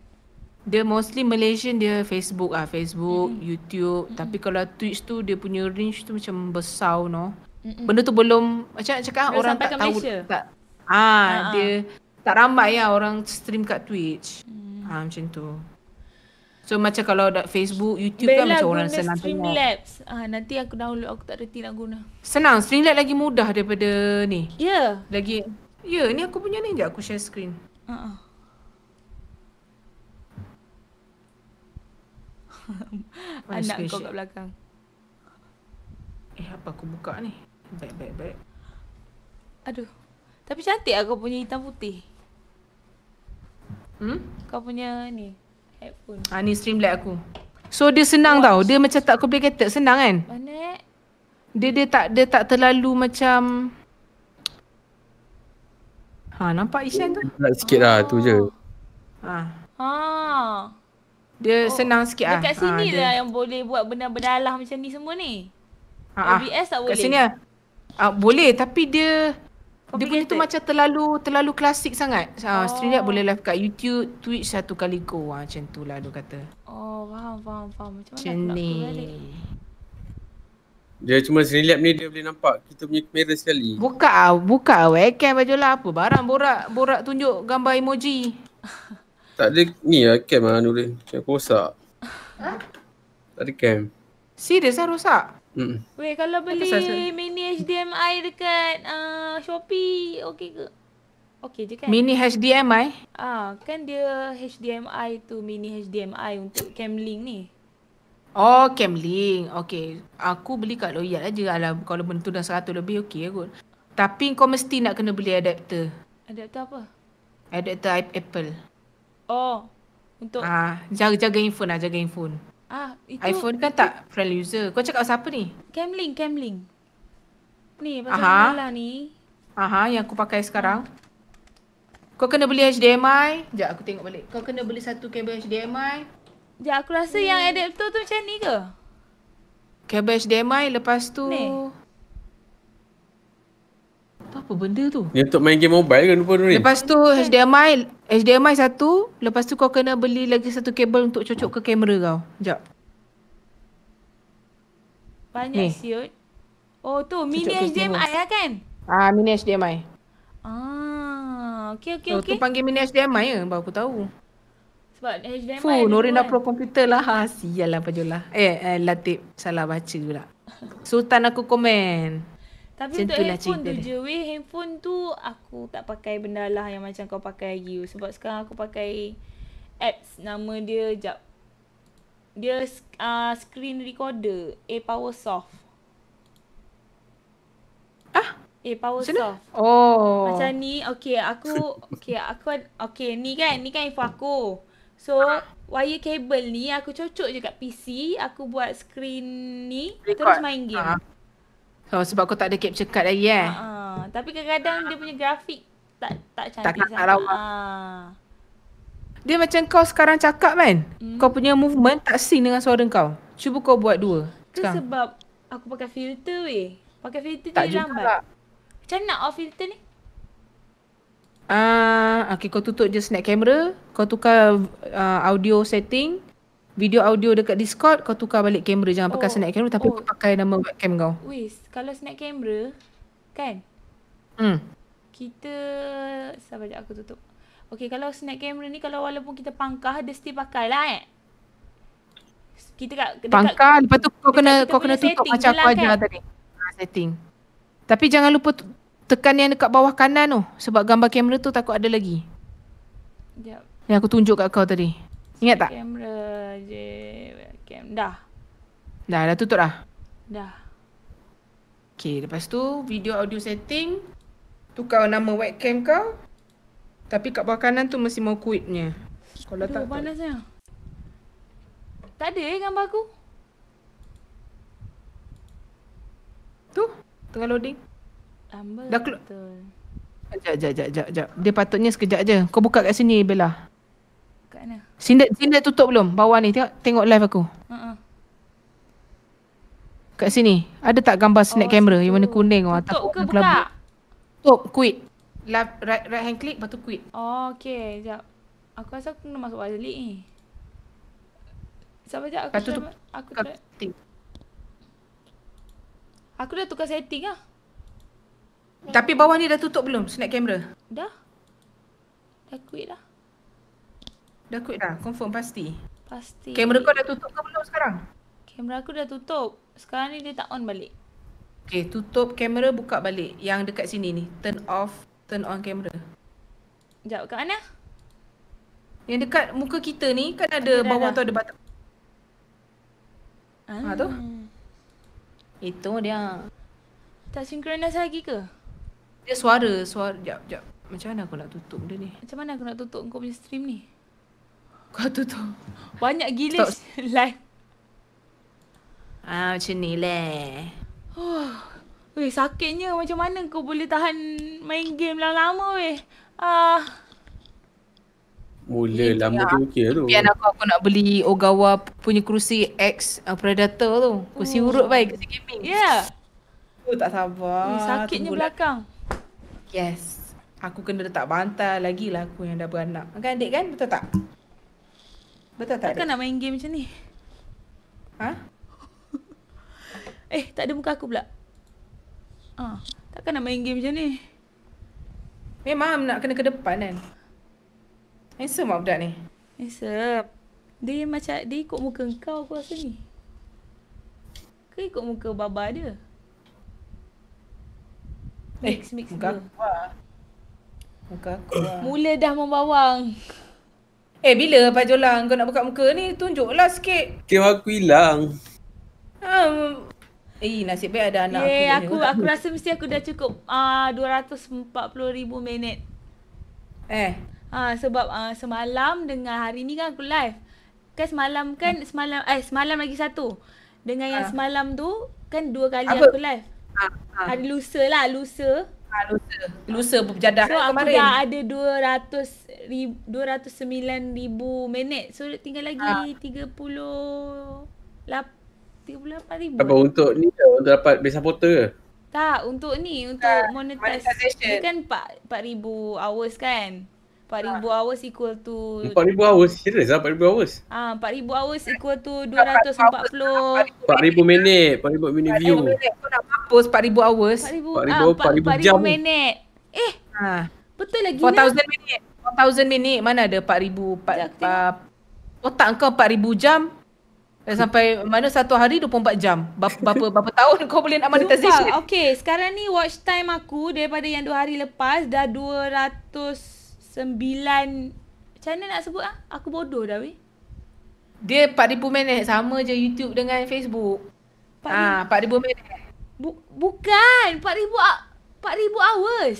dia mostly Malaysian dia Facebook ah, Facebook, mm. YouTube. Mm. Tapi kalau Twitch tu dia punya range tu macam besar no. Mm-mm. Benda tu belum macam nak cakap Belum orang tak ke tahu Malaysia? tak. Ah, Ah, dia tak ramai lah orang stream kat Twitch. Hmm. Ah macam tu. So macam kalau dak Facebook, YouTube kan Bella macam guna orang senang tengok. Streamlabs. Ah, nanti aku download. Aku tak reti nak guna. Senang, Streamlabs lagi mudah daripada ni. Ya. Yeah. Lagi Ya, ni aku punya ni je aku share screen. Uh-uh. Anak kau kat belakang. Eh apa aku buka ni? Baik baik baik. Aduh. Tapi cantik lah kau punya hitam putih. Hmm? Kau punya ni. Headphone. Ah ni Streamlab aku. So dia senang tau. Dia macam tak complicated, senang kan? Mana? Dia dia tak dia tak terlalu macam Ha nampak Ishan tu? Nak sikit lah tu je. Ha. Ha. Dia oh, senang sikit ah. Dekat ha, sini dia, lah yang boleh buat benda berdalah macam ni semua ni. Ha, OBS tak Kat boleh? sini lah. Ah, boleh tapi dia dia punya tu macam terlalu terlalu klasik sangat. Ah, Oh. Streamlab boleh live kat YouTube, Twitch satu kali go. Ah, macam tu lah dia kata. Oh, faham, faham, faham. Macam mana Macam ni. Dia cuma Streamlab ni dia boleh nampak kita punya kamera sekali. Buka ah, buka ah webcam baju lah apa barang borak borak tunjuk gambar emoji. Tak ada ni lah cam lah Nurin. Cam rosak. Tak ada cam. Serius ah rosak? Mm. Weh, kalau beli mini HDMI dekat uh, Shopee, okey ke? Okey je kan? Mini HDMI. ah, kan dia HDMI tu, mini HDMI untuk Camlink ni. Oh, Camlink. Okay. Aku beli kat Loyal aja. Alah, kalau benda tu dah 100 lebih, okey kot. Tapi kau mesti nak kena beli adapter. Adapter apa? Adapter Apple. Oh, untuk Ah, jaga-jaga handphone lah, jaga handphone. Ah itu iPhone kan tak friendly user. Kau cakap pasal apa ni? Camlink, Camlink. Ni pasal Aha. Aha. ni. Aha, yang aku pakai sekarang. Kau kena beli HDMI. Sekejap aku tengok balik. Kau kena beli satu kabel HDMI. Sekejap aku rasa yang adapter tu macam ni ke? Kabel HDMI lepas tu... Ni. Apa, benda tu? Ni untuk main game mobile kan lupa Nurin? Lepas tu HDMI HDMI satu, lepas tu kau kena beli lagi satu kabel untuk cocok ke kamera kau. Sekejap. Banyak Ni. siut. Oh tu, mini Cucuk ke HDMI lah kan? Ah, mini HDMI. Ah, okey okey Okay, okey. Tu panggil mini HDMI ya, baru aku tahu. Sebab HDMI Fuh, Norin dua dah pro komputer lah. Ha, sial lah Pajola. Eh, eh, Latif. Salah baca pula. Sultan aku komen. Tapi Macam untuk tu handphone tu dia. je weh Handphone tu aku tak pakai benda lah yang macam kau pakai lagi Sebab sekarang aku pakai apps Nama dia jap Dia uh, screen recorder A Power Soft Ah? A Power Macam mana? Soft Oh. Macam ni okay aku Okay aku Okay ni kan Ni kan info aku So wire cable ni aku cocok je kat PC Aku buat screen ni Record. Terus main game Ah. Oh, sebab kau tak ada capture card lagi eh. Ha, tapi kadang-kadang dia punya grafik tak tak Tak cantik tak sangat. lawa. Ha. Dia macam kau sekarang cakap kan. Hmm. Kau punya movement tak sync dengan suara kau. Cuba kau buat dua. Sekarang. sebab aku pakai filter weh. Pakai filter Tak dia lambat. lah. Macam nak off filter ni? Ah, okay kau tutup je snap camera, kau tukar uh, audio setting, video audio dekat Discord, kau tukar balik kamera jangan pakai Oh, snap camera tapi oh. pakai nama webcam kau. Wis, kalau snap camera kan Hmm. kita sabar jap aku tutup. Okay, kalau snap camera ni kalau walaupun kita pangkah dia still pakai lah eh. Kita kat dekat Pangkal lepas tu kau kena kau kena tutup macam je lah aku ajar kan? tadi. Ah, setting. Tapi jangan lupa tu- tekan yang dekat bawah kanan tu sebab gambar kamera tu takut ada lagi. Jap. Yang aku tunjuk kat kau tadi. Ingat tak? Kamera je. Dah. Dah, dah tutup dah. Dah. Okay, lepas tu video audio setting. Tukar nama webcam kau. Tapi kat bawah kanan tu mesti mau quit punya. Kalau Aduh, tak, tak. panasnya. Tak ada eh gambar aku. Tu, tengah loading. Lama Dah kelu- betul. Sekejap, sekejap, sekejap, sekejap, sekejap. Dia patutnya sekejap je. Kau buka kat sini, Bella. Kat mana? Sindet, Sindet tutup belum? Bawah ni, tengok, tengok live aku. Uh-uh. Kat sini. Ada tak gambar snap Oh, camera situ. yang warna kuning? Oh, Tutup ke buka? kelabu. Tutup, quit. Left, right, right hand click, lepas tu quit. Oh, okay. Sekejap. Aku rasa aku kena masuk balik ni. Sabar sekejap. Aku, tu try, tu- aku, Kat try, setting. aku dah tukar setting lah. Tapi bawah ni dah tutup belum snap camera? Dah. Dah quit lah. Dah quit dah, confirm pasti. Pasti. Kamera kau dah tutup ke belum sekarang? Kamera aku dah tutup. Sekarang ni dia tak on balik. Okay, tutup kamera, buka balik. Yang dekat sini ni. Turn off, turn on kamera. Sekejap, kat mana? Yang dekat muka kita ni kan ada Dah, bawah dah. tu ada button. Ah. tu. Itu dia. Tak synchronize lagi ke? Dia suara, suara. Jap, jap. Macam mana aku nak tutup dia ni? Macam mana aku nak tutup kau punya stream ni? Kau tu tu. Banyak gila live. Ah macam ni lah. Weh, sakitnya macam mana kau boleh tahan main game lama-lama weh. Ah, Mula lama tu okey tu. Biar aku aku nak beli Ogawa punya kerusi X uh, Predator tu. Kerusi urut baik, kerusi gaming. ya. Yeah. Aku tak sabar. Weh, sakitnya Tunggulah. belakang. Yes. Aku kena letak bantal lagi lah aku yang dah beranak. Kan adik kan? Betul tak? Betul tak? Takkan Adik? nak main game macam ni? Ha? Eh, tak ada muka aku pula. Ah, takkan nak main game macam ni? Memang nak kena ke depan kan? Handsome lah budak ni. Esep. Dia macam dia ikut muka kau aku rasa ni. Ke ikut muka baba dia? Mix, mix Eh, muka dia. aku lah. Muka aku lah. Mula dah membawang. Eh bila Pak Jolang kau nak buka muka ni tunjuklah sikit. Game aku hilang. Hmm. Eh nasib baik ada anak Yeah, aku. aku aku rasa mesti aku dah cukup ah uh, 240,000 minit. Eh. Ah uh, sebab uh, semalam dengan hari ni kan aku live. Kan semalam kan semalam eh semalam lagi satu. Dengan yang Ah. semalam tu kan dua kali Apa? aku live. Ha, ha. Hari lusa lah, lusa. Ha lusa. Lusa berjadah So aku kemarin. dah ada 200 ribu, 209 ribu minit. So tinggal lagi Ah. 30 lap, 38 ribu. Apa untuk ni ke? Untuk dapat base supporter ke? Tak, untuk ni, untuk Ah, monetize. Dia kan 4, 4000 hours kan. 4000 hours equal to 4000 hours. Serius lah 4000 hours. ah 4000 hours equal to 240 4000 minit. 4000 minit view. Kau nak mampus 4000 hours. 4000 4000 ah, 4000 4000 jam. minit. Eh, Ha. betul lagi 4000 minit. 4000 minit mana ada 4000 Sekejap, aku empat, uh, otak kau 4000 jam dah sampai mana satu hari 24 jam. Berapa berapa, berapa tahun kau boleh nak monetization? Okay, sekarang ni watch time aku daripada yang dua hari lepas dah 209 Macam mana nak sebut ah? Aku bodoh dah weh. Dia 4000 minit sama je YouTube dengan Facebook. Ah, 4000 minit. Bu- bukan, 4000 a- 4000 hours.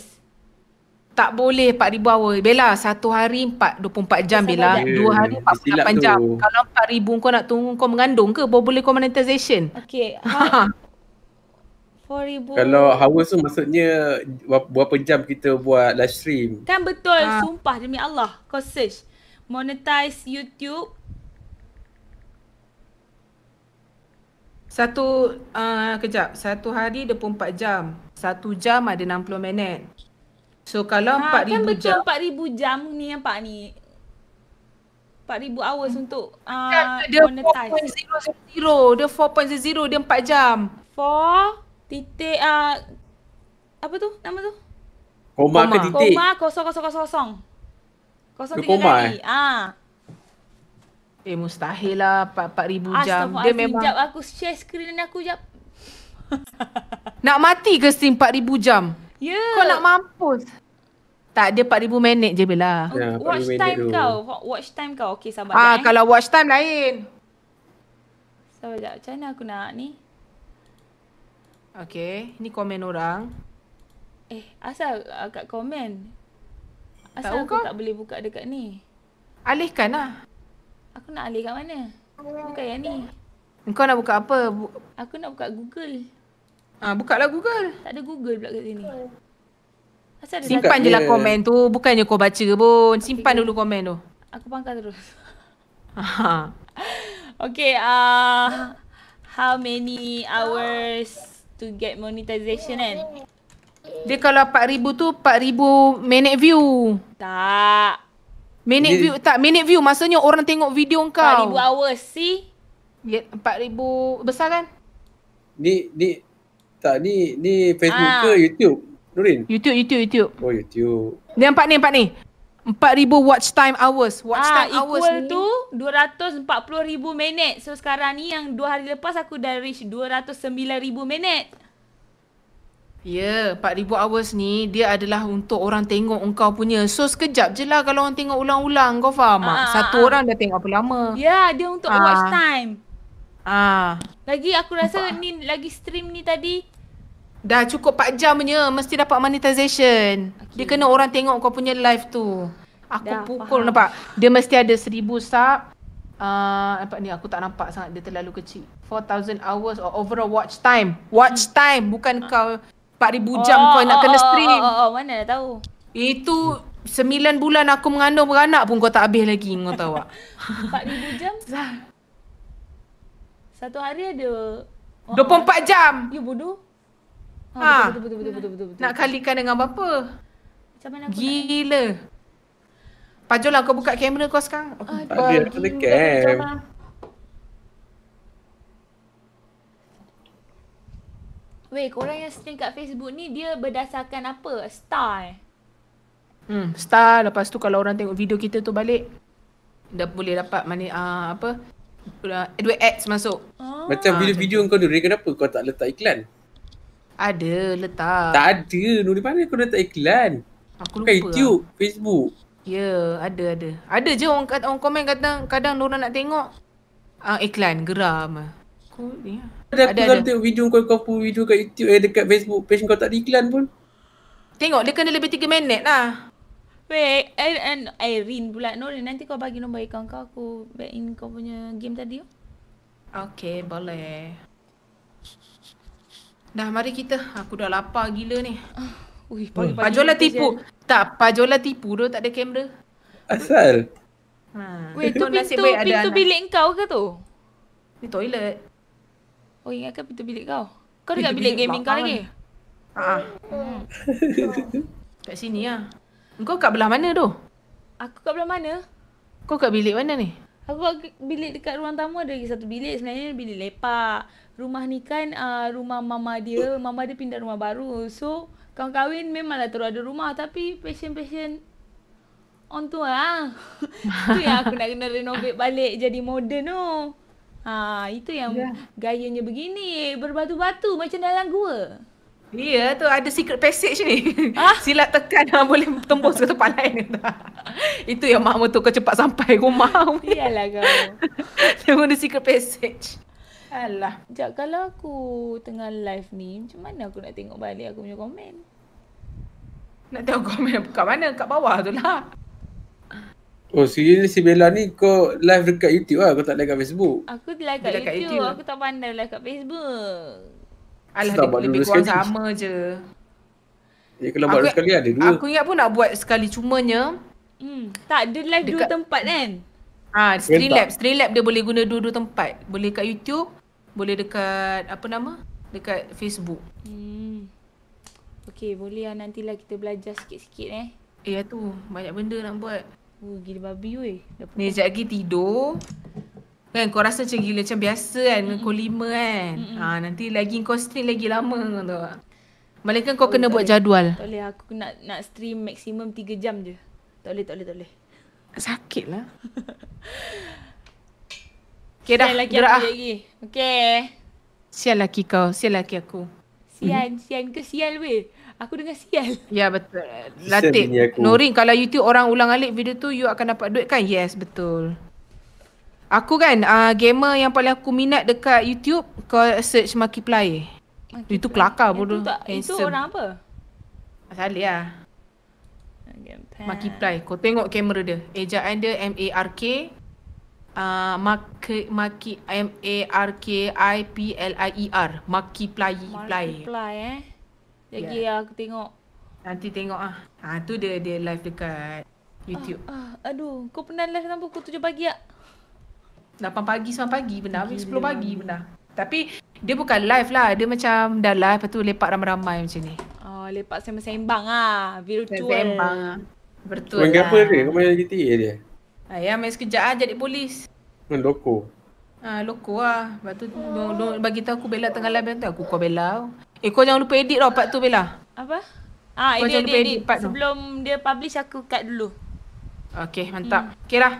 Tak boleh 4000 hours. Bella, satu hari 4, 24 jam Bella. Jad. Dua hari Ya, silap 48 tu. jam. Kalau 4000 kau nak tunggu kau mengandung ke baru boleh kau monetization? Okay, ha, 4000. Kalau hours tu maksudnya berapa, jam kita buat live stream. Kan betul, Ah. sumpah demi Allah. Kau search monetize YouTube. Satu uh, kejap, satu hari 24 jam. Satu jam ada 60 minit. So kalau Ha, 4000 kan betul jam 4000 jam ni nampak ni. 4000 hours untuk kan uh, dia monetize. 4.00. Dia 4.00 dia 4 jam. For titik uh, apa tu nama tu? Koma, Koma. ke titik? Koma kosong kosong kosong kosong. Kosong tiga koma, kali. Ah. Eh mustahil lah 4 4000 jam. Dia memang Jap aku share screen ni aku jap. nak mati ke stream 4000 jam? Ya. Yeah. Kau nak mampus. Tak dia 4000 minit je Bella. Ya, watch 40 minit time tu. kau. Wa- Watch time kau. Okay sabar Ah jap, eh. kalau watch time lain. Sabar jap. Macam mana aku nak ni? Okay, ni komen orang. Eh, asal uh, kat komen? Asal aku kau? tak boleh buka dekat ni? Alihkan lah. Aku nak alih kat mana? Bukan yang ni. Kau nak buka apa? Bu- Aku nak buka Google. ah, buka lah Google. Tak ada Google pula kat sini. Asal ada Simpan je lah komen tu. Bukannya kau baca pun. Simpan dulu komen tu. Aku pangkal terus. Ha. Okay, uh, how many hours to get monetization kan? Dia kalau 4000 tu 4000 minute view. Tak. Minute Dia- view tak minute view maksudnya orang tengok video 4,000 kau. hours, see? Ya 4000 besar kan? Ni, ni, tak ni, ni Facebook Ah. ke YouTube? Nurin? YouTube YouTube YouTube. Oh YouTube. Dia nampak ni nampak ni. 4000 watch time hours. Watch ah, time hours equal ni. tu 240,000 minit. So sekarang ni yang dua hari lepas aku dah reach 209,000 minit. Ya, yeah, 4000 hours ni dia adalah untuk orang tengok engkau punya. So sekejap je lah kalau orang tengok ulang-ulang. Kau faham tak? Ah, ah, Satu ah. orang dah tengok apa lama. Ya, yeah, dia untuk Ah. watch time. Ah, Lagi aku rasa ni lagi stream ni tadi dah cukup 4 jam je mesti dapat monetization. Dia kena orang tengok kau punya live tu. Aku Dah, pukul faham. nampak. Dia mesti ada 1000 sub. Uh, nampak ni aku tak nampak sangat dia terlalu kecil. 4000 hours or overall watch time. Watch time bukan kau 4000 jam kau nak kena stream. Oh, oh, oh, mana dah tahu. Itu 9 bulan aku mengandung beranak pun kau tak habis lagi kau tahu tak? 4000 jam. Satu hari ada 24 jam. You bodoh. Ha. betul, betul, betul, betul, betul, betul, betul. Nak kalikan dengan berapa? Macam mana aku nak Gila. Pajol lah kau buka kamera kau sekarang. Aku Tak ada, aku ada cam. Weh, korang yang stream kat Facebook ni dia berdasarkan apa? Star eh? Hmm, star lepas tu kalau orang tengok video kita tu balik dah boleh dapat mana uh, apa uh, AdWords masuk. Oh. Macam video-video kau Nuri kenapa kau tak letak iklan? Ada letak. Tak ada. Nuri mana kau letak iklan? Aku Bukan lupa. YouTube, Facebook. Lah. Ya, ada ada. Ada je orang kata orang komen kadang kadang orang nak tengok uh, iklan geram. Aku ni. Ada aku Ada, kalau ada. tengok video kau kau pun video kat YouTube eh dekat Facebook page kau tak ada iklan pun. Tengok dia kena lebih 3 minit lah. Weh, and Irene pula. Norin, nanti kau bagi nombor akaun kau. Aku back in kau punya game tadi. oh. Okay, boleh. Dah mari kita. Aku dah lapar gila ni. Ui, Pajola tipu. Tak, Pajola tipu tu tak ada kamera. Asal. Ha. Weh, tu pintu, baik ada pintu bilik kau ke tu? Ni toilet. Oh, ingatkan pintu bilik kau. Kau dekat bilik bilik gaming kau lagi? Ha. Kat sini lah. Kau kat belah mana tu? Aku kat belah mana? Kau kat bilik mana ni? Aku kat bilik dekat ruang tamu ada lagi satu bilik. Sebenarnya bilik lepak. Rumah ni kan uh, rumah mama dia. Mama dia pindah rumah baru. So, kawan kahwin memanglah terus ada rumah. Tapi passion-passion on tu lah. tu yang aku nak kena renovate balik jadi moden tu. Ha, itu yang Ya. gayanya begini. Berbatu-batu macam dalam gua. Ya tu ada secret passage ni. Ah? Silat tekan boleh tembus ke tempat lain. Itu yang mak motor kau cepat sampai rumah. Iyalah kau. Dia guna secret passage. Alah. Sekejap, kalau aku tengah live ni, macam mana aku nak tengok balik aku punya komen? Nak tengok komen kat mana? Kat bawah tu lah. Oh serius si Bella ni kau live dekat YouTube lah kau tak live kat Facebook. Aku live kat YouTube. kat YouTube. Aku tak pandai live kat Facebook. Alah dia buat lebih kurang sekali. sama je. Ya kalau buat sekali ada dua. Aku ingat pun nak buat sekali cumanya Hmm. Tak, dia live dua Dekat- tempat kan? Ah, Streamlab. tak? Streamlab dia boleh guna dua-dua tempat. Boleh kat YouTube, boleh dekat apa nama? Dekat Facebook. Hmm. Okay, boleh lah. Nantilah kita belajar sikit-sikit eh. Eh ya tu, banyak benda nak buat. Oh, gila babi weh. Ni sekejap lagi tidur. Kan kau rasa macam gila macam biasa kan mm kau lima kan. Ha nanti lagi kau stream lagi lama kau tahu tak. Malaikat kau kena buat jadual. Tak boleh aku nak nak stream maksimum 3 jam je. Tak boleh, tak boleh, tak boleh. Sakit lah. Okay dah, gerak aku ah. lagi. Okay. Sial laki kau, sial laki aku. Sian, sian ke sial weh? Aku dengar sial. Ya betul. Latif. Norin kalau YouTube orang ulang alik video tu you akan dapat duit kan? Yes, betul. Aku kan uh, gamer yang paling aku minat dekat YouTube kau search Markiplier. Itu kelakar bodoh. tak, itu Handsome. orang apa? Salih lah. Ha. Markiplier. Kau tengok kamera dia. Ejaan dia M-A-R-K. Uh, Maki, Maki, M-A-R-K-I-P-L-I-E-R. Markiplier. Multiply eh. Lagi yeah. aku tengok. Nanti tengok ah. Ha, tu dia dia live dekat YouTube. Ah, aduh, kau pernah live sampai pukul 7 pagi tak? 8 pagi, 9 pagi benda. Habis 10 pagi benda. Tapi dia bukan live lah. Dia macam dah live. Lepas tu lepak ramai-ramai macam ni. Oh, lepak sembang-sembang ah, virtual. Sembang ah. Betul Main lah. apa dia? Kau main GTA dia? Ah, ya, main sekejap ah jadi polis. Main loko. Ah, loko lah. Lepas tu do, do, bagi tahu aku Bella tengah live tu. Aku call Bella. Eh kau jangan lupa edit tau part tu Bella. Apa? Ah, Kau edit, jangan lupa edit, edit part tu. Sebelum dia publish aku cut dulu. Okay, mantap. Hmm. Okay lah.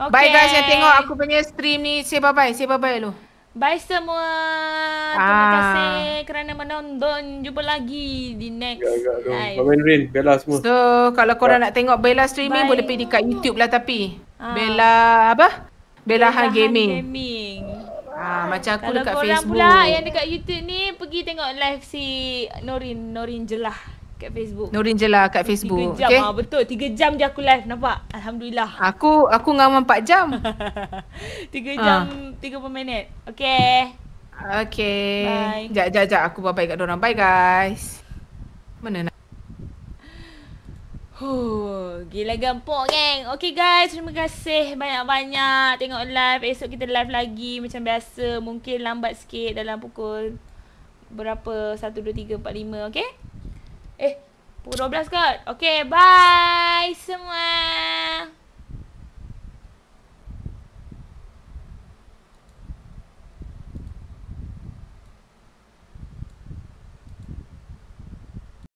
Okay. Bye guys yang tengok aku punya stream ni. Say bye-bye. Say bye-bye lu. Bye semua. Terima Ah. kasih kerana menonton. Jumpa lagi di next Agak-agak tu. live. Kau main Rain, Bella semua. So, kalau korang nak tengok Bella streaming Bye. boleh pergi dekat YouTube lah tapi. Ah. Bella apa? Bella Han Gaming. Gaming. Ah, macam aku Kalau dekat korang Facebook. pula yang dekat YouTube ni pergi tengok live si Norin, Norin Jelah. kat Facebook. Nurin je lah kat Facebook. 3 jam. Okay. Ah, betul. 3 jam je aku live. Nampak? Alhamdulillah. Aku aku ngamal 4 jam. 3 jam 30 minit. Okay. Okay. Bye. Jap, jap, jap. Aku bye-bye kat dorang. Bye, guys. Mana nak? Huh, gila gempuk geng. Okay guys, terima kasih banyak-banyak tengok live. Esok kita live lagi macam biasa. Mungkin lambat sikit dalam pukul berapa? 1, 2, 3, 4, 5. Okay? Eh, pukul 12 kot. Okay, bye semua.